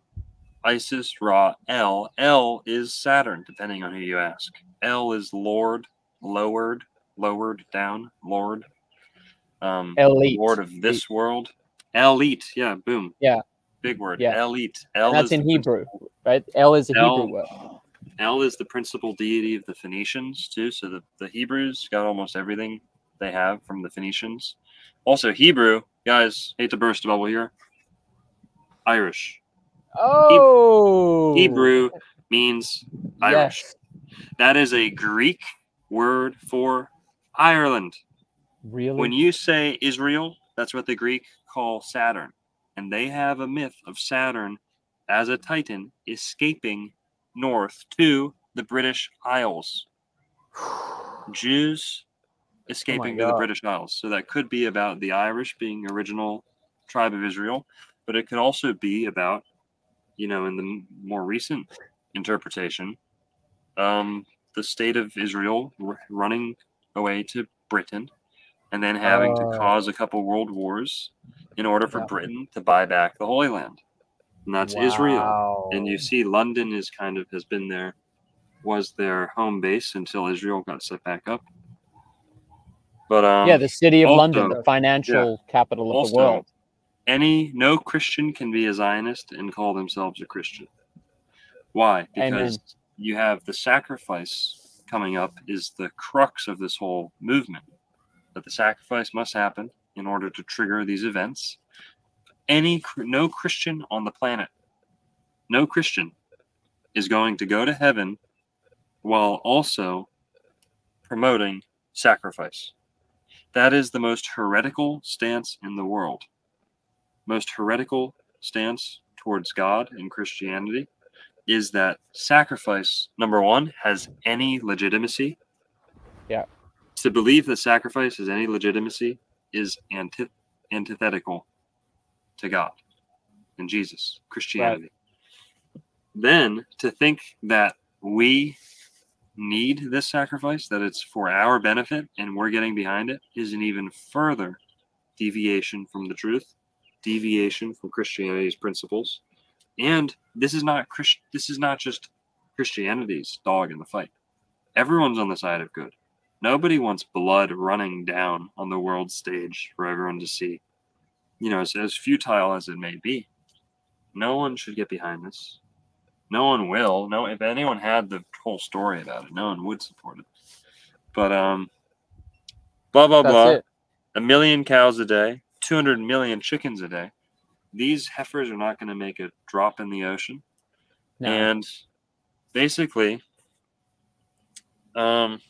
Isis, Ra, El. El is Saturn, depending on who you ask. El is Lord, lowered, lowered down, Lord. Um, Elite. Lord of this world. Elite, yeah, boom. Yeah. Big word. Yeah. Elite. El That's is in Hebrew, right? L is a Hebrew word. El is the principal deity of the Phoenicians too. So the, the Hebrews got almost everything they have from the Phoenicians. Also Hebrew, guys, hate to burst a bubble here. Irish. Oh. Hebrew means Irish. Yes. That is a Greek word for Ireland. Really? When you say Israel, that's what the Greek call Saturn. And they have a myth of Saturn as a titan escaping north to the British Isles. Jews escaping to the British Isles. So that could be about the Irish being original tribe of Israel, but it could also be about, you know, in the more recent interpretation, um, the state of Israel r- running away to Britain and then having Oh. to cause a couple world wars in order for Yeah. Britain to buy back the Holy Land. And that's Israel. And you see London is kind of has been there was their home base until Israel got set back up. But um yeah, the city of London, the financial capital of the world. any no Christian can be a Zionist and call themselves a Christian. Why? Amen. Because you have the sacrifice coming up is the crux of this whole movement. That the sacrifice must happen in order to trigger these events. Any no Christian on the planet, no Christian is going to go to heaven while also promoting sacrifice. That is the most heretical stance in the world. Most heretical stance towards God in Christianity is that sacrifice, number one, has any legitimacy. Yeah. To believe that sacrifice has any legitimacy is anti- antithetical to God and Jesus, Christianity. Then to think that we need this sacrifice, that it's for our benefit and we're getting behind it, is an even further deviation from the truth, deviation from Christianity's principles. And this is not Christ- this is not just Christianity's dog in the fight. Everyone's on the side of good. Nobody wants blood running down on the world stage for everyone to see. You know, as, as futile as it may be. No one should get behind this. No one will. No, if anyone had the whole story about it, no one would support it. But um, blah blah That's blah. it. A million cows a day, two hundred million chickens a day. These heifers are not going to make a drop in the ocean, No. and basically, um,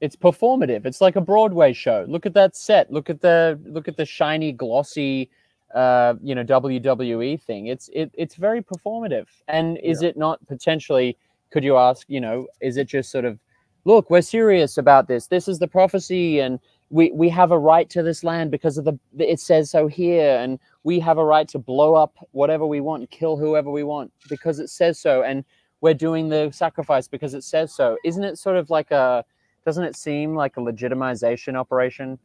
it's performative. It's like a Broadway show. Look at that set. Look at the look at the shiny, glossy, uh, you know, WWE thing. It's it it's very performative. And is it not potentially? Could you ask? You know, is it just sort of, look, we're serious about this. This is the prophecy, and we we have a right to this land because of the it says so here, and we have a right to blow up whatever we want, and kill whoever we want because it says so, and we're doing the sacrifice because it says so. Isn't it sort of like a doesn't it seem like a legitimization operation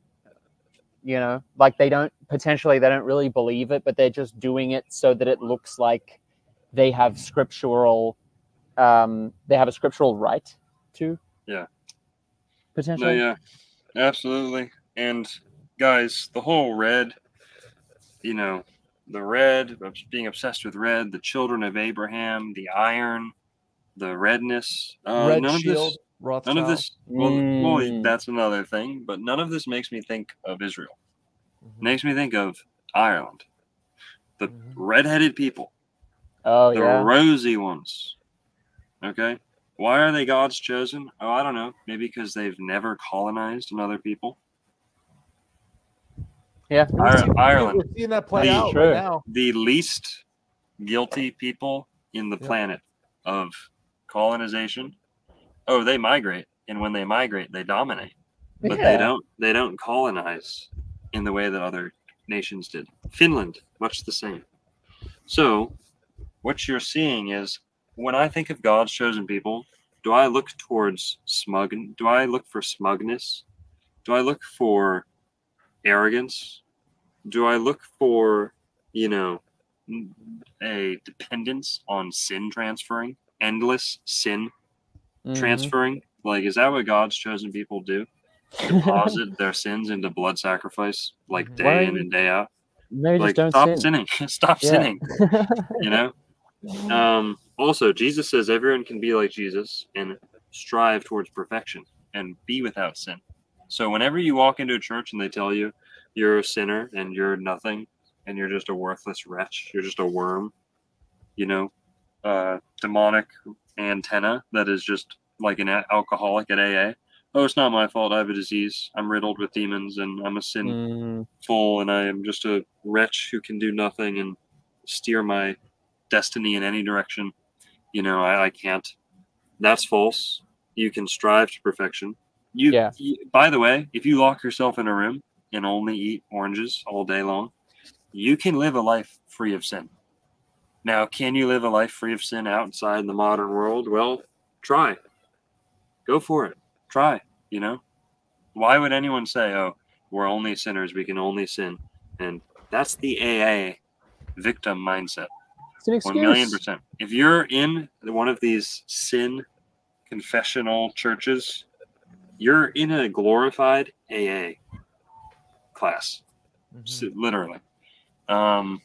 you know like they don't potentially they don't really believe it but they're just doing it so that it looks like they have scriptural um they have a scriptural right to Yeah. No, potentially yeah, absolutely. And guys, the whole red, you know, the red, being obsessed with red, the children of Abraham, the iron, the redness. Uh, Red none Shield, of this. Rothschild. None of this. Well, well, Mm. that's another thing. But none of this makes me think of Israel. Mhm. Makes me think of Ireland, the Mhm. redheaded people, oh the yeah rosy ones. Okay. Why are they God's chosen? Oh, I don't know. Maybe because they've never colonized another people. yeah We're Ir- seeing- Ireland. We're seeing that play The- out True. right now. The least guilty people in the Yeah. planet of colonization. Oh, they migrate, and when they migrate, they dominate. But they don't. They don't colonize in the way that other nations did. Finland, much the same. So, what you're seeing is when I think of God's chosen people, do I look towards smug? Do I look for smugness? Do I look for arrogance? Do I look for, you know, a dependence on sin transferring, endless sin Mhm. transferring? Like, is that what God's chosen people do? Deposit their sins into blood sacrifice, like Mhm. day Why- in and day out? maybe like, just don't stop sin. sinning. stop Yeah. sinning. You know. Um, also, Jesus says everyone can be like Jesus and strive towards perfection and be without sin. So whenever you walk into a church and they tell you you're a sinner and you're nothing and you're just a worthless wretch, you're just a worm, you know, uh, demonic antenna that is just like an a- alcoholic at AA. Oh, it's not my fault. I have a disease. I'm riddled with demons and I'm a sin Mm, and I am just a wretch who can do nothing and steer my destiny in any direction. You know, I, I can't. That's false. You can strive to perfection. You, Yeah. you- by the way, if you lock yourself in a room and only eat oranges all day long, you can live a life free of sin. Now, can you live a life free of sin outside the modern world? Well, try. Go for it. Try, you know? Why would anyone say, oh, we're only sinners, we can only sin? And that's the AA victim mindset. It's an One million percent. If you're in one of these sin confessional churches, you're in a glorified AA class, Mhm. literally. Um,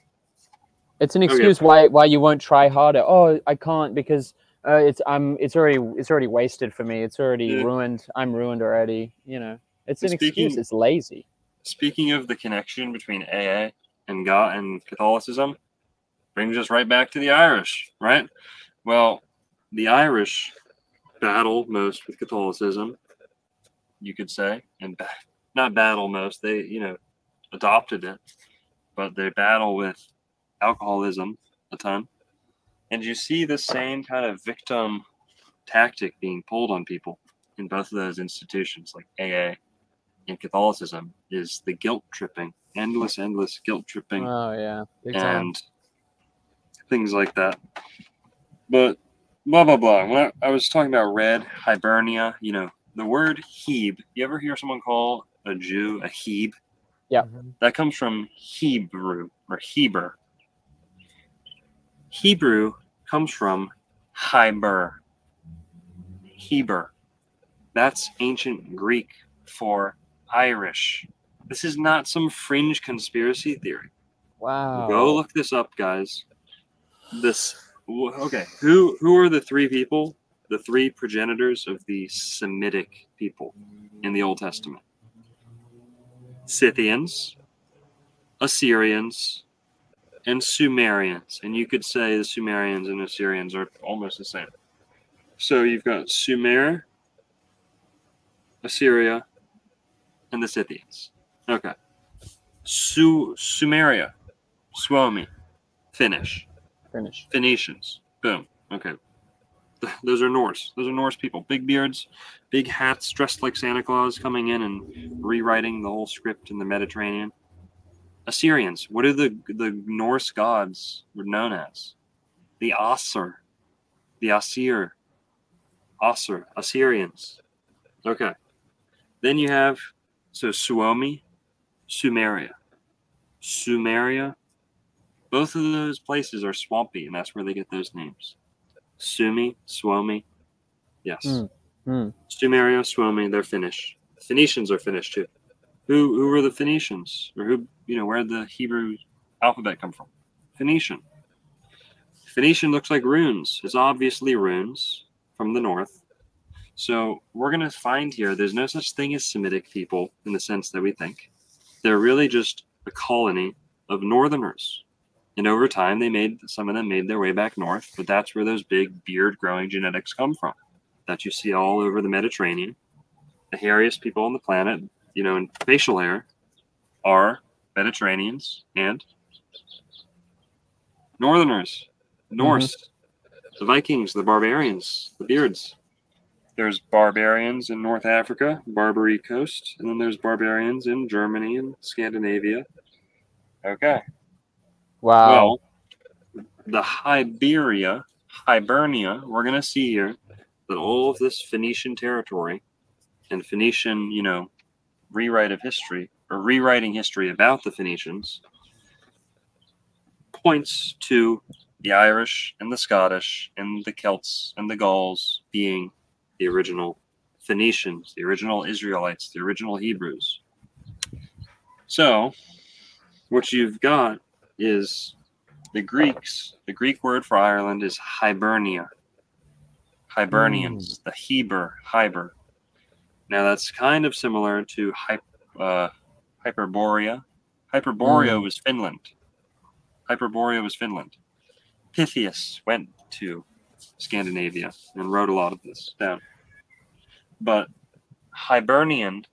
It's an Okay. excuse why why you won't try harder. Oh, I can't because uh, it's I'm it's already it's already wasted for me. It's already Yeah. ruined. I'm ruined already. You know, it's an speaking- excuse. It's lazy. speaking of the connection between AA and God and Catholicism, brings us right back to the Irish, right? Well, the Irish battle most with Catholicism, you could say, and ba- not battle most. They, you know, adopted it, but they battle with alcoholism a ton. And you see the same kind of victim tactic being pulled on people in both of those institutions, like AA and Catholicism, is the guilt tripping, endless, endless guilt tripping Oh yeah, big time. And things like that. But blah blah blah. When I, I was talking about red Hibernia, you know, the word Heb. You ever hear someone call a Jew a Heb? Yeah. Mhm. That comes from Hebrew or Heber. Hebrew comes from Hyber. Heber. That's ancient Greek for Irish. This is not some fringe conspiracy theory. Wow. Go look this up, guys. This okay. Who who are the three people? The three progenitors of the Semitic people in the Old Testament: Scythians, Assyrians, and Sumerians. And you could say the Sumerians and Assyrians are almost the same. So you've got Sumer, Assyria, and the Scythians. Okay. Su Sumeria, Suomi, Finnish, Finish. Phoenicians. Boom. Okay. Those are Norse. Those are Norse people. Big beards, big hats, dressed like Santa Claus, coming in and rewriting the whole script in the Mediterranean. Assyrians. What are the the Norse gods were known as? The Asur, the Asir, Asur, Assyrians. Okay. Then you have so Suomi, Sumeria. Sumeria. Both of those places are swampy, and that's where they get those names. Sumi, Suomi. Yes. Hmm. Hmm. Sumeria, Suomi, they're Finnish. The Phoenicians are Finnish too. Who who were the Phoenicians? Or who you know, where did the Hebrew alphabet come from? Phoenician. Phoenician looks like runes. It's obviously runes from the north. So we're gonna find here there's no such thing as Semitic people in the sense that we think. They're really just a colony of northerners. And over time they made some of them made their way back north, but that's where those big beard growing genetics come from that you see all over the Mediterranean. The hairiest people on the planet, you know, in facial hair, are Mediterraneans and Northerners, Norse, mm-hmm. the Vikings, the barbarians, the beards. There's barbarians in North Africa, Barbary Coast, and then there's barbarians in Germany and Scandinavia. Okay. Wow. Well, the Hiberia, Hibernia, we're going to see here that all of this Phoenician territory and Phoenician, you know, rewrite of history or rewriting history about the Phoenicians points to the Irish and the Scottish and the Celts and the Gauls being the original Phoenicians, the original Israelites, the original Hebrews. So, what you've got is the Greeks. The Greek word for Ireland is Hibernia. Hibernians, the Heber, Hiber. Now that's kind of similar to Hy- uh, Hyperborea. Hyperborea was Finland. Hyperborea was Finland. Pytheas went to Scandinavia and wrote a lot of this down. But Hibernian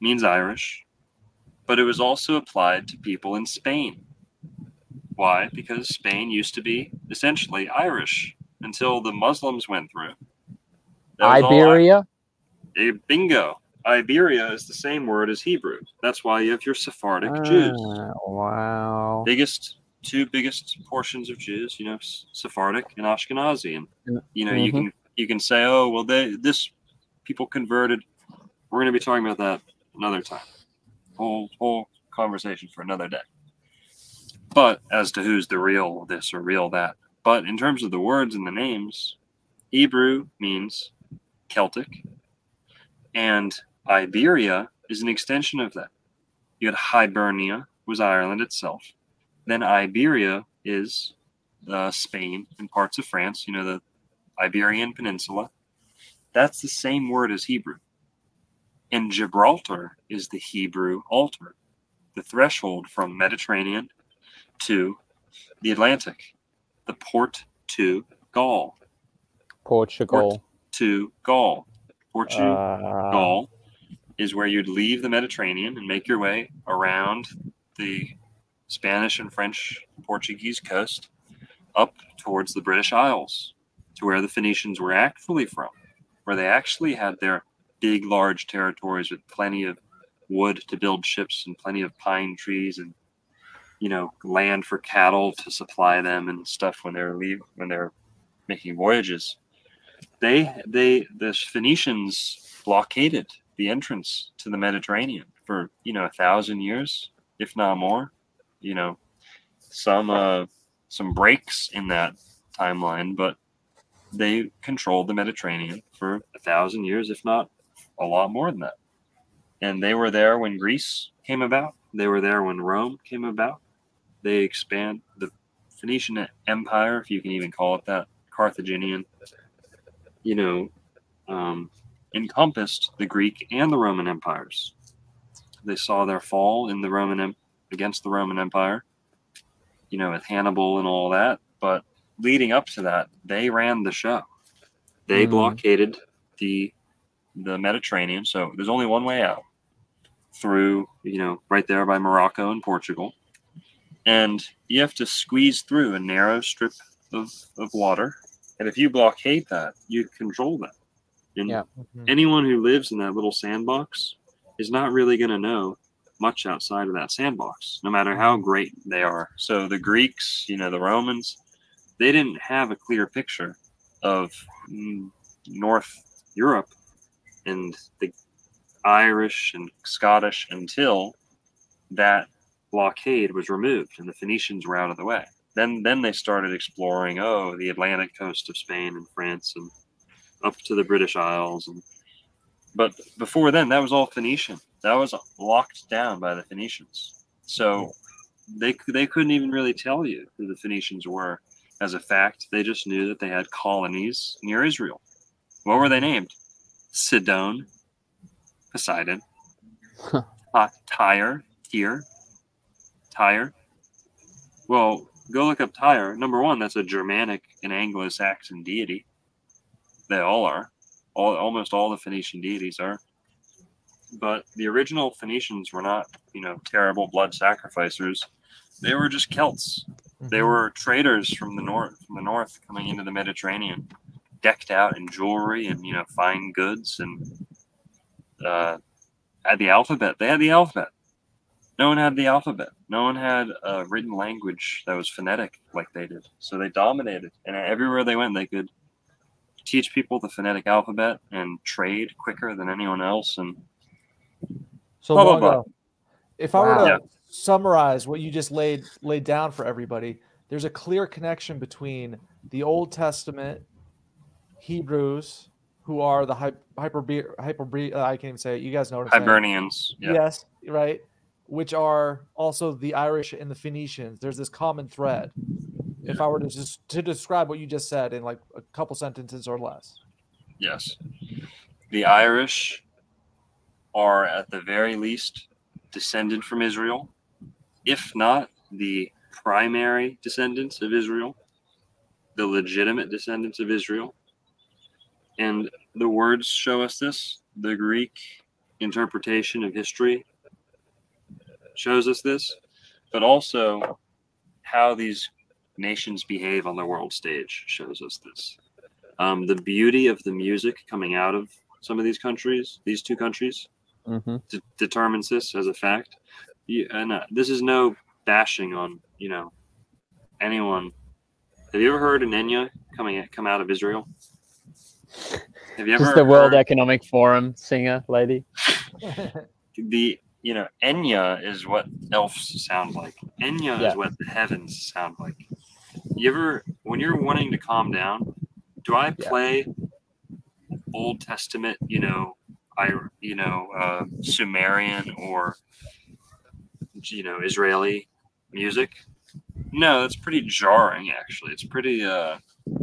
means Irish, but it was also applied to people in Spain. Why? Because Spain used to be essentially Irish until the Muslims went through. That was all Iberia. I- eh, bingo. Iberia is the same word as Hebrew. That's why you have your Sephardic Jews. Ah, wow. Biggest two biggest portions of Jews, you know, Sephardic and Ashkenazi, and And- you know you mhm. can you can say, oh well, they this people converted. We're going to be talking about that another time. Whole whole conversation for another day. But as to who's the real this or real that, but in terms of the words and the names, Hebrew means Celtic, and Iberia is an extension of that. You had Hibernia was Ireland itself. Then Iberia is uh, Spain and parts of France, you know, the Iberian Peninsula. That's the same word as Hebrew. And Gibraltar is the Hebrew altar, the threshold from Mediterranean to the Atlantic, the port to Gaul, Portugal. to Gaul. Portugal Uh, is where you'd leave the Mediterranean and make your way around the Spanish and French Portuguese coast up towards the British Isles to where the Phoenicians were actually from, where they actually had their big, large territories with plenty of wood to build ships and plenty of pine trees and you know land for cattle to supply them and stuff when they're leave when they're making voyages. They they the Phoenicians blockaded the entrance to the Mediterranean for you know a thousand years, if not more. You know, some uh, some breaks in that timeline, but they controlled the Mediterranean for a thousand years, if not a lot more than that. And they were there when Greece came about. They were there when Rome came about. They expand the Phoenician Empire, if you can even call it that, Carthaginian. You know, um, encompassed the Greek and the Roman empires. They saw their fall in the Roman em- against the Roman Empire, you know, with Hannibal and all that. But leading up to that, they ran the show. They Mhm. blockaded the the Mediterranean. So there's only one way out through, you know, right there by Morocco and Portugal. And you have to squeeze through a narrow strip of, of water. And if you blockade that, you control that. And Yeah. Mhm. anyone who lives in that little sandbox is not really going to know much outside of that sandbox, no matter how great they are. So the Greeks, you know, the Romans, they didn't have a clear picture of mm, North Europe and the Irish and Scottish until that blockade was removed and the Phoenicians were out of the way. Then then they started exploring, oh, the Atlantic coast of Spain and France and up to the British Isles and but before then that was all Phoenician. That was locked down by the Phoenicians. So they they couldn't even really tell you who the Phoenicians were as a fact. They just knew that they had colonies near Israel. What were they named? Sidon, Poseidon, uh, Tyre, Tyre, Tyre. Well, go look up Tyre. Number one, that's a Germanic and Anglo-Saxon deity. They all are. All, almost all the Phoenician deities are. But the original Phoenicians were not, you know, terrible blood sacrificers. They were just Celts. They Mhm. were traders from the north, from the north, coming into the Mediterranean, decked out in jewelry and you know fine goods, and uh, had the alphabet. They had the alphabet. No one had the alphabet. No one had a written language that was phonetic like they did. So they dominated, and everywhere they went, they could teach people the phonetic alphabet and trade quicker than anyone else. And So Blah, blah, blah. If I were to Yeah. summarize what you just laid laid down for everybody, there's a clear connection between the Old Testament Hebrews, who are the hy- hyper hyper uh, I can't even say it. You guys know what I'm. Hibernians, yeah, Yes, right. Which are also the Irish and the Phoenicians. There's this common thread. If I were to just to describe what you just said in like a couple sentences or less. Yes. The Irish are at the very least descended from Israel, if not the primary descendants of Israel, the legitimate descendants of Israel. And the words show us this. The Greek interpretation of history shows us this, but also how these nations behave on the world stage shows us this um, the beauty of the music coming out of some of these countries, these two countries, hmm de- determines this as a fact. You, and uh, this is no bashing on you know anyone. Have you ever heard an Enya coming come out of Israel? Have you ever Just the World heard Economic Forum singer lady. the you know Enya is what elves sound like. Enya Yeah. is what the heavens sound like. You ever when you're wanting to calm down, do I Yeah. play Old Testament, you know, I you know, uh, Sumerian or you know, Israeli music? No, it's pretty jarring actually. It's pretty uh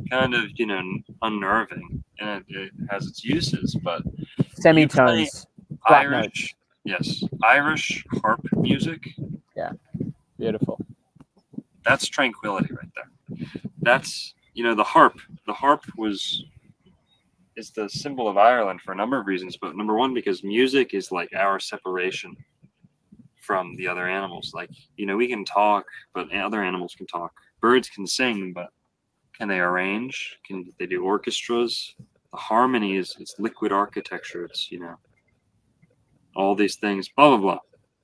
kind of, you know, unnerving and it, it has its uses, but Semitones. Irish, yes, Irish harp music. Yeah, beautiful. That's tranquility right there. That's you know the harp. The harp was is the symbol of Ireland for a number of reasons, but number one because music is like our separation from the other animals. Like you know we can talk, but other animals can talk. Birds can sing, but can they arrange? Can they do orchestras? The harmony is it's liquid architecture. It's you know all these things. Blah blah blah.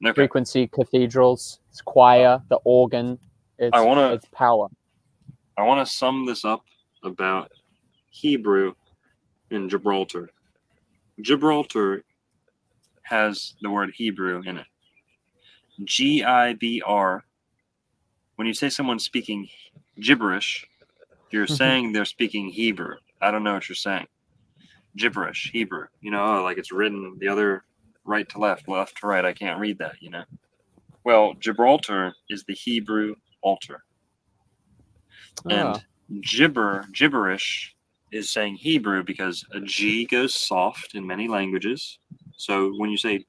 Okay. Frequency cathedrals, it's choir, the organ. It's, I wanna- it's power. I want to sum this up about Hebrew in Gibraltar. Gibraltar has the word Hebrew in it. G I B R. When you say someone's speaking gibberish, you're mm-hmm. saying they're speaking Hebrew. I don't know what you're saying. Gibberish, Hebrew. You know, like it's written the other right to left, left to right. I can't read that, you know. Well, Gibraltar is the Hebrew altar. And Ah. gibber gibberish is saying Hebrew because a G goes soft in many languages. So when you say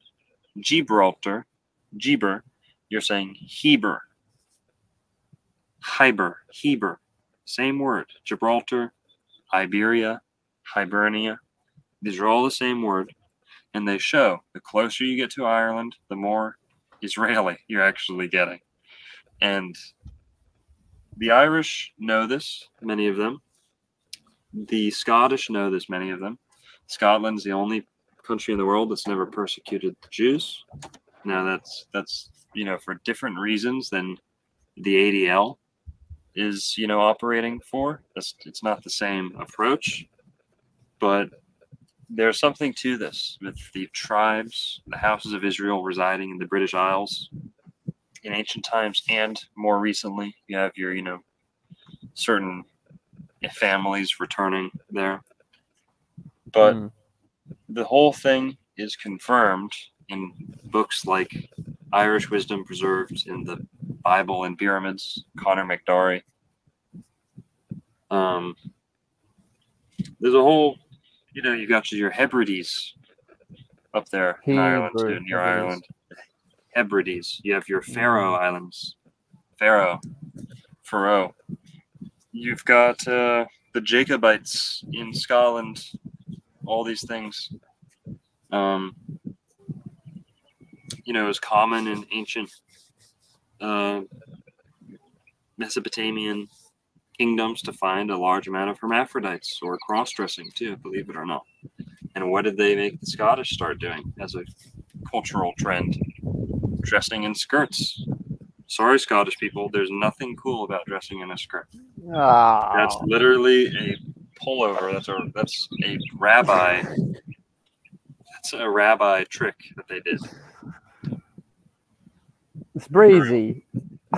Gibraltar, Gibber, you're saying Heber. Hyber, Heber. Same word. Gibraltar, Iberia, Hibernia. These are all the same word. And they show the closer you get to Ireland, the more Israeli you're actually getting. And the Irish know this, many of them. The Scottish know this, many of them. Scotland's the only country in the world that's never persecuted the Jews. Now that's that's you know for different reasons than the ADL is you know operating for. That's it's not the same approach, but there's something to this with the tribes, the houses of Israel residing in the British Isles in ancient times and more recently. You have your, you know, certain families returning there. But Mm. the whole thing is confirmed in books like Irish Wisdom Preserved in the Bible and Pyramids, Conor MacDari. Um, there's a whole, you know, you got your Hebrides up there in Ireland too, near Hebrides. Ireland. Hebrides. You have your Faroe Islands, Faroe, Faroe. You've got uh, the Jacobites in Scotland. All these things. Um, you know, is common in ancient uh, Mesopotamian kingdoms to find a large amount of hermaphrodites or cross-dressing too, believe it or not. And what did they make the Scottish start doing as a cultural trend? Dressing in skirts. Sorry, Scottish people, there's nothing cool about dressing in a skirt. Ah, That's literally a pullover. That's a that's a rabbi. That's a rabbi trick that they did. it's breezy.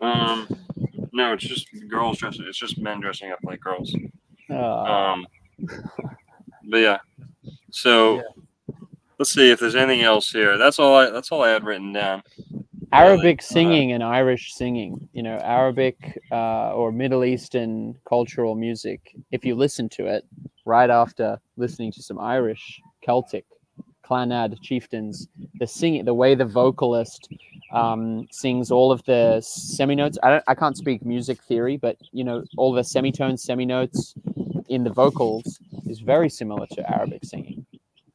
Um, no, it's just girls dressing. It's just men dressing up like girls. Ah. Um, but yeah. So let's see if there's anything else here. That's all I. That's all I had written down. Arabic uh, singing and Irish singing, you know, Arabic uh, or Middle Eastern cultural music, if you listen to it right after listening to some Irish, Celtic, Clannad chieftains, the singing, the way the vocalist um, sings all of the seminotes. I, don't, I can't speak music theory, but, you know, all the semitones, seminotes in the vocals is very similar to Arabic singing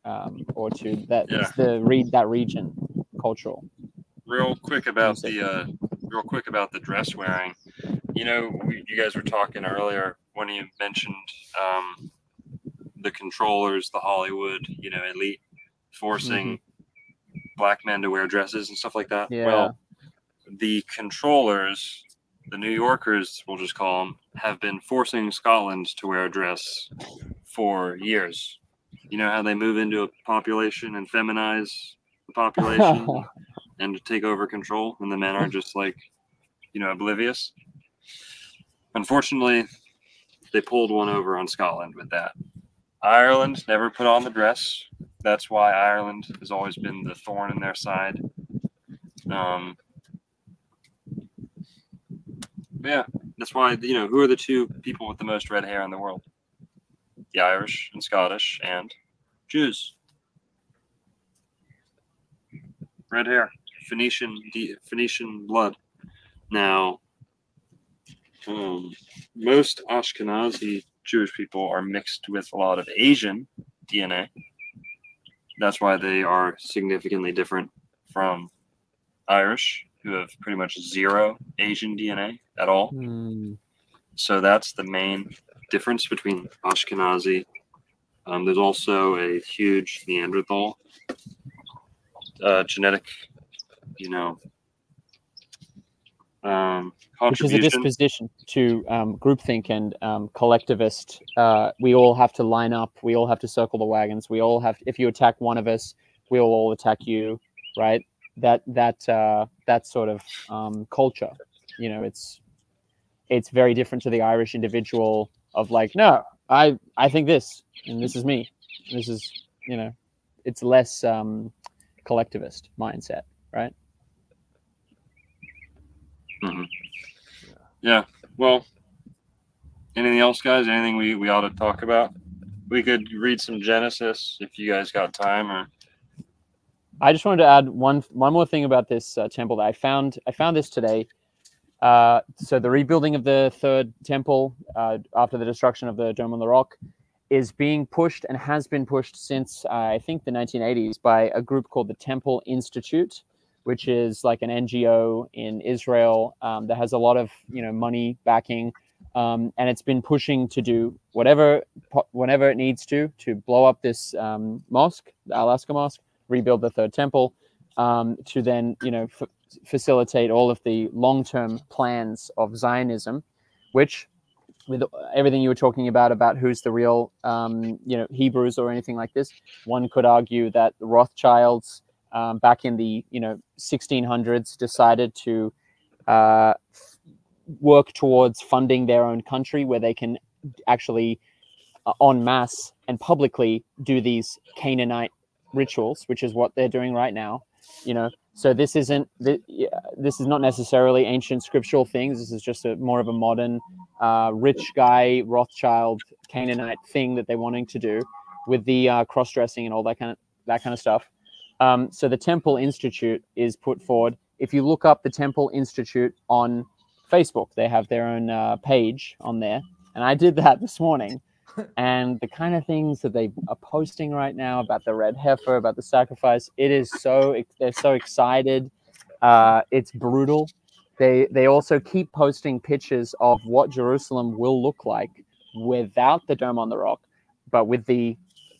um, or to that, Yeah. the read that region cultural. real quick about Music. the uh, real quick about the dress wearing. You know, we, you guys were talking earlier when you mentioned um, the controllers, the Hollywood, you know, elite forcing black men to wear dresses and stuff like that. Yeah. Well, the controllers, the New Yorkers, we'll just call them, have been forcing Scotland to wear a dress for years. You know how they move into a population and feminize the population and to take over control, and the men are just like, you know, oblivious. Unfortunately, they pulled one over on Scotland with that. Ireland never put on the dress that's why Ireland has always been the thorn in their side. Um, yeah, that's why you know who are the two people with the most red hair in the world? The Irish and Scottish and Jews. Red hair, Phoenician Phoenician blood. Now, um, most Ashkenazi Jewish people are mixed with a lot of Asian DNA. That's why they are significantly different from Irish, who have pretty much zero Asian DNA at all. Hmm. So that's the main difference between Ashkenazi. Um, there's also a huge Neanderthal uh, genetic, you know, um, which is a disposition to um, groupthink and um, collectivist. Uh, we all have to line up. We all have to circle the wagons. We all have. If you attack one of us, we'll all attack you, right? That that uh, that sort of um, culture. You know, it's it's very different to the Irish individual of like, no, I I think this, and this is me. This is you know, it's less um, collectivist mindset, right? Mhm. Yeah. Well, anything else, guys? Anything we, we ought to talk about? We could read some Genesis if you guys got time, or I just wanted to add one one more thing about this uh, temple that I found. I found this today. Uh, so the rebuilding of the third temple uh, after the destruction of the Dome on the Rock is being pushed and has been pushed since uh, I think the 1980s by a group called the Temple Institute, which is like an NGO in Israel um, that has a lot of you know money backing, um, and it's been pushing to do whatever whenever it needs to to blow up this um, mosque, the al-Aqsa Mosque, rebuild the third temple, um, to then you know facilitate all of the long-term plans of Zionism, which with everything you were talking about about who's the real um, you know Hebrews or anything like this, one could argue that the Rothschilds um, back in the you know 1600s decided to uh, work towards funding their own country where they can actually uh, en masse and publicly do these Canaanite rituals, which is what they're doing right now. You know, so this isn't this is not necessarily ancient scriptural things. This is just a more of a modern, uh, rich guy Rothschild Canaanite thing that they're wanting to do with the uh, cross dressing and all that kind of that kind of stuff. Um, so the Temple Institute is put forward. If you look up the Temple Institute on Facebook, they have their own uh, page on there, and I did that this morning. and the kind of things that they are posting right now about the red heifer, about the sacrifice, it is so they're so excited. Uh, it's brutal. They they also keep posting pictures of what Jerusalem will look like without the Dome on the Rock, but with the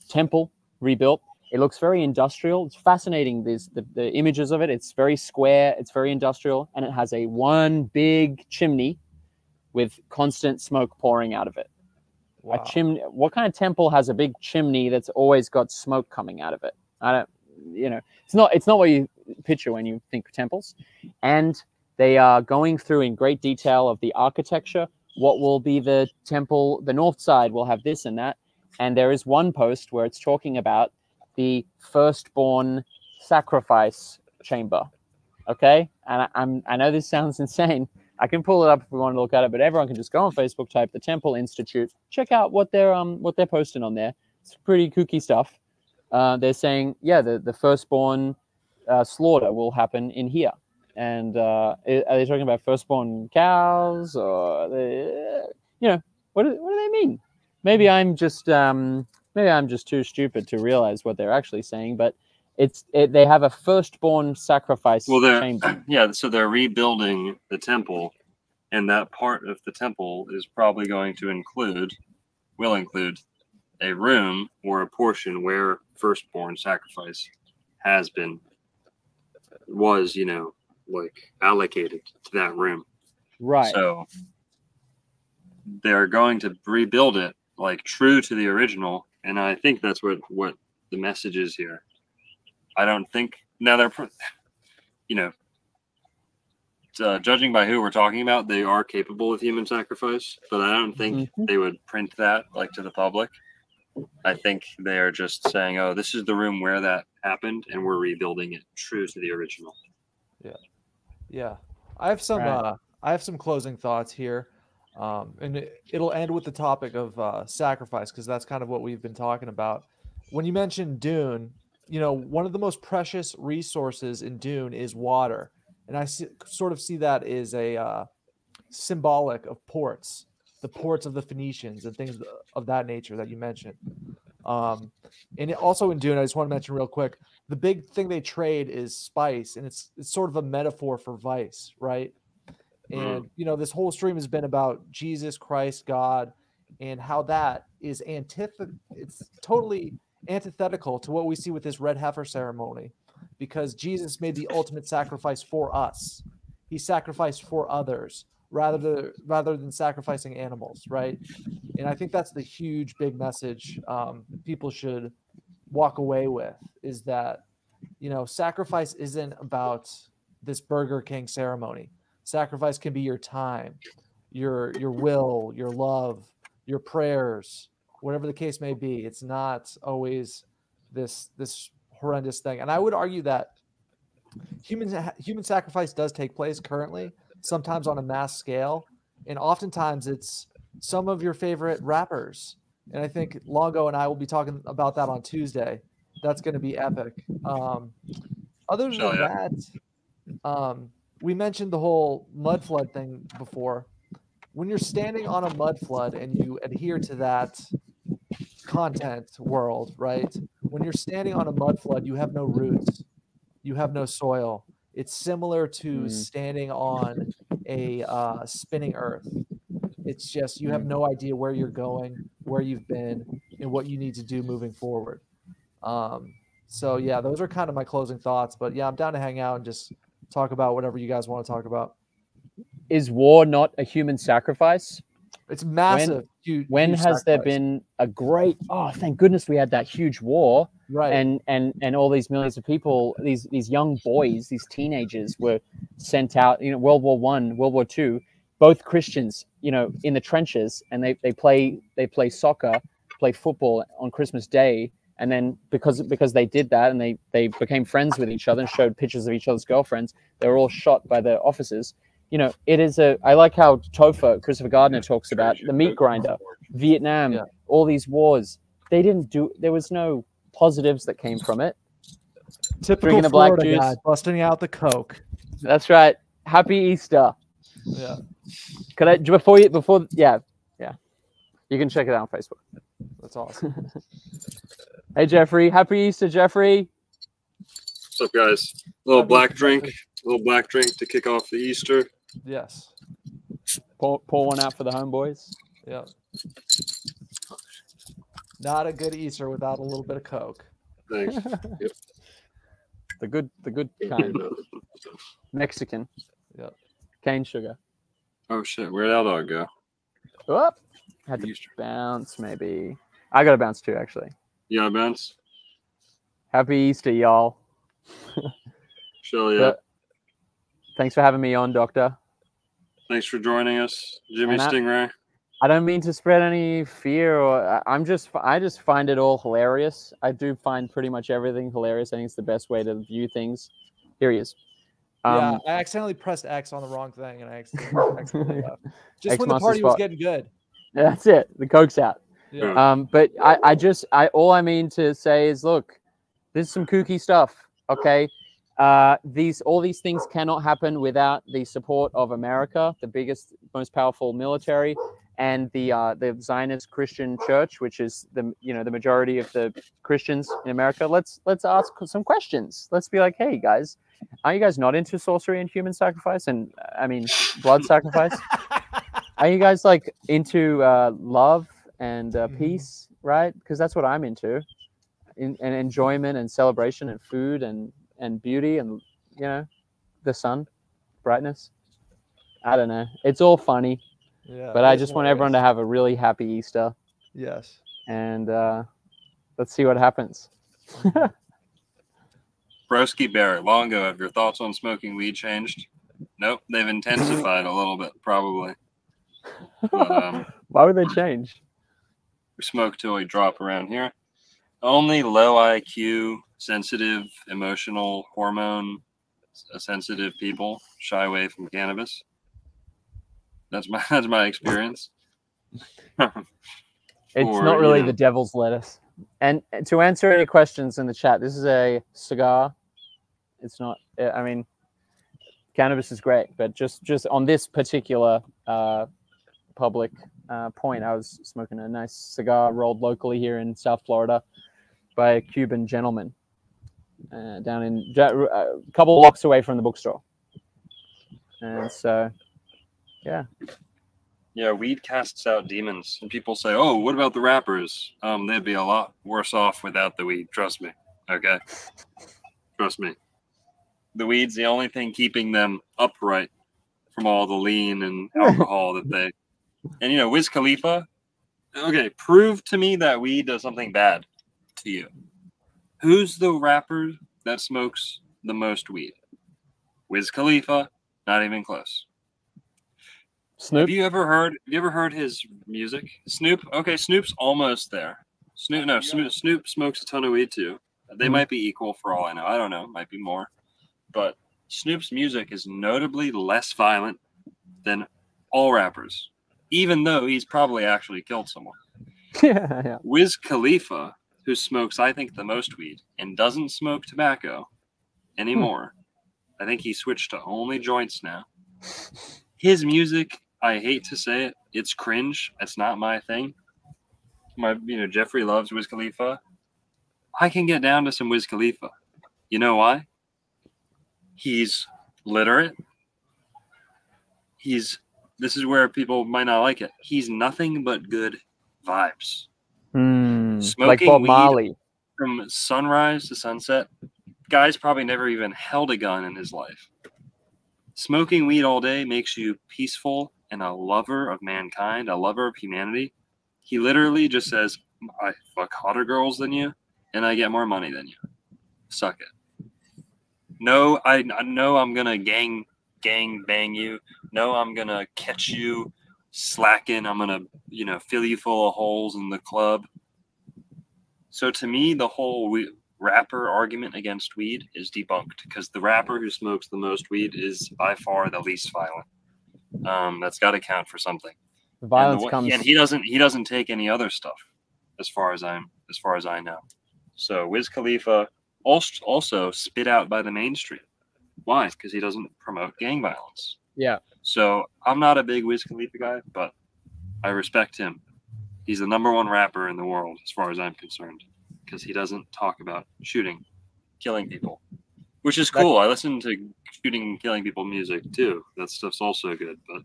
temple rebuilt. It looks very industrial. It's fascinating. These the, the images of it. It's very square. It's very industrial, and it has a one big chimney with constant smoke pouring out of it. Wow. A chimney. What kind of temple has a big chimney that's always got smoke coming out of it? I don't. You know, it's not. It's not what you picture when you think temples. And they are going through in great detail of the architecture. What will be the temple? The north side will have this and that. And there is one post where it's talking about the firstborn sacrifice chamber. Okay, and I, I'm. I know this sounds insane. I can pull it up if we want to look at it, but everyone can just go on Facebook, type the Temple Institute, check out what they're um what they're posting on there. It's pretty kooky stuff. Uh, they're saying, yeah, the the firstborn uh, slaughter will happen in here, and uh, are they talking about firstborn cows or you know what do, what do they mean? Maybe I'm just um maybe I'm just too stupid to realize what they're actually saying, but it's it, they have a firstborn sacrifice well, they're chamber. yeah. So they're rebuilding the temple, and that part of the temple is probably going to include, will include, a room or a portion where firstborn sacrifice has been, was you know like allocated to that room. Right. So they're going to rebuild it like true to the original, and I think that's what what the message is here. I don't think now they're, you know, uh, judging by who we're talking about, they are capable of human sacrifice, but I don't think Mhm. they would print that like to the public. I think they are just saying, "Oh, this is the room where that happened, and we're rebuilding it true to the original." Yeah, yeah, I have some. Right. Uh, I have some closing thoughts here, um, and it, it'll end with the topic of uh, sacrifice because that's kind of what we've been talking about. When you mentioned Dune, you know, one of the most precious resources in Dune is water, and I see, sort of see that as a uh, symbolic of ports, the ports of the Phoenicians and things of that nature that you mentioned. Um, and also in Dune, I just want to mention real quick, the big thing they trade is spice, and it's it's sort of a metaphor for vice, right? And you know, this whole stream has been about Jesus Christ, God, and how that is antith it's totally antithetical to what we see with this red heifer ceremony because Jesus made the ultimate sacrifice for us. He sacrificed for others rather than rather than sacrificing animals, right? And I think that's the huge big message um, people should walk away with is that you know sacrifice isn't about this Burger King ceremony. Sacrifice can be your time, your your will, your love, your prayers, whatever the case may be. It's not always this this horrendous thing. And I would argue that human human sacrifice does take place currently, sometimes on a mass scale, and oftentimes it's some of your favorite rappers. And I think Longo and I will be talking about that on Tuesday. That's going to be epic. Um, other than Hell yeah. that, um, we mentioned the whole mud flood thing before. When you're standing on a mud flood and you adhere to that content world, right? When you're standing on a mud flood, you have no roots, you have no soil. It's similar to Mm. standing on a uh, spinning earth. It's just you have no idea where you're going, where you've been, and what you need to do moving forward. Um, so yeah, those are kind of my closing thoughts. But yeah, I'm down to hang out and just talk about whatever you guys want to talk about. Is war not a human sacrifice? It's massive. huge, When huge has there been a great? Oh, thank goodness we had that huge war, right? and and and all these millions of people, these these young boys, these teenagers were sent out. You know, World War One, World War Two, both Christians. You know, in the trenches, and they they play they play soccer, play football on Christmas Day, and then because because they did that and they they became friends with each other and showed pictures of each other's girlfriends, they were all shot by the officers. You know, it is a. I like how Topher Christopher Gardner talks about the meat grinder, Vietnam, Yeah. all these wars. They didn't do. There was no positives that came from it. Typical drinking the black Florida juice. guy, busting out the coke. That's right. Happy Easter. Yeah, Could I before you before yeah yeah, you can check it out on Facebook. that's awesome. Hey Jeffrey, happy Easter, Jeffrey. What's up, guys? A little Happy black Easter, drink, Jeffrey. little black drink to kick off the Easter. yes. Pour, pour one out for the homeboys. Yeah. Not a good Easter without a little bit of coke. Thanks. yep. The good the good kind. Mexican. Yep. Cane sugar. oh shit, where'd that dog go? Whoop. Had to Easter. bounce maybe. I got to bounce too actually. Yeah, Benz. Happy Easter, y'all. Chill, yeah. Yeah. Thanks for having me on, Doctor. Thanks for joining us, Jimmy And Stingray. I don't mean to spread any fear, or I- I'm just I just find it all hilarious. I do find pretty much everything hilarious. I think it's the best way to view things. Here he is. yeah, Um, I accidentally pressed X on the wrong thing, and I accidentally, accidentally left. Just X when the Master party was getting good. That's it. The coke's out. Yeah. Um, but I, I just I all I mean to say is look, this is some kooky stuff. Okay. Uh, these all these things cannot happen without the support of America, the biggest, most powerful military, and the uh, the Zionist Christian Church, which is the you know the majority of the Christians in America. Let's let's ask some questions. Let's be like, hey guys, are you guys not into sorcery and human sacrifice? And I mean blood sacrifice? Are you guys like into uh, love and uh, Mhm. peace, right? Because that's what I'm into, in, and enjoyment and celebration and food and and beauty and you know, the sun, brightness. I don't know. It's all funny, yeah. but I just want everyone to have a really happy Easter, Yes. and uh, let's see what happens. Broski Bear, Longo, have your thoughts on smoking weed changed? Nope, they've intensified a little bit, probably. But, um, Why would they change? We smoke till we drop around here. Only low IQ, sensitive, emotional, hormone sensitive people shy away from cannabis. That's my that's my experience. It's Or, not really know. the devil's lettuce. And to answer any questions in the chat, this is a cigar. It's not. uh, I mean, cannabis is great, but just just on this particular uh, public uh, point, I was smoking a nice cigar rolled locally here in South Florida by a Cuban gentleman uh, down in uh, a couple blocks away from the bookstore. And so, yeah, Yeah, weed casts out demons. And people say, "Oh, what about the rappers? Um, they'd be a lot worse off without the weed. Trust me. Okay, trust me. The weed's the only thing keeping them upright from all the lean and alcohol that they. And you know, Wiz Khalifa. Okay, prove to me that weed does something bad to you. Who's the rapper that smokes the most weed? Wiz Khalifa. Not even close. Snoop. Have you ever heard? Have you ever heard his music? Snoop. Okay, Snoop's almost there. Snoop. No, Snoop. Snoop smokes a ton of weed too. They Mhm. might be equal for all I know. I don't know. Might be more. But Snoop's music is notably less violent than all rappers, even though he's probably actually killed someone. yeah, yeah. Wiz Khalifa, who smokes, I think, the most weed and doesn't smoke tobacco anymore. I think he switched to only joints now. His music, I hate to say it, it's cringe. It's not my thing. My, you know, Jeffrey loves Wiz Khalifa. I can get down to some Wiz Khalifa. You know why? He's literate. He's, this is where people might not like it. He's nothing but good vibes. Hmm. Like Smoking Bob weed. Marley. From sunrise to sunset, guy's probably never even held a gun in his life. Smoking weed all day makes you peaceful and a lover of mankind, a lover of humanity. He literally just says, I fuck hotter girls than you, and I get more money than you. Suck it. No, I, I know I'm gonna gang gang bang you. No, I'm gonna catch you slacking. I'm gonna, you know, fill you full of holes in the club. So to me, the whole we- rapper argument against weed is debunked because the rapper who smokes the most weed is by far the least violent. Um, that's got to count for something. The And, the violence comes. and he doesn't he doesn't take any other stuff, as far as I'm as far as I know. So Wiz Khalifa also also spit out by the mainstream. Why? Because he doesn't promote gang violence. yeah. So I'm not a big Wiz Khalifa guy, but I respect him. He's the number one rapper in the world, as far as I'm concerned, because he doesn't talk about shooting, killing people, which is That- cool. I listen to shooting and killing people music too. That stuff's also good. But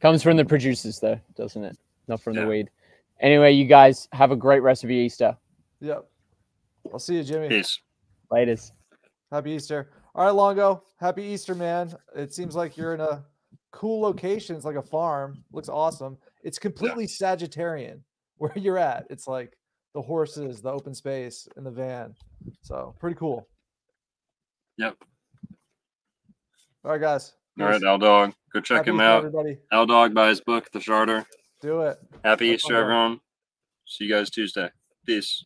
Comes from the producers, though, doesn't it? Not from Yeah. the weed. Anyway, you guys have a great rest of your Easter. Yep. I'll see you, Jimmy. peace. Latest. Happy Easter. All right, Longo. Happy Easter, man. It seems like you're in a cool location. It's like a farm. Looks awesome. It's completely Sagittarian where you're at. It's like the horses, the open space, and the van. So pretty cool. Yep. All right, guys. All right, Peace. Al Dawg. Go check Happy him Easter, out. everybody. Al Dawg by his book, The Charter. Do it. Happy Easter, everyone. See you guys Tuesday. Peace.